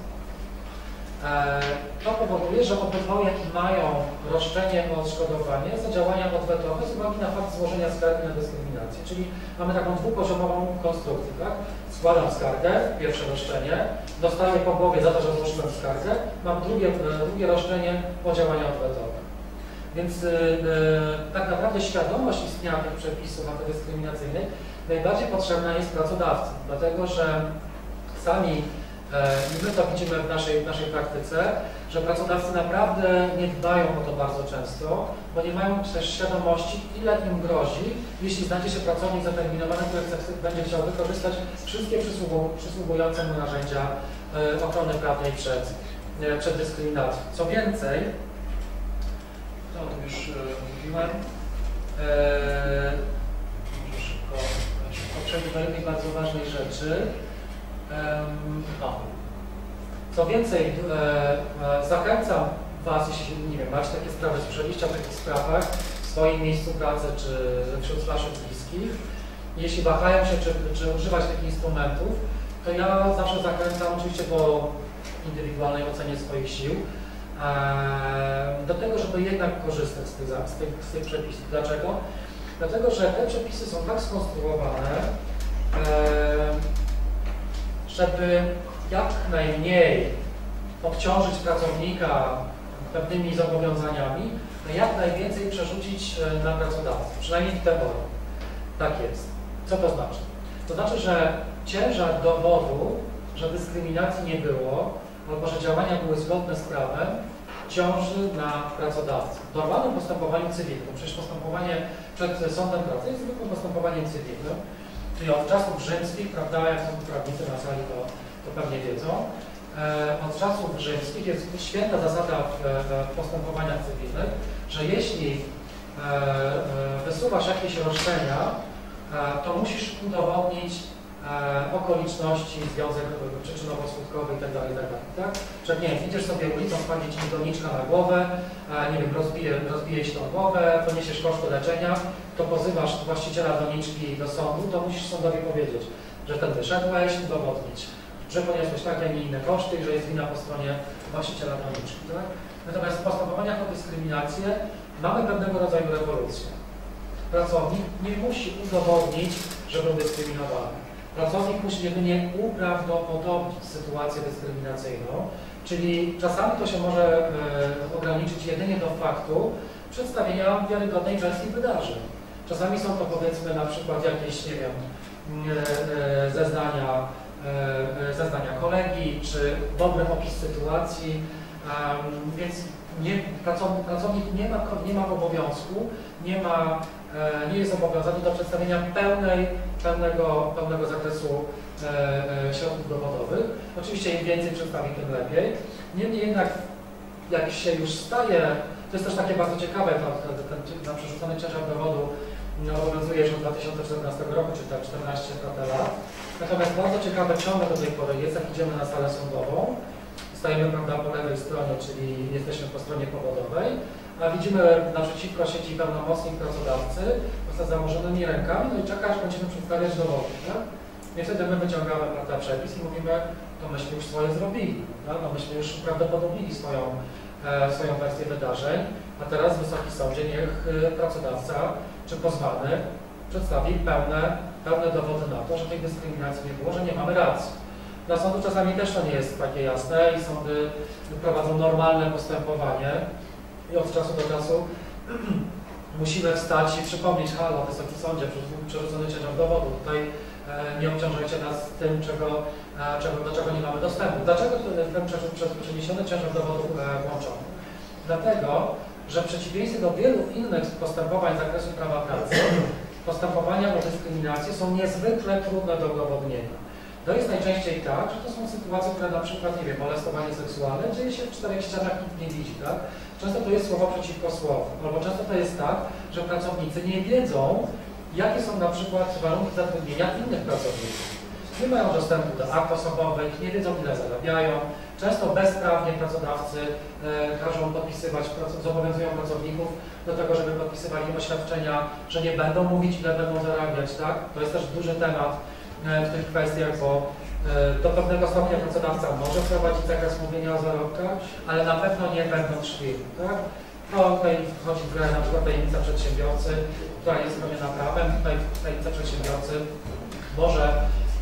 E, To powoduje, że obydwoje mają roszczenie o odszkodowanie za działania odwetowe z uwagi na fakt złożenia skargi na dyskryminację. Czyli mamy taką dwupoziomową konstrukcję, tak? Składam skargę, pierwsze roszczenie, dostaję po głowie za to, że złożyłem skargę, mam drugie, e, drugie roszczenie o działania odwetowe. Więc y, y, tak naprawdę świadomość istnienia tych przepisów antydyskryminacyjnych najbardziej potrzebna jest pracodawcy, dlatego że sami i my to widzimy w naszej, w naszej praktyce, że pracodawcy naprawdę nie dbają o to bardzo często, bo nie mają też świadomości, ile im grozi, jeśli znajdzie się pracownik zaterminowany, który będzie chciał wykorzystać wszystkie przysługu, przysługujące mu narzędzia e, ochrony prawnej przed, e, przed dyskryminacją. Co więcej, to o tym już e, mówiłem, e, może szybko, szybko przejdę do jednej bardzo ważnej rzeczy. Em, o. Co więcej, e, e, zachęcam Was, jeśli nie wiem, macie takie sprawy, słyszeliście o takich sprawach w swoim miejscu pracy czy wśród Waszych bliskich, jeśli wahają się, czy, czy używać tych instrumentów, to ja zawsze zachęcam, oczywiście po indywidualnej ocenie swoich sił, e, do tego, żeby jednak korzystać z tych, z tych, z tych przepisów. Dlaczego? Dlatego, że te przepisy są tak skonstruowane, żeby jak najmniej obciążyć pracownika pewnymi zobowiązaniami, a jak najwięcej przerzucić e, na pracodawcę, przynajmniej w teorii. Tak jest. Co to znaczy? To znaczy, że ciężar dowodu, że dyskryminacji nie było, albo że działania były zgodne z prawem, ciąży na pracodawcy. W normalnym postępowaniu cywilnym, przecież postępowanie przed sądem pracy jest zwykłym postępowaniem cywilnym, czyli od czasów rzymskich, prawda, jak są prawnicy na sali, to, to pewnie wiedzą, e, od czasów rzymskich jest święta zasada w, w postępowaniach cywilnych, że jeśli e, e, wysuwasz jakieś roszczenia, e, to musisz udowodnić e, okoliczności, związek przyczynowo-skutkowy itd., itd. Tak? Że nie wiem, idziesz sobie ulicą, spadnie ci doniczka na głowę, e, nie wiem, rozbije, rozbije tą głowę, poniesiesz koszty leczenia, to pozywasz właściciela doniczki do sądu, to musisz sądowi powiedzieć, że ten wyszedłeś, udowodnić, że poniosłeś takie, a nie inne koszty i że jest wina po stronie właściciela doniczki. Tak? Natomiast w postępowaniach o dyskryminację mamy pewnego rodzaju rewolucję. Pracownik nie musi udowodnić, że był dyskryminowany. Pracownik musi jedynie uprawdopodobnić sytuację dyskryminacyjną, czyli czasami to się może e, ograniczyć jedynie do faktu przedstawienia wiarygodnej wersji wydarzeń. Czasami są to powiedzmy na przykład jakieś, nie wiem, e, e, zeznania, zeznania kolegi, czy dobry opis sytuacji, więc nie, pracownik, pracownik nie, ma, nie ma obowiązku, nie, ma, nie jest zobowiązany do przedstawienia pełnej, pełnego, pełnego zakresu e, e, środków dowodowych. Oczywiście im więcej przedstawi, tym lepiej. Niemniej jednak, jak się już staje, to jest też takie bardzo ciekawe, to, to, ten, ten przerzucony ciężar dowodu no, obowiązuje już od 2014 roku, czy tak 14 prawda, lat. Natomiast bardzo ciekawe ciągle do tej pory jest, jak idziemy na salę sądową, stajemy prawda, po lewej stronie, czyli jesteśmy po stronie powodowej, a widzimy naprzeciwko siedzi pełnomocnik pracodawcy z założonymi rękami, no i czeka, aż będziemy przedstawiać dowody. Tak? I wtedy my wyciągamy prawda, przepis i mówimy, to myśmy już swoje zrobili, no myśmy już prawdopodobnili swoją, e, swoją wersję wydarzeń, a teraz Wysoki Sądzie niech e, pracodawca czy pozwany przedstawi pełne, pełne dowody na to, że tej dyskryminacji nie było, że nie mamy racji. Dla sądu czasami też to nie jest takie jasne i sądy prowadzą normalne postępowanie i od czasu do czasu <clears throat> musimy wstać i przypomnieć, halo, Wysoki Sądzie, przerzucony ciężar dowodu, tutaj e, nie obciążajcie nas tym, czego, e, czego, do czego nie mamy dostępu. Dlaczego ten, przeniesiony ciężar dowodu e, włączony? Dlatego, że w przeciwieństwie do wielu innych postępowań z zakresu prawa pracy, <clears throat> postępowania o dyskryminację są niezwykle trudne do udowodnienia. To jest najczęściej tak, że to są sytuacje, które na przykład, nie wiem, molestowanie seksualne dzieje się w czterech ścianach, nikt nie widzi, tak? Często to jest słowo przeciwko słowu, albo często to jest tak, że pracownicy nie wiedzą, jakie są na przykład warunki zatrudnienia innych pracowników. nie mają dostępu do akt osobowych, nie wiedzą ile zarabiają. Często bezprawnie pracodawcy e, każą podpisywać, zobowiązują pracowników do tego, żeby podpisywali oświadczenia, że nie będą mówić ile będą zarabiać, tak? To jest też duży temat e, w tych kwestiach, bo do pewnego stopnia pracodawca może wprowadzić zakaz mówienia o zarobkach, ale na pewno nie będąc szwirem, tak? No tutaj wchodzi w grę na przykład tajemnica przedsiębiorcy, która jest chroniona prawem. Tutaj tajemnica przedsiębiorcy może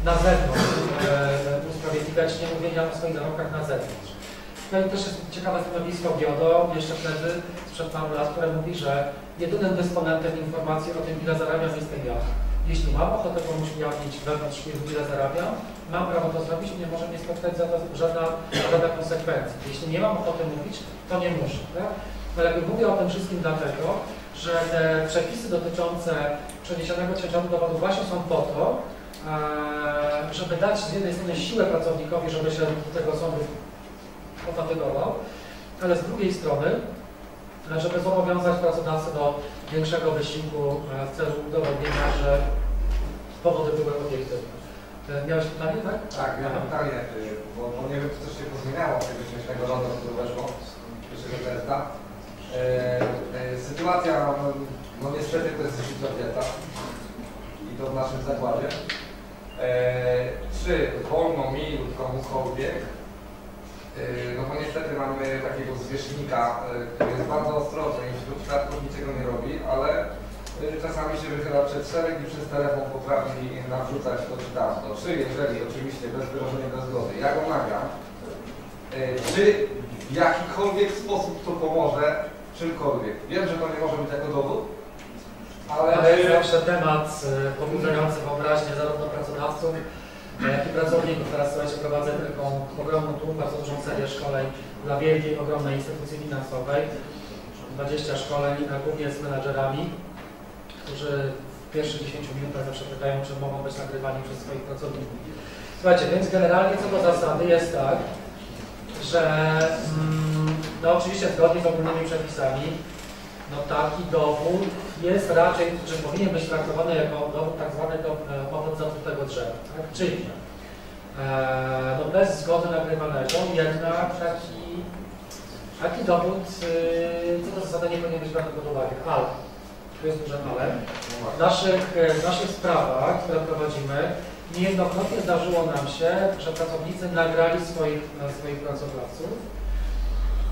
na zewnątrz e, usprawiedliwiać niemówienia o swoich zarobkach na zewnątrz. No i też jest ciekawe stanowisko GIODO, jeszcze wtedy, sprzed paru lat, które mówi, że jedynym dysponentem informacji o tym, ile zarabiam, jestem ja. Jeśli mam ochotę komuś ujawnić wewnątrz firmy, ile zarabiam, mam prawo to zrobić nie może mnie spotkać za to żadna, żadna konsekwencja. Jeśli nie mam ochoty mówić, to nie muszę. Tak? Ale mówię o tym wszystkim dlatego, że te przepisy dotyczące przeniesionego ciężaru dowodu właśnie są po to, e, żeby dać z jednej strony siłę pracownikowi, żeby się do tego sądu ofatygował, ale z drugiej strony, żeby zobowiązać pracodawcę do większego wysiłku e, w celu udowodnienia, że powody były obiektywne. E, Miałeś pytanie, tak? Tak, ja mam pytanie, y, bo, bo nie wiem, czy coś się pozmieniało od tego śmiesznego lodu, który weszło z pierwszego testa. E, e, sytuacja, no, no niestety to jest życiowieta i to w naszym zakładzie. E, czy wolno mi lub komukolwiek, e, no bo niestety mamy takiego zwierzchnika, e, który jest bardzo ostrożny i wśród świadków niczego nie robi, ale e, czasami się wychyla przed szereg i przez telefon potrafi narzucać to czy tamto. Czy jeżeli oczywiście bez wyrażenia zgody, ja go nagram, e, czy w jakikolwiek sposób to pomoże czymkolwiek. Wiem, że to nie może być jako dowód, ale... Ale jest zawsze temat e, pobudzający wyobraźnię zarówno pracodawców, jak i pracowników. Teraz słuchajcie, prowadzę taką ogromną, tu bardzo dużą serię szkoleń dla wielkiej, ogromnej instytucji finansowej. 20 szkoleń, głównie z menadżerami, którzy w pierwszych 10 minutach zawsze pytają, czy mogą być nagrywani przez swoich pracowników. Słuchajcie, więc generalnie co do zasady jest tak, że mm, no oczywiście zgodnie z ogólnymi przepisami no taki dowód jest raczej, że powinien być traktowany jako dowód tak zwany do, e, zatrutego drzewa. Tak? Czyli e, no bez zgody nagrywanego jednak taki, taki dowód y, co do zasady nie powinien być brany pod uwagę. Ale, jest duże ale, w naszych, e, w naszych sprawach, które prowadzimy, niejednokrotnie zdarzyło nam się, że pracownicy nagrali swoich, e, swoich pracodawców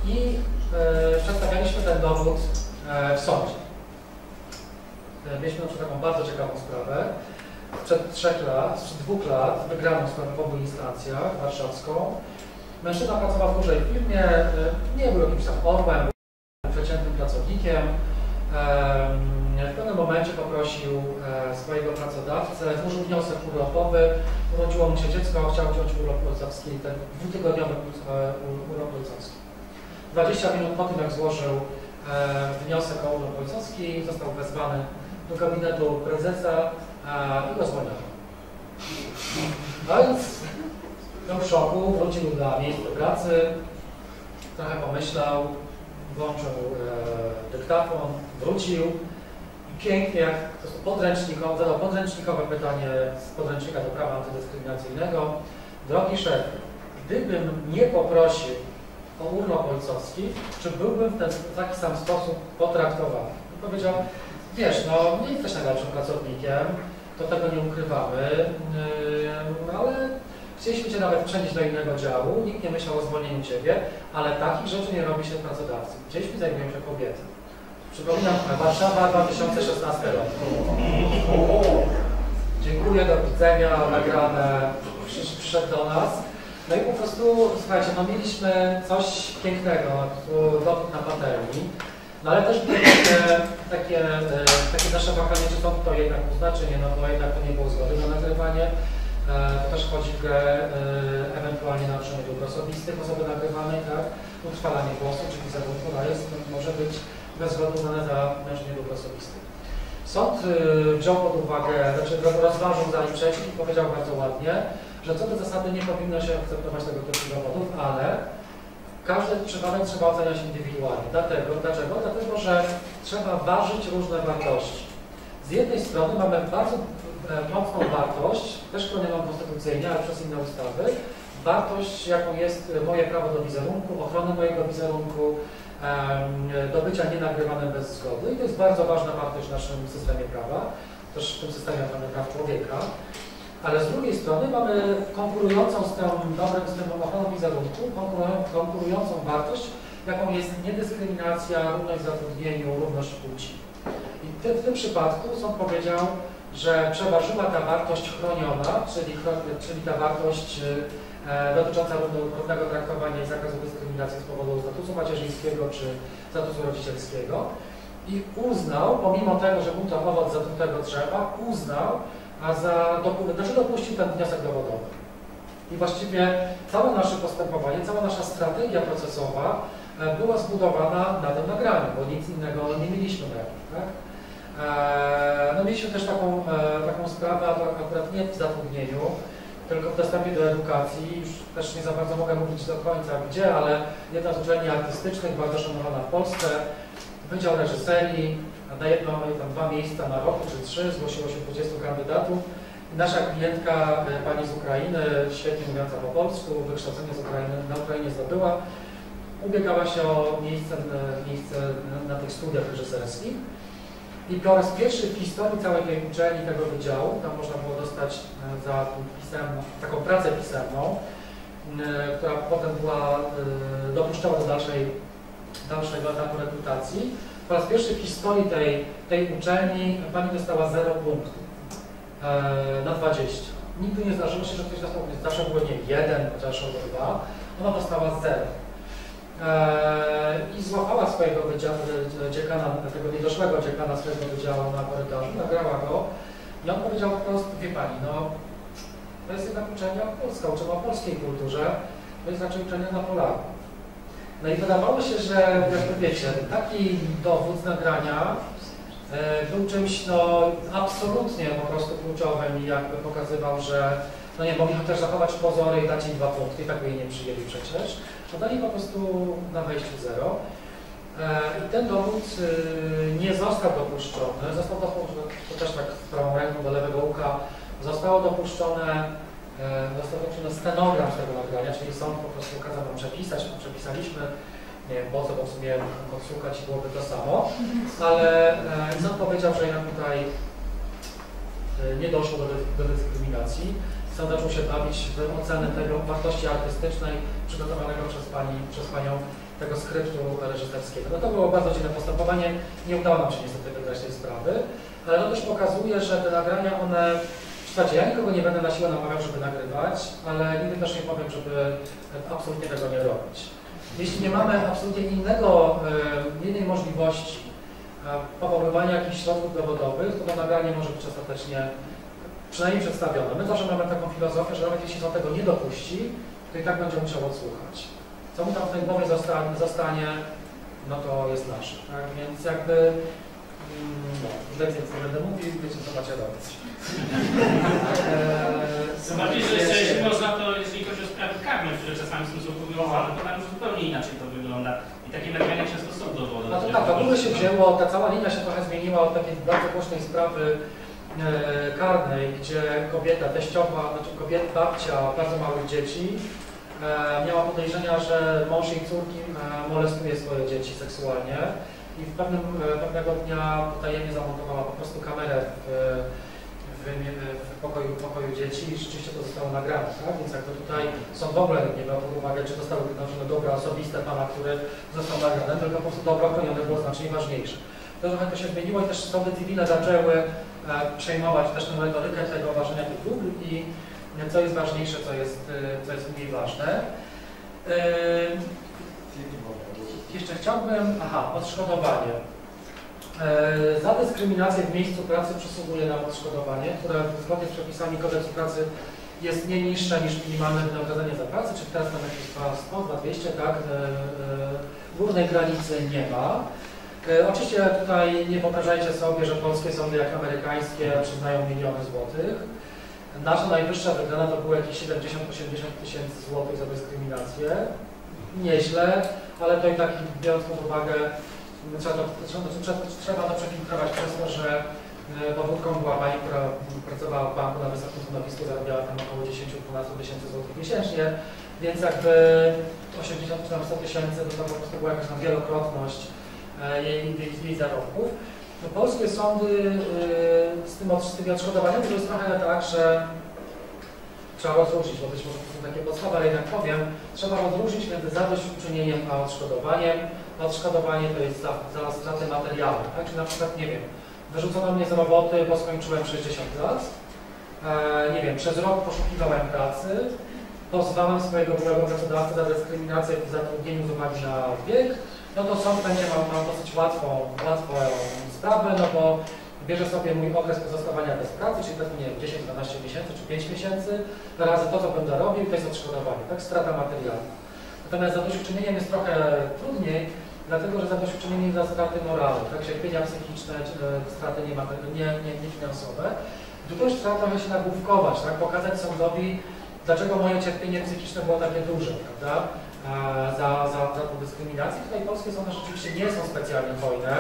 i e, przedstawialiśmy ten dowód e, w sądzie. E, Mieliśmy na przykład taką bardzo ciekawą sprawę. Przed trzech lat, sprzed dwóch lat wygraną sprawę w obu instancjach warszawską. Mężczyzna pracował w dużej firmie, nie był jakimś tam orłem, przeciętnym pracownikiem. W pewnym momencie poprosił e, swojego pracodawcę, złożył wniosek urlopowy, urodziło mu się dziecko, chciał wziąć urlop ojcowski, ten dwutygodniowy e, urlop ojcowski. 20 minut po tym, jak złożył e, wniosek o urlop ojcowski, został wezwany do gabinetu prezesa i go zwolniono. No więc był w szoku, wrócił na miejsce pracy, trochę pomyślał, włączył dyktafon, wrócił i pięknie, po prostu podręcznikowo, zadał podręcznikowe pytanie z podręcznika do prawa antydyskryminacyjnego. Drogi szef, gdybym nie poprosił o urlop ojcowski, czy byłbym w ten w taki sam sposób potraktowany? I powiedział, wiesz, no nie jesteś najlepszym pracownikiem, to tego nie ukrywamy, yy, ale chcieliśmy Cię nawet przenieść do innego działu, nikt nie myślał o zwolnieniu Ciebie, ale takich rzeczy nie robi się pracodawcy. Dziećmi zajmują się kobiety. Przypominam, Warszawa 2016 rok. Dziękuję, do widzenia, nagrane, przysz, przyszedł do nas. No i po prostu, słuchajcie, no mieliśmy coś pięknego, dowód na patelni, no ale też takie, takie, e, takie nasze wahanie, czy to, to jednak uzna, czy nie, no bo jednak to nie było zgody na nagrywanie. E, To też wchodzi w grę e, ewentualnie naruszenie dóbr osobistych osoby nagrywanej, tak? Utrwalanie głosu, czy wizerunku, no jest, może być bez względu uznane za dóbr osobistych. Sąd y, wziął pod uwagę, znaczy rozważył za i przeciw i powiedział bardzo ładnie, że co do zasady nie powinno się akceptować tego typu dowodów, ale każdy przypadek trzeba oceniać indywidualnie. Dlatego, dlaczego? Dlatego, że trzeba ważyć różne wartości. Z Z jednej strony mamy bardzo e, mocną wartość, też chronioną konstytucyjnie, ale przez inne ustawy, wartość, jaką jest moje prawo do wizerunku, ochrony mojego wizerunku, em, do bycia nienagrywanym bez zgody. I to jest bardzo ważna wartość w naszym systemie prawa, też w tym systemie ochrony praw człowieka. Ale z drugiej strony mamy konkurującą z tym dobrym systemem ochrony wizerunku, konkurują- konkurującą wartość, jaką jest niedyskryminacja, równość w zatrudnieniu, równość płci. I w tym, tym przypadku sąd powiedział, że przeważyła ta wartość chroniona, czyli, czyli ta wartość e, dotycząca równo- równego traktowania i zakazu dyskryminacji z powodu statusu macierzyńskiego czy statusu rodzicielskiego i uznał, pomimo tego, że był to owoc zatrutego drzewa, uznał, a za dopu- znaczy dopuścił ten wniosek dowodowy. I właściwie całe nasze postępowanie, cała nasza strategia procesowa e, była zbudowana na tym nagraniu, bo nic innego nie mieliśmy na nim, tak? E, No mieliśmy też taką, e, taką sprawę, akurat nie w zatrudnieniu, tylko w dostępie do edukacji. Już też nie za bardzo mogę mówić do końca gdzie, ale jedna z uczelni artystycznych, bardzo szanowana w Polsce, Wydział Reżyserii, na jedno, tam dwa miejsca na roku czy trzy, zgłosiło się 20 kandydatów. Nasza klientka, e, pani z Ukrainy, świetnie mówiąca po polsku, wykształcenie z Ukrainy, na Ukrainie zdobyła, ubiegała się o miejsce, e, miejsce na tych studiach reżyserskich. I po raz pierwszy w historii całej tej uczelni, tego wydziału, tam można było dostać e, za pisemną, taką pracę pisemną, e, która potem była, e, dopuszczała do dalszej, dalszego etapu rekrutacji. Po raz pierwszy w historii tej, tej uczelni pani dostała 0 punktów na 20. Nigdy nie zdarzyło się, że ktoś dostał, zawsze było nie jeden, chociaż albo dwa, ona dostała 0. Eee, i złapała swojego wydziału, dziekana, tego niedoszłego dziekana swojego wydziału na korytarzu, nagrała go i on powiedział wprost, wie Pani, no to jest jednak uczelnia polska, uczenia o polskiej kulturze, to jest raczej uczelnia na Polaków. No i wydawało się, że jakby wiecie, taki dowód nagrania e, był czymś no absolutnie po prostu kluczowym i jakby pokazywał, że no nie, mogli chociaż zachować pozory i dać im dwa punkty, tak by jej nie przyjęli przecież. A dali po prostu na wejściu zero. E, I ten dowód y, nie został dopuszczony, został dopuszczony, to też tak prawą ręką do lewego ucha, zostało dopuszczone, e, został dopuszczony stenogram z tego nagrania, czyli sąd po prostu kazał nam przepisać, my przepisaliśmy, nie wiem po co, bo w sumie odsłuchać i byłoby to samo, ale e, sąd powiedział, że jednak tutaj nie doszło do, do dyskryminacji. Sąd zaczął się bawić w ocenę tego wartości artystycznej przygotowanego przez, pani, przez Panią tego skryptu reżyserskiego. No to było bardzo dziwne postępowanie, nie udało nam się niestety wygrać tej sprawy, ale to też pokazuje, że te nagrania, one, słuchajcie, ja nikogo nie będę na siłę namawiał, żeby nagrywać, ale nigdy też nie powiem, żeby absolutnie tego nie robić. Jeśli nie mamy absolutnie innego, e, innej możliwości powoływania jakichś środków dowodowych, to to nagranie może być ostatecznie przynajmniej przedstawione. My zawsze mamy taką filozofię, że nawet jeśli sąd tego nie dopuści, to i tak będzie musiał odsłuchać. Co mu tam w tej głowie zostanie, zostanie no to jest nasze. Tak? Więc jakby, mm, no, już więcej nie będę mówił, wiecie co macie robić. <laughs> Bardziej, że jeszcze, jeśli można, to jeżeli chodzi o sprawy karne, które czasami są powiązane, to tam zupełnie inaczej to wygląda. I takie nagrania często są dowodem. No to tak, w ogóle się wzięło, ta cała linia się trochę zmieniła od takiej bardzo głośnej sprawy karnej, gdzie kobieta, teściowa, znaczy kobieta, babcia bardzo małych dzieci e, miała podejrzenia, że mąż jej córki e, molestuje swoje dzieci seksualnie i w pewnym, e, pewnego dnia tajemnie zamontowała po prostu kamerę w, w, w pokoju, w pokoju dzieci i rzeczywiście to zostało nagrane, tak? Więc jakby tutaj sąd w ogóle nie brał pod uwagę, czy zostały wyznaczone dobra osobiste pana, który został nagrany, tylko po prostu dobro chronione było znacznie ważniejsze. To trochę to się zmieniło i też sądy cywilne zaczęły e, przejmować też tę metodykę tego ważenia tych dóbr i e, co jest ważniejsze, co jest, e, co jest mniej ważne. E, jeszcze chciałbym, aha, odszkodowanie. E, Za dyskryminację w miejscu pracy przysługuje nam odszkodowanie, które zgodnie z przepisami kodeksu pracy jest nie niższe niż minimalne wynagrodzenie za pracę, czyli teraz tam jakieś 100, 200, tak? E, e, Górnej granicy nie ma. E, Oczywiście tutaj nie wyobrażajcie sobie, że polskie sądy jak amerykańskie przyznają miliony złotych. Nasza najwyższa wygrana to było jakieś 70-80 tysięcy złotych za dyskryminację. Nieźle, ale to i tak biorąc pod uwagę, trzeba to, trzeba, to przefiltrować przez to, że E, Powódką była pani, która pracowała w banku na wysokim stanowisku, zarabiała tam około 10-12 tysięcy złotych miesięcznie, więc jakby 80 czy tam 100 tysięcy to, to po prostu była jakaś wielokrotność e, jej, jej, jej zarobków. No, polskie sądy e, z, tym, z tymi odszkodowaniami to jest trochę tak, że trzeba rozróżnić, bo być może to są takie podstawy, ale jednak powiem, trzeba rozróżnić między zadośćuczynieniem a odszkodowaniem. Odszkodowanie to jest za, za stratę materialną, tak? Czyli na przykład, nie wiem, wyrzucono mnie z roboty, bo skończyłem 60 lat, e, nie wiem, przez rok poszukiwałem pracy, pozwałem swojego byłego pracodawcę za dyskryminację w zatrudnieniu z uwagi na wiek, no to sąd będzie mam, mam dosyć łatwą, łatwą sprawę, no bo bierze sobie mój okres pozostawania bez pracy, czyli powiedzmy, nie wiem, 10-12 miesięcy czy 5 miesięcy, razy to, co będę robił, to jest odszkodowanie, tak, strata materialna. Natomiast zadośćuczynieniem jest trochę trudniej, dlatego że zadośćuczynienie za straty moralne, tak, cierpienia psychiczne, e, straty nie, nie, nie finansowe. Tu też trzeba trochę się nagłówkować, tak, pokazać sądowi, dlaczego moje cierpienie psychiczne było takie duże, prawda, za, za, za tą dyskryminację. Tutaj polskie sądy rzeczywiście nie są specjalnie hojne.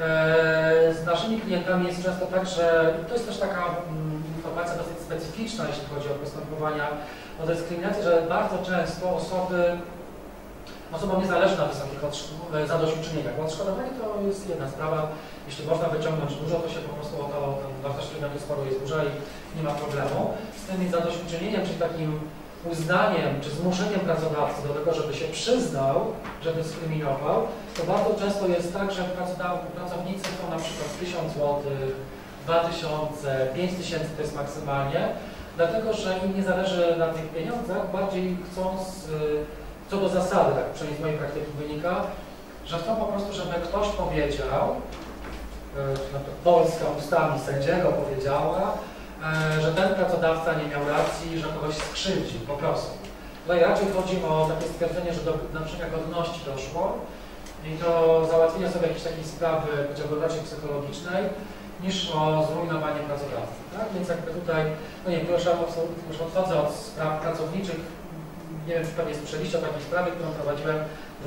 E, Z naszymi klientami jest często tak, że to jest też taka mm, informacja dosyć specyficzna, jeśli chodzi o postępowania o dyskryminację, że bardzo często osoby, osobom nie zależy na wysokich e, zadośćuczynieniach, bo odszkodowanie to jest jedna sprawa, jeśli można wyciągnąć dużo, to się po prostu o to, wartość przedmiotu sporu jest duża i nie ma problemu. Z tym zadośćuczynieniem, czyli takim uznaniem czy zmuszeniem pracodawcy do tego, żeby się przyznał, że dyskryminował, to bardzo często jest tak, że pracownicy chcą na przykład 1000 zł, 2000, 5000 to jest maksymalnie, dlatego że im nie zależy na tych pieniądzach, bardziej chcą, z, co do zasady, tak przynajmniej z mojej praktyki wynika, że chcą po prostu, żeby ktoś powiedział, e, Polska ustami sędziego powiedziała, że ten pracodawca nie miał racji, że kogoś skrzywdził, po prostu. Tutaj raczej chodzi o takie stwierdzenie, że do naruszenia godności doszło i to załatwienie sobie jakiejś takiej sprawy, powiedziałbym raczej psychologicznej, niż o zrujnowanie pracodawcy. Tak? Więc jakby tutaj, no nie, proszę, już odchodzę od spraw pracowniczych. Nie wiem, czy pewnie słyszeliście o takiej sprawie, którą prowadziłem,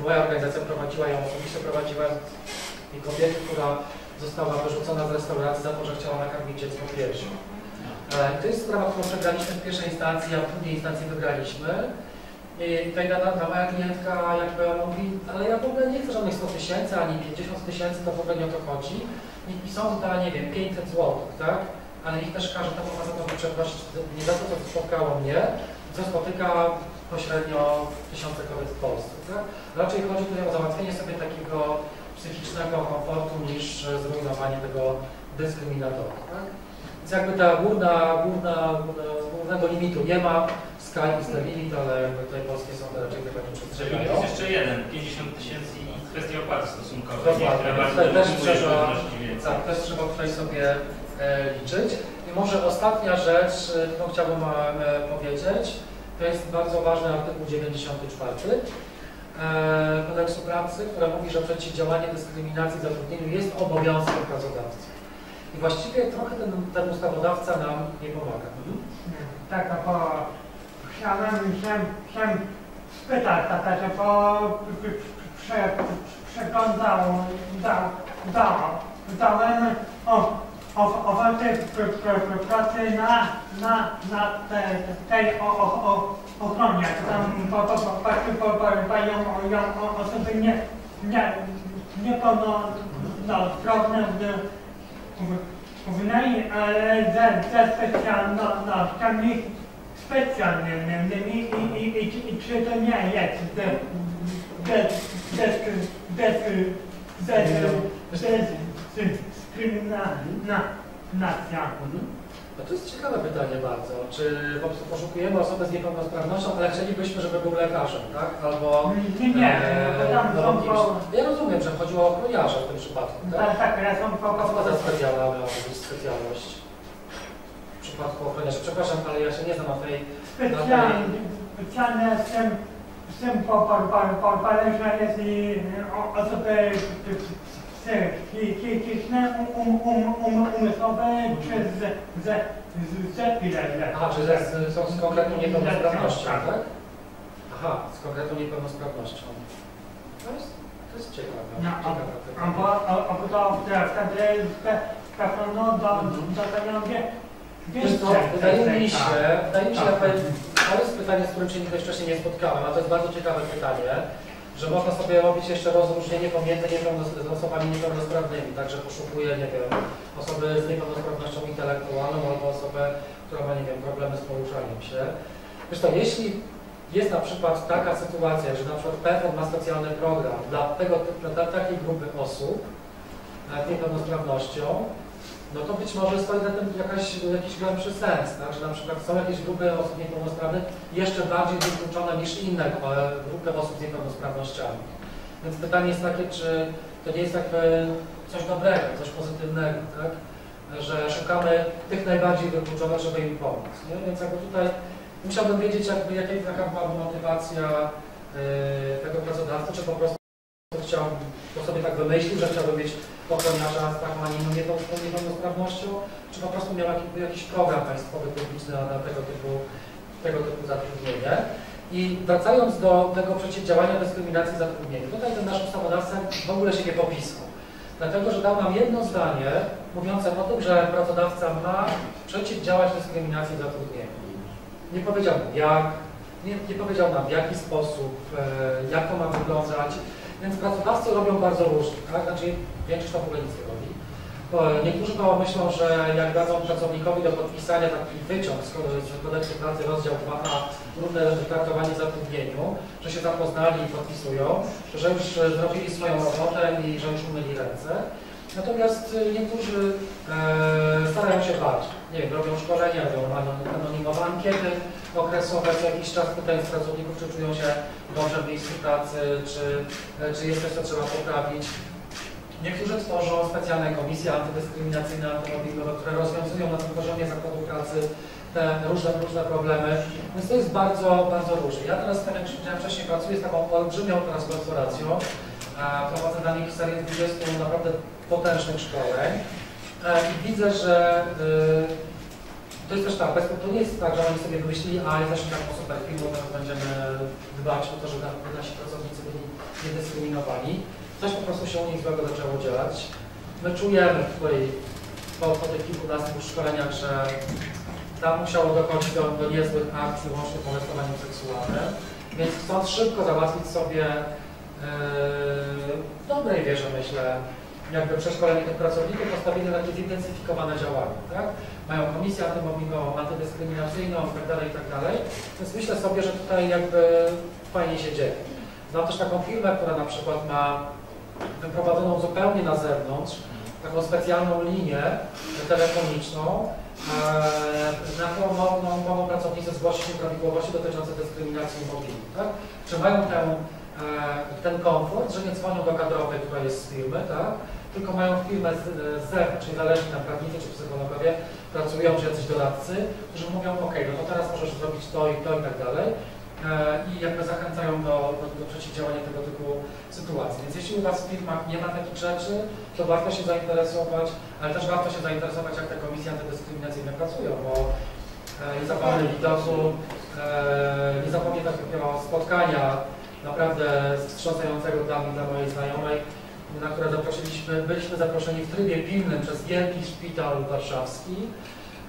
moja organizacja prowadziła ją, osobiście prowadziłem i kobiety, która została wyrzucona z restauracji za to, że chciała nakarmić dziecko piersią. E, To jest sprawa, którą przegraliśmy w pierwszej instancji, a w drugiej instancji wygraliśmy. I tutaj ta, ta moja klientka jakby mówi, ale ja w ogóle nie chcę żadnych 100 tysięcy, ani 50 tysięcy, to w ogóle nie o to chodzi. I, i sąd da, nie wiem, 500 zł, tak? Ale niech też każe temu facetowi przeprosić nie za to, co spotkało mnie, co spotyka pośrednio tysiące kobiet w Polsce, tak? Raczej chodzi tutaj o załatwienie sobie takiego psychicznego komfortu niż e, zrujnowanie tego dyskryminatora, tak? Więc jakby ta górna, górna, górnego limitu nie ma, sky is the limit, ale jakby tutaj polskie sądy raczej tego nie przestrzegają. jest jeszcze jeden, 50 tysięcy i kwestia opłaty stosunkowej, Dokładnie, która też trzeba, tak, też trzeba tutaj sobie e, liczyć. I może ostatnia rzecz, e, którą chciałbym e, powiedzieć, to jest bardzo ważny artykuł 94 e, kodeksu pracy, który mówi, że przeciwdziałanie dyskryminacji w zatrudnieniu jest obowiązkiem pracodawcy. I właściwie trochę ten, ten ustawodawca nam nie pomaga. Tak, no bo chciałem się, się spytać, tak, że bo prze, przeglądał, dał, dał, dałem o, o, pr- pracy na, na, na te, tej o, o, o, ochronie. Tam po, po, po, po, po, po, ją, ją osoby nie, nie, niepełnosprawne w, niej, ale ze, ze specjalnościami specjalnymi i, i, i, i, czy to nie jest dyskryminacja. No to jest ciekawe pytanie bardzo. Czy po prostu poszukujemy osoby z niepełnosprawnością, ale chcielibyśmy, żeby był lekarzem, tak? Albo Nie, nie, e, tam no, są po, Ja rozumiem, że chodziło o ochroniarza w tym przypadku, tak? tak, tak, ale są po, A co za po, specjalna miała być specjalność? W przypadku ochroniarza. Przepraszam, ale ja się nie znam na tej... specjalne, specjalne z tym, z tym po, po, po, po, poleżne jest i o- osoby psychiczne, um, um, um, umysłowe czy z, z, z, z. Aha, czy z, są z konkretną niepełnosprawnością, tak? Aha, z konkretną niepełnosprawnością. To jest, to jest ciekawe. No, ciekawe a a, a to wtedy spe, przepraszam, no do, do tego wie, Wiesz co, wydaje mi się, wydaje mi się, to jest pytanie, z którym się wcześniej nie spotkałem, a to jest bardzo ciekawe pytanie, że można sobie robić jeszcze rozróżnienie pomiędzy niepełnos- osobami niepełnosprawnymi, także poszukuję, nie wiem, osoby z niepełnosprawnością intelektualną albo osobę, która ma, nie wiem, problemy z poruszaniem się. Co, jeśli jest na przykład taka sytuacja, że na przykład PFR ma specjalny program dla, tego, dla takiej grupy osób z niepełnosprawnością, no to być może stoi za tym jakaś, jakiś głębszy sens, tak? że na przykład są jakieś grupy osób niepełnosprawnych jeszcze bardziej wykluczone niż inne e, grupy osób z niepełnosprawnościami. Więc pytanie jest takie, czy to nie jest jakby coś dobrego, coś pozytywnego, tak? że szukamy tych najbardziej wykluczonych, żeby im pomóc. Nie? Więc jakby tutaj musiałbym wiedzieć, jakby, jaka, jaka była motywacja e, tego pracodawcy, czy po prostu chciał, to sobie tak wymyślił, że chciałby mieć ochroniarza z taką, a nie inną niepeł- niepełnosprawnością, czy po prostu miał jakiś, jakiś program państwowy publiczny na, na tego, typu, tego typu zatrudnienie. I wracając do tego przeciwdziałania dyskryminacji w zatrudnieniu, tutaj ten nasz ustawodawca w ogóle się nie popisał. Dlatego, że dał nam jedno zdanie mówiące o tym, że pracodawca ma przeciwdziałać dyskryminacji w zatrudnieniu. Nie powiedział jak, nie, nie powiedział nam w jaki sposób, e, jak to ma wyglądać, więc pracodawcy robią bardzo różnie, tak? Znaczy większość to w ogóle nic nie robi. Niektórzy to myślą, że jak dadzą pracownikowi do podpisania taki wyciąg z z kodeksu pracy rozdział 2a równe traktowanie w zatrudnieniu, że się zapoznali i podpisują, że już zrobili swoją robotę i że już umyli ręce. Natomiast e, niektórzy e, starają się bardziej. Nie wiem, robią szkolenia, robią anon- anonimowe ankiety okresowe co jakiś czas pytając pracowników, czy czują się dobrze w miejscu pracy, czy, e, czy jest coś, co trzeba poprawić. Niektórzy tworzą specjalne komisje antydyskryminacyjne, antymobbingowe, które rozwiązują na tym poziomie zakładu pracy te różne, różne problemy, więc to jest bardzo, bardzo różnie. Ja teraz, tak jak powiedziałem wcześniej, pracuję z taką olbrzymią teraz korporacją, a prowadzę dla nich serię 20 naprawdę potężnych szkoleń e, i widzę, że y, to jest też tak, to nie jest tak, że oni sobie wymyślili, a jesteśmy taką super firmą, teraz będziemy dbać o to, żeby na- nasi pracownicy byli niedyskryminowani. Coś po prostu się u nich złego zaczęło dziać. My czujemy tutaj po, po tych kilkunastu szkoleniach, że tam musiało dochodzić do, do niezłych akcji, łącznie molestowaniem seksualnym, więc chcąc szybko załatwić sobie yy, w dobrej wierze, myślę, jakby przeszkolenie tych pracowników, postawili na takie zintensyfikowane działania, tak? Mają komisję antymobbingową, antydyskryminacyjną itd., itd. Więc myślę sobie, że tutaj jakby fajnie się dzieje. Znam też taką firmę, która na przykład ma wyprowadzoną zupełnie na zewnątrz taką specjalną linię telefoniczną, e, na którą mogą, mogą pracownicy zgłosić nieprawidłowości dotyczące dyskryminacji i mobbingu. Tak? Czy mają e, ten komfort, że nie dzwonią do kadrowej, która jest z firmy, tak? Tylko mają firmę z, z zewnątrz, czyli zależni nam prawnicy czy psychologowie, pracują, czy jacyś doradcy, którzy mówią, ok, no to teraz możesz zrobić to i to i tak dalej. E, i jakby zachęcają do, do, do przeciwdziałania tego typu sytuacji. Więc jeśli u Was w firmach nie ma takich rzeczy, to warto się zainteresować, ale też warto się zainteresować, jak te komisje antydyskryminacyjne pracują, bo e, nie zapomnę widoku, e, nie zapomnę takiego spotkania naprawdę wstrząsającego dla dla mojej znajomej, na które zaprosiliśmy, byliśmy zaproszeni w trybie pilnym przez Wielki Szpital Warszawski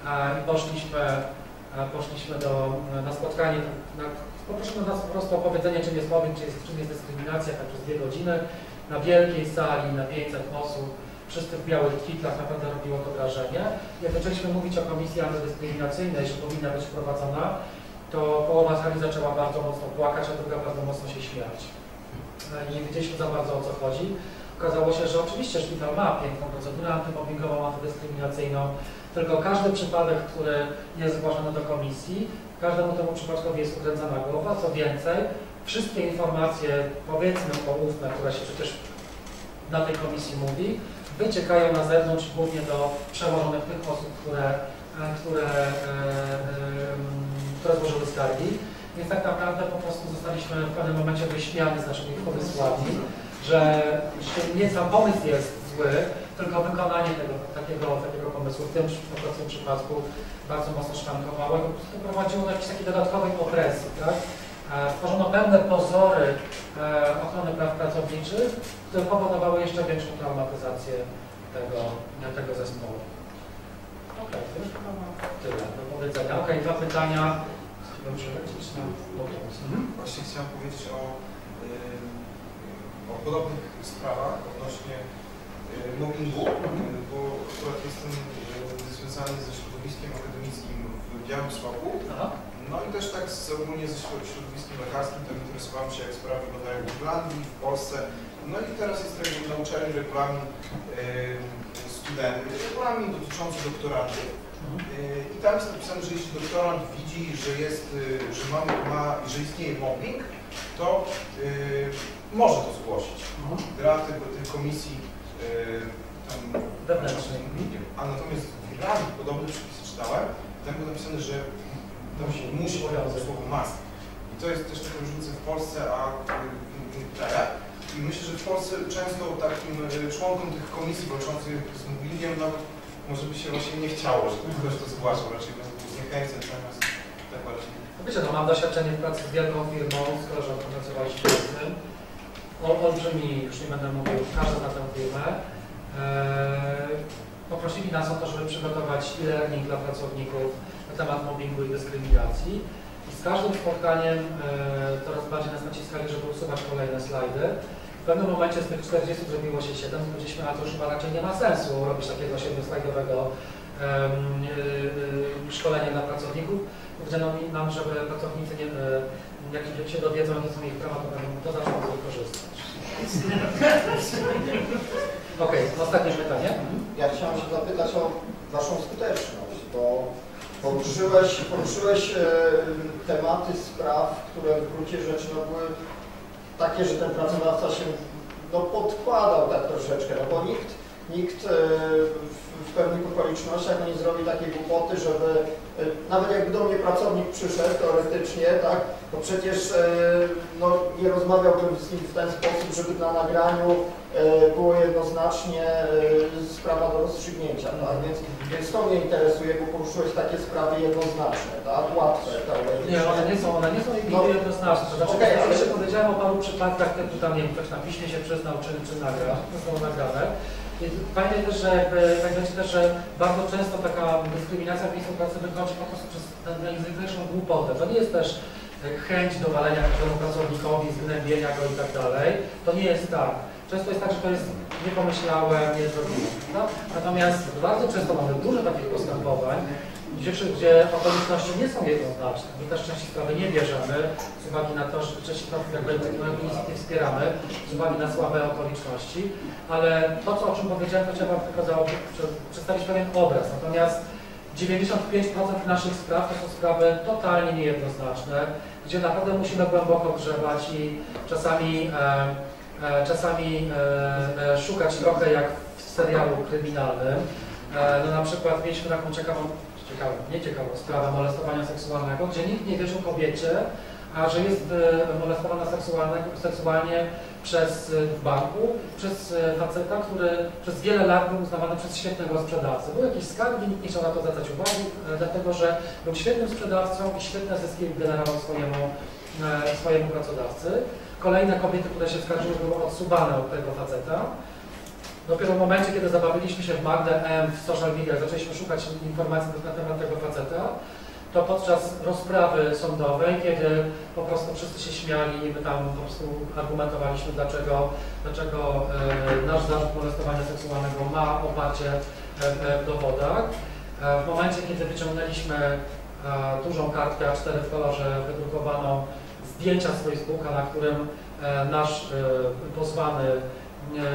e, i poszliśmy, e, poszliśmy do, na spotkanie, na, poproszono nas po prostu o powiedzenie, czym jest mobbing, czym jest, czym jest dyskryminacja, tak przez dwie godziny, na wielkiej sali, na 500 osób, wszyscy w białych kitlach, naprawdę robiło to wrażenie. Jak zaczęliśmy mówić o komisji antydyskryminacyjnej, że powinna być wprowadzona, to połowa sali zaczęła bardzo mocno płakać, a druga bardzo mocno się śmiać. Nie wiedzieliśmy za bardzo o co chodzi. Okazało się, że oczywiście szpital ma piękną procedurę antymobbingową, antydyskryminacyjną, tylko każdy przypadek, który jest zgłaszany do komisji, każdemu temu przypadkowi jest ukręcana głowa. Co więcej, wszystkie informacje, powiedzmy poufne, które się przecież na tej komisji mówi, wyciekają na zewnątrz głównie do przełożonych tych osób, które, e, które, e, e, które złożyły skargi. Więc tak naprawdę po prostu zostaliśmy w pewnym momencie wyśmiani z naszymi pomysłami, że nie sam pomysł jest zły, tylko wykonanie tego, takiego, takiego pomysłu w tym, w tym przypadku bardzo mocno szwankowało i prowadziło do jakiejś takiej dodatkowej opresji. Tak? E, Stworzono pewne pozory e, ochrony praw pracowniczych, które powodowały jeszcze większą traumatyzację tego, tego zespołu. Okej, mam tyle do powiedzenia. Okej, dwa pytania. Dobrze, lecieć na podjazd. Mhm. Właśnie chciałem powiedzieć o, o podobnych sprawach odnośnie y, mobbingu, y, bo akurat jestem y, związany ze środowiskiem akademickim w Białymstoku. No i też tak z, ogólnie ze środ- środowiskiem lekarskim, tak interesowałem się, jak sprawy wyglądają w Irlandii, w Polsce. No i teraz jest taki na uczelni regulamin y, studentów, regulamin dotyczący doktorantów. Y, I tam jest napisane, że jeśli doktorant widzi, że jest, y, że mamy, ma, że istnieje mobbing, to y, może to zgłosić dla tego, tej komisji y, tam, Wewnętrznej. a natomiast w Irlandii podobne przepisy czytałem, tam było napisane, że tam się musi pojawić słowo must. I to jest też taka różnica w Polsce, a w innych krajach. I myślę, że w Polsce często takim y, członkom tych komisji walczących z mobbingiem nawet może by się właśnie nie chciało, żeby ktoś to zgłaszał, raczej by był zniechęceń, natomiast tak bardziej. No Wiecie, no mam doświadczenie w pracy z wielką firmą, z koleżanką pracowaliśmy z tym. Olbrzymi, już nie będę mówił, każdy na tę firmę. Eee, poprosili nas o to, żeby przygotować e-learning dla pracowników na temat mobbingu i dyskryminacji. I z każdym spotkaniem eee, coraz bardziej nas naciskali, żeby usuwać kolejne slajdy. W pewnym momencie z tych 40 zrobiło się 7, powiedzieliśmy, a to już chyba raczej nie ma sensu robić takiego 7-slajdowego em, yy, szkolenia dla pracowników. Powiedziano mi nam, żeby pracownicy, nie, yy, jak się dowiedzą, jakie są ich prawa, to, będą- to zaczną z tego korzystać. <laughs> Okej, ostatnie pytanie. Ja chciałem się zapytać o Waszą skuteczność, bo poruszyłeś, poruszyłeś e, tematy spraw, które w gruncie rzeczy no, były takie, że ten pracodawca się no, podkładał tak troszeczkę, no bo nikt, nikt e, w, pewnych okolicznościach no, nie zrobi takiej głupoty, żeby e, nawet jakby do mnie pracownik przyszedł teoretycznie, tak, to przecież e, no, nie rozmawiałbym z nim w ten sposób, żeby na nagraniu było jednoznacznie sprawa do rozstrzygnięcia, tak? Więc, więc to mnie interesuje, bo poruszyłeś takie sprawy jednoznaczne, tak? Łatwe teoretycznie. Nie, one nie są, one nie są No, jednoznaczne. To znaczy, okay, ale- powiedziałem o paru przypadkach, typu tam, nie wiem, ktoś na piśmie się przyznał, czy, czy nagra, są nagrane. Pamiętaj też, że jakby, pamiętajcie też, że bardzo często taka dyskryminacja w miejscu pracy wychodzi po prostu przez najzwyklejszą głupotę. To nie jest też e, chęć dowalenia każdemu pracownikowi, zgnębienia go i tak dalej. To nie jest tak. Często jest tak, że to jest nie pomyślałem, nie zrobiłem. No? Natomiast bardzo często mamy dużo takich postępowań, gdzie, gdzie okoliczności nie są jednoznaczne. My też części sprawy nie bierzemy z uwagi na to, że części spraw takiego nie wspieramy z uwagi na słabe okoliczności, ale to, co, o czym powiedziałem, to założyć, prze- przedstawić pewien obraz. Natomiast 95% naszych spraw to są sprawy totalnie niejednoznaczne, gdzie naprawdę musimy głęboko grzebać i czasami, e, e, czasami e, e, szukać trochę jak w serialu kryminalnym. E, no na przykład mieliśmy taką ciekawą, ciekawą, nie ciekawą sprawę molestowania seksualnego, gdzie nikt nie wierzył kobiecie, a że jest e, molestowana seksualnie, przez, e, w banku, przez e, faceta, który przez wiele lat był uznawany przez świetnego sprzedawcę. Były jakieś skargi, nikt nie chciał na to zwracać uwagi, dlatego że był świetnym sprzedawcą i świetne zyski generował swojemu, swojemu pracodawcy. Kolejne kobiety, które się skarżyły, były odsuwane od tego faceta. Dopiero w momencie, kiedy zabawiliśmy się w Magdę M w social media, zaczęliśmy szukać informacji na temat tego faceta, to podczas rozprawy sądowej, kiedy po prostu wszyscy się śmiali i my tam po prostu argumentowaliśmy, dlaczego, dlaczego e, nasz zarzut molestowania seksualnego ma oparcie e, e, w dowodach. W momencie, kiedy wyciągnęliśmy dużą kartkę A4 w kolorze wydrukowaną zdjęcia z Facebooka, na którym nasz pozwany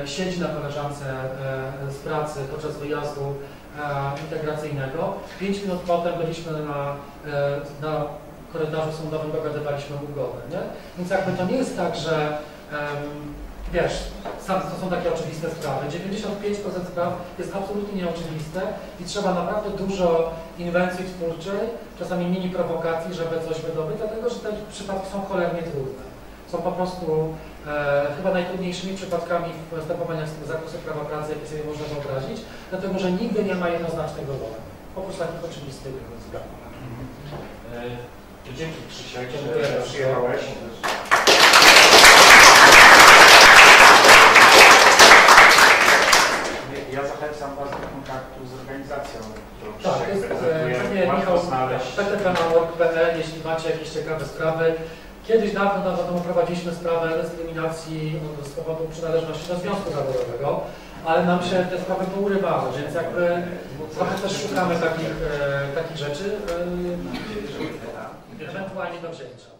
siedzi na koleżance e, z pracy podczas wyjazdu e, integracyjnego. Pięć minut potem byliśmy na, e, na korytarzu sądowym, dogadywaliśmy ugodę, nie? Więc jakby to nie jest tak, że wiesz, sam, to są takie oczywiste sprawy. 95% spraw jest absolutnie nieoczywiste i trzeba naprawdę dużo inwencji twórczej, czasami mini prowokacji, żeby coś wydobyć, dlatego że te przypadki są cholernie trudne są po prostu e, chyba najtrudniejszymi przypadkami w postępowaniach z zakresu prawa pracy, jakie sobie można wyobrazić, dlatego że nigdy nie ma jednoznacznego wola. Oprócz takich oczywistych spraw. E, dzięki Krzysiek, że przyjechałeś. Ja zachęcam Was do kontaktu z organizacją, którą tak, Krzysiek tak. Michał, znaleźć. Jeśli macie jakieś ciekawe sprawy, Kiedyś dawno, dawno temu prowadziliśmy sprawę dyskryminacji z powodu przynależności do związku zawodowego, ale nam się te sprawy pourywały, więc jakby trochę też szukamy takich, e, takich rzeczy, e, ewentualnie do wzięcia.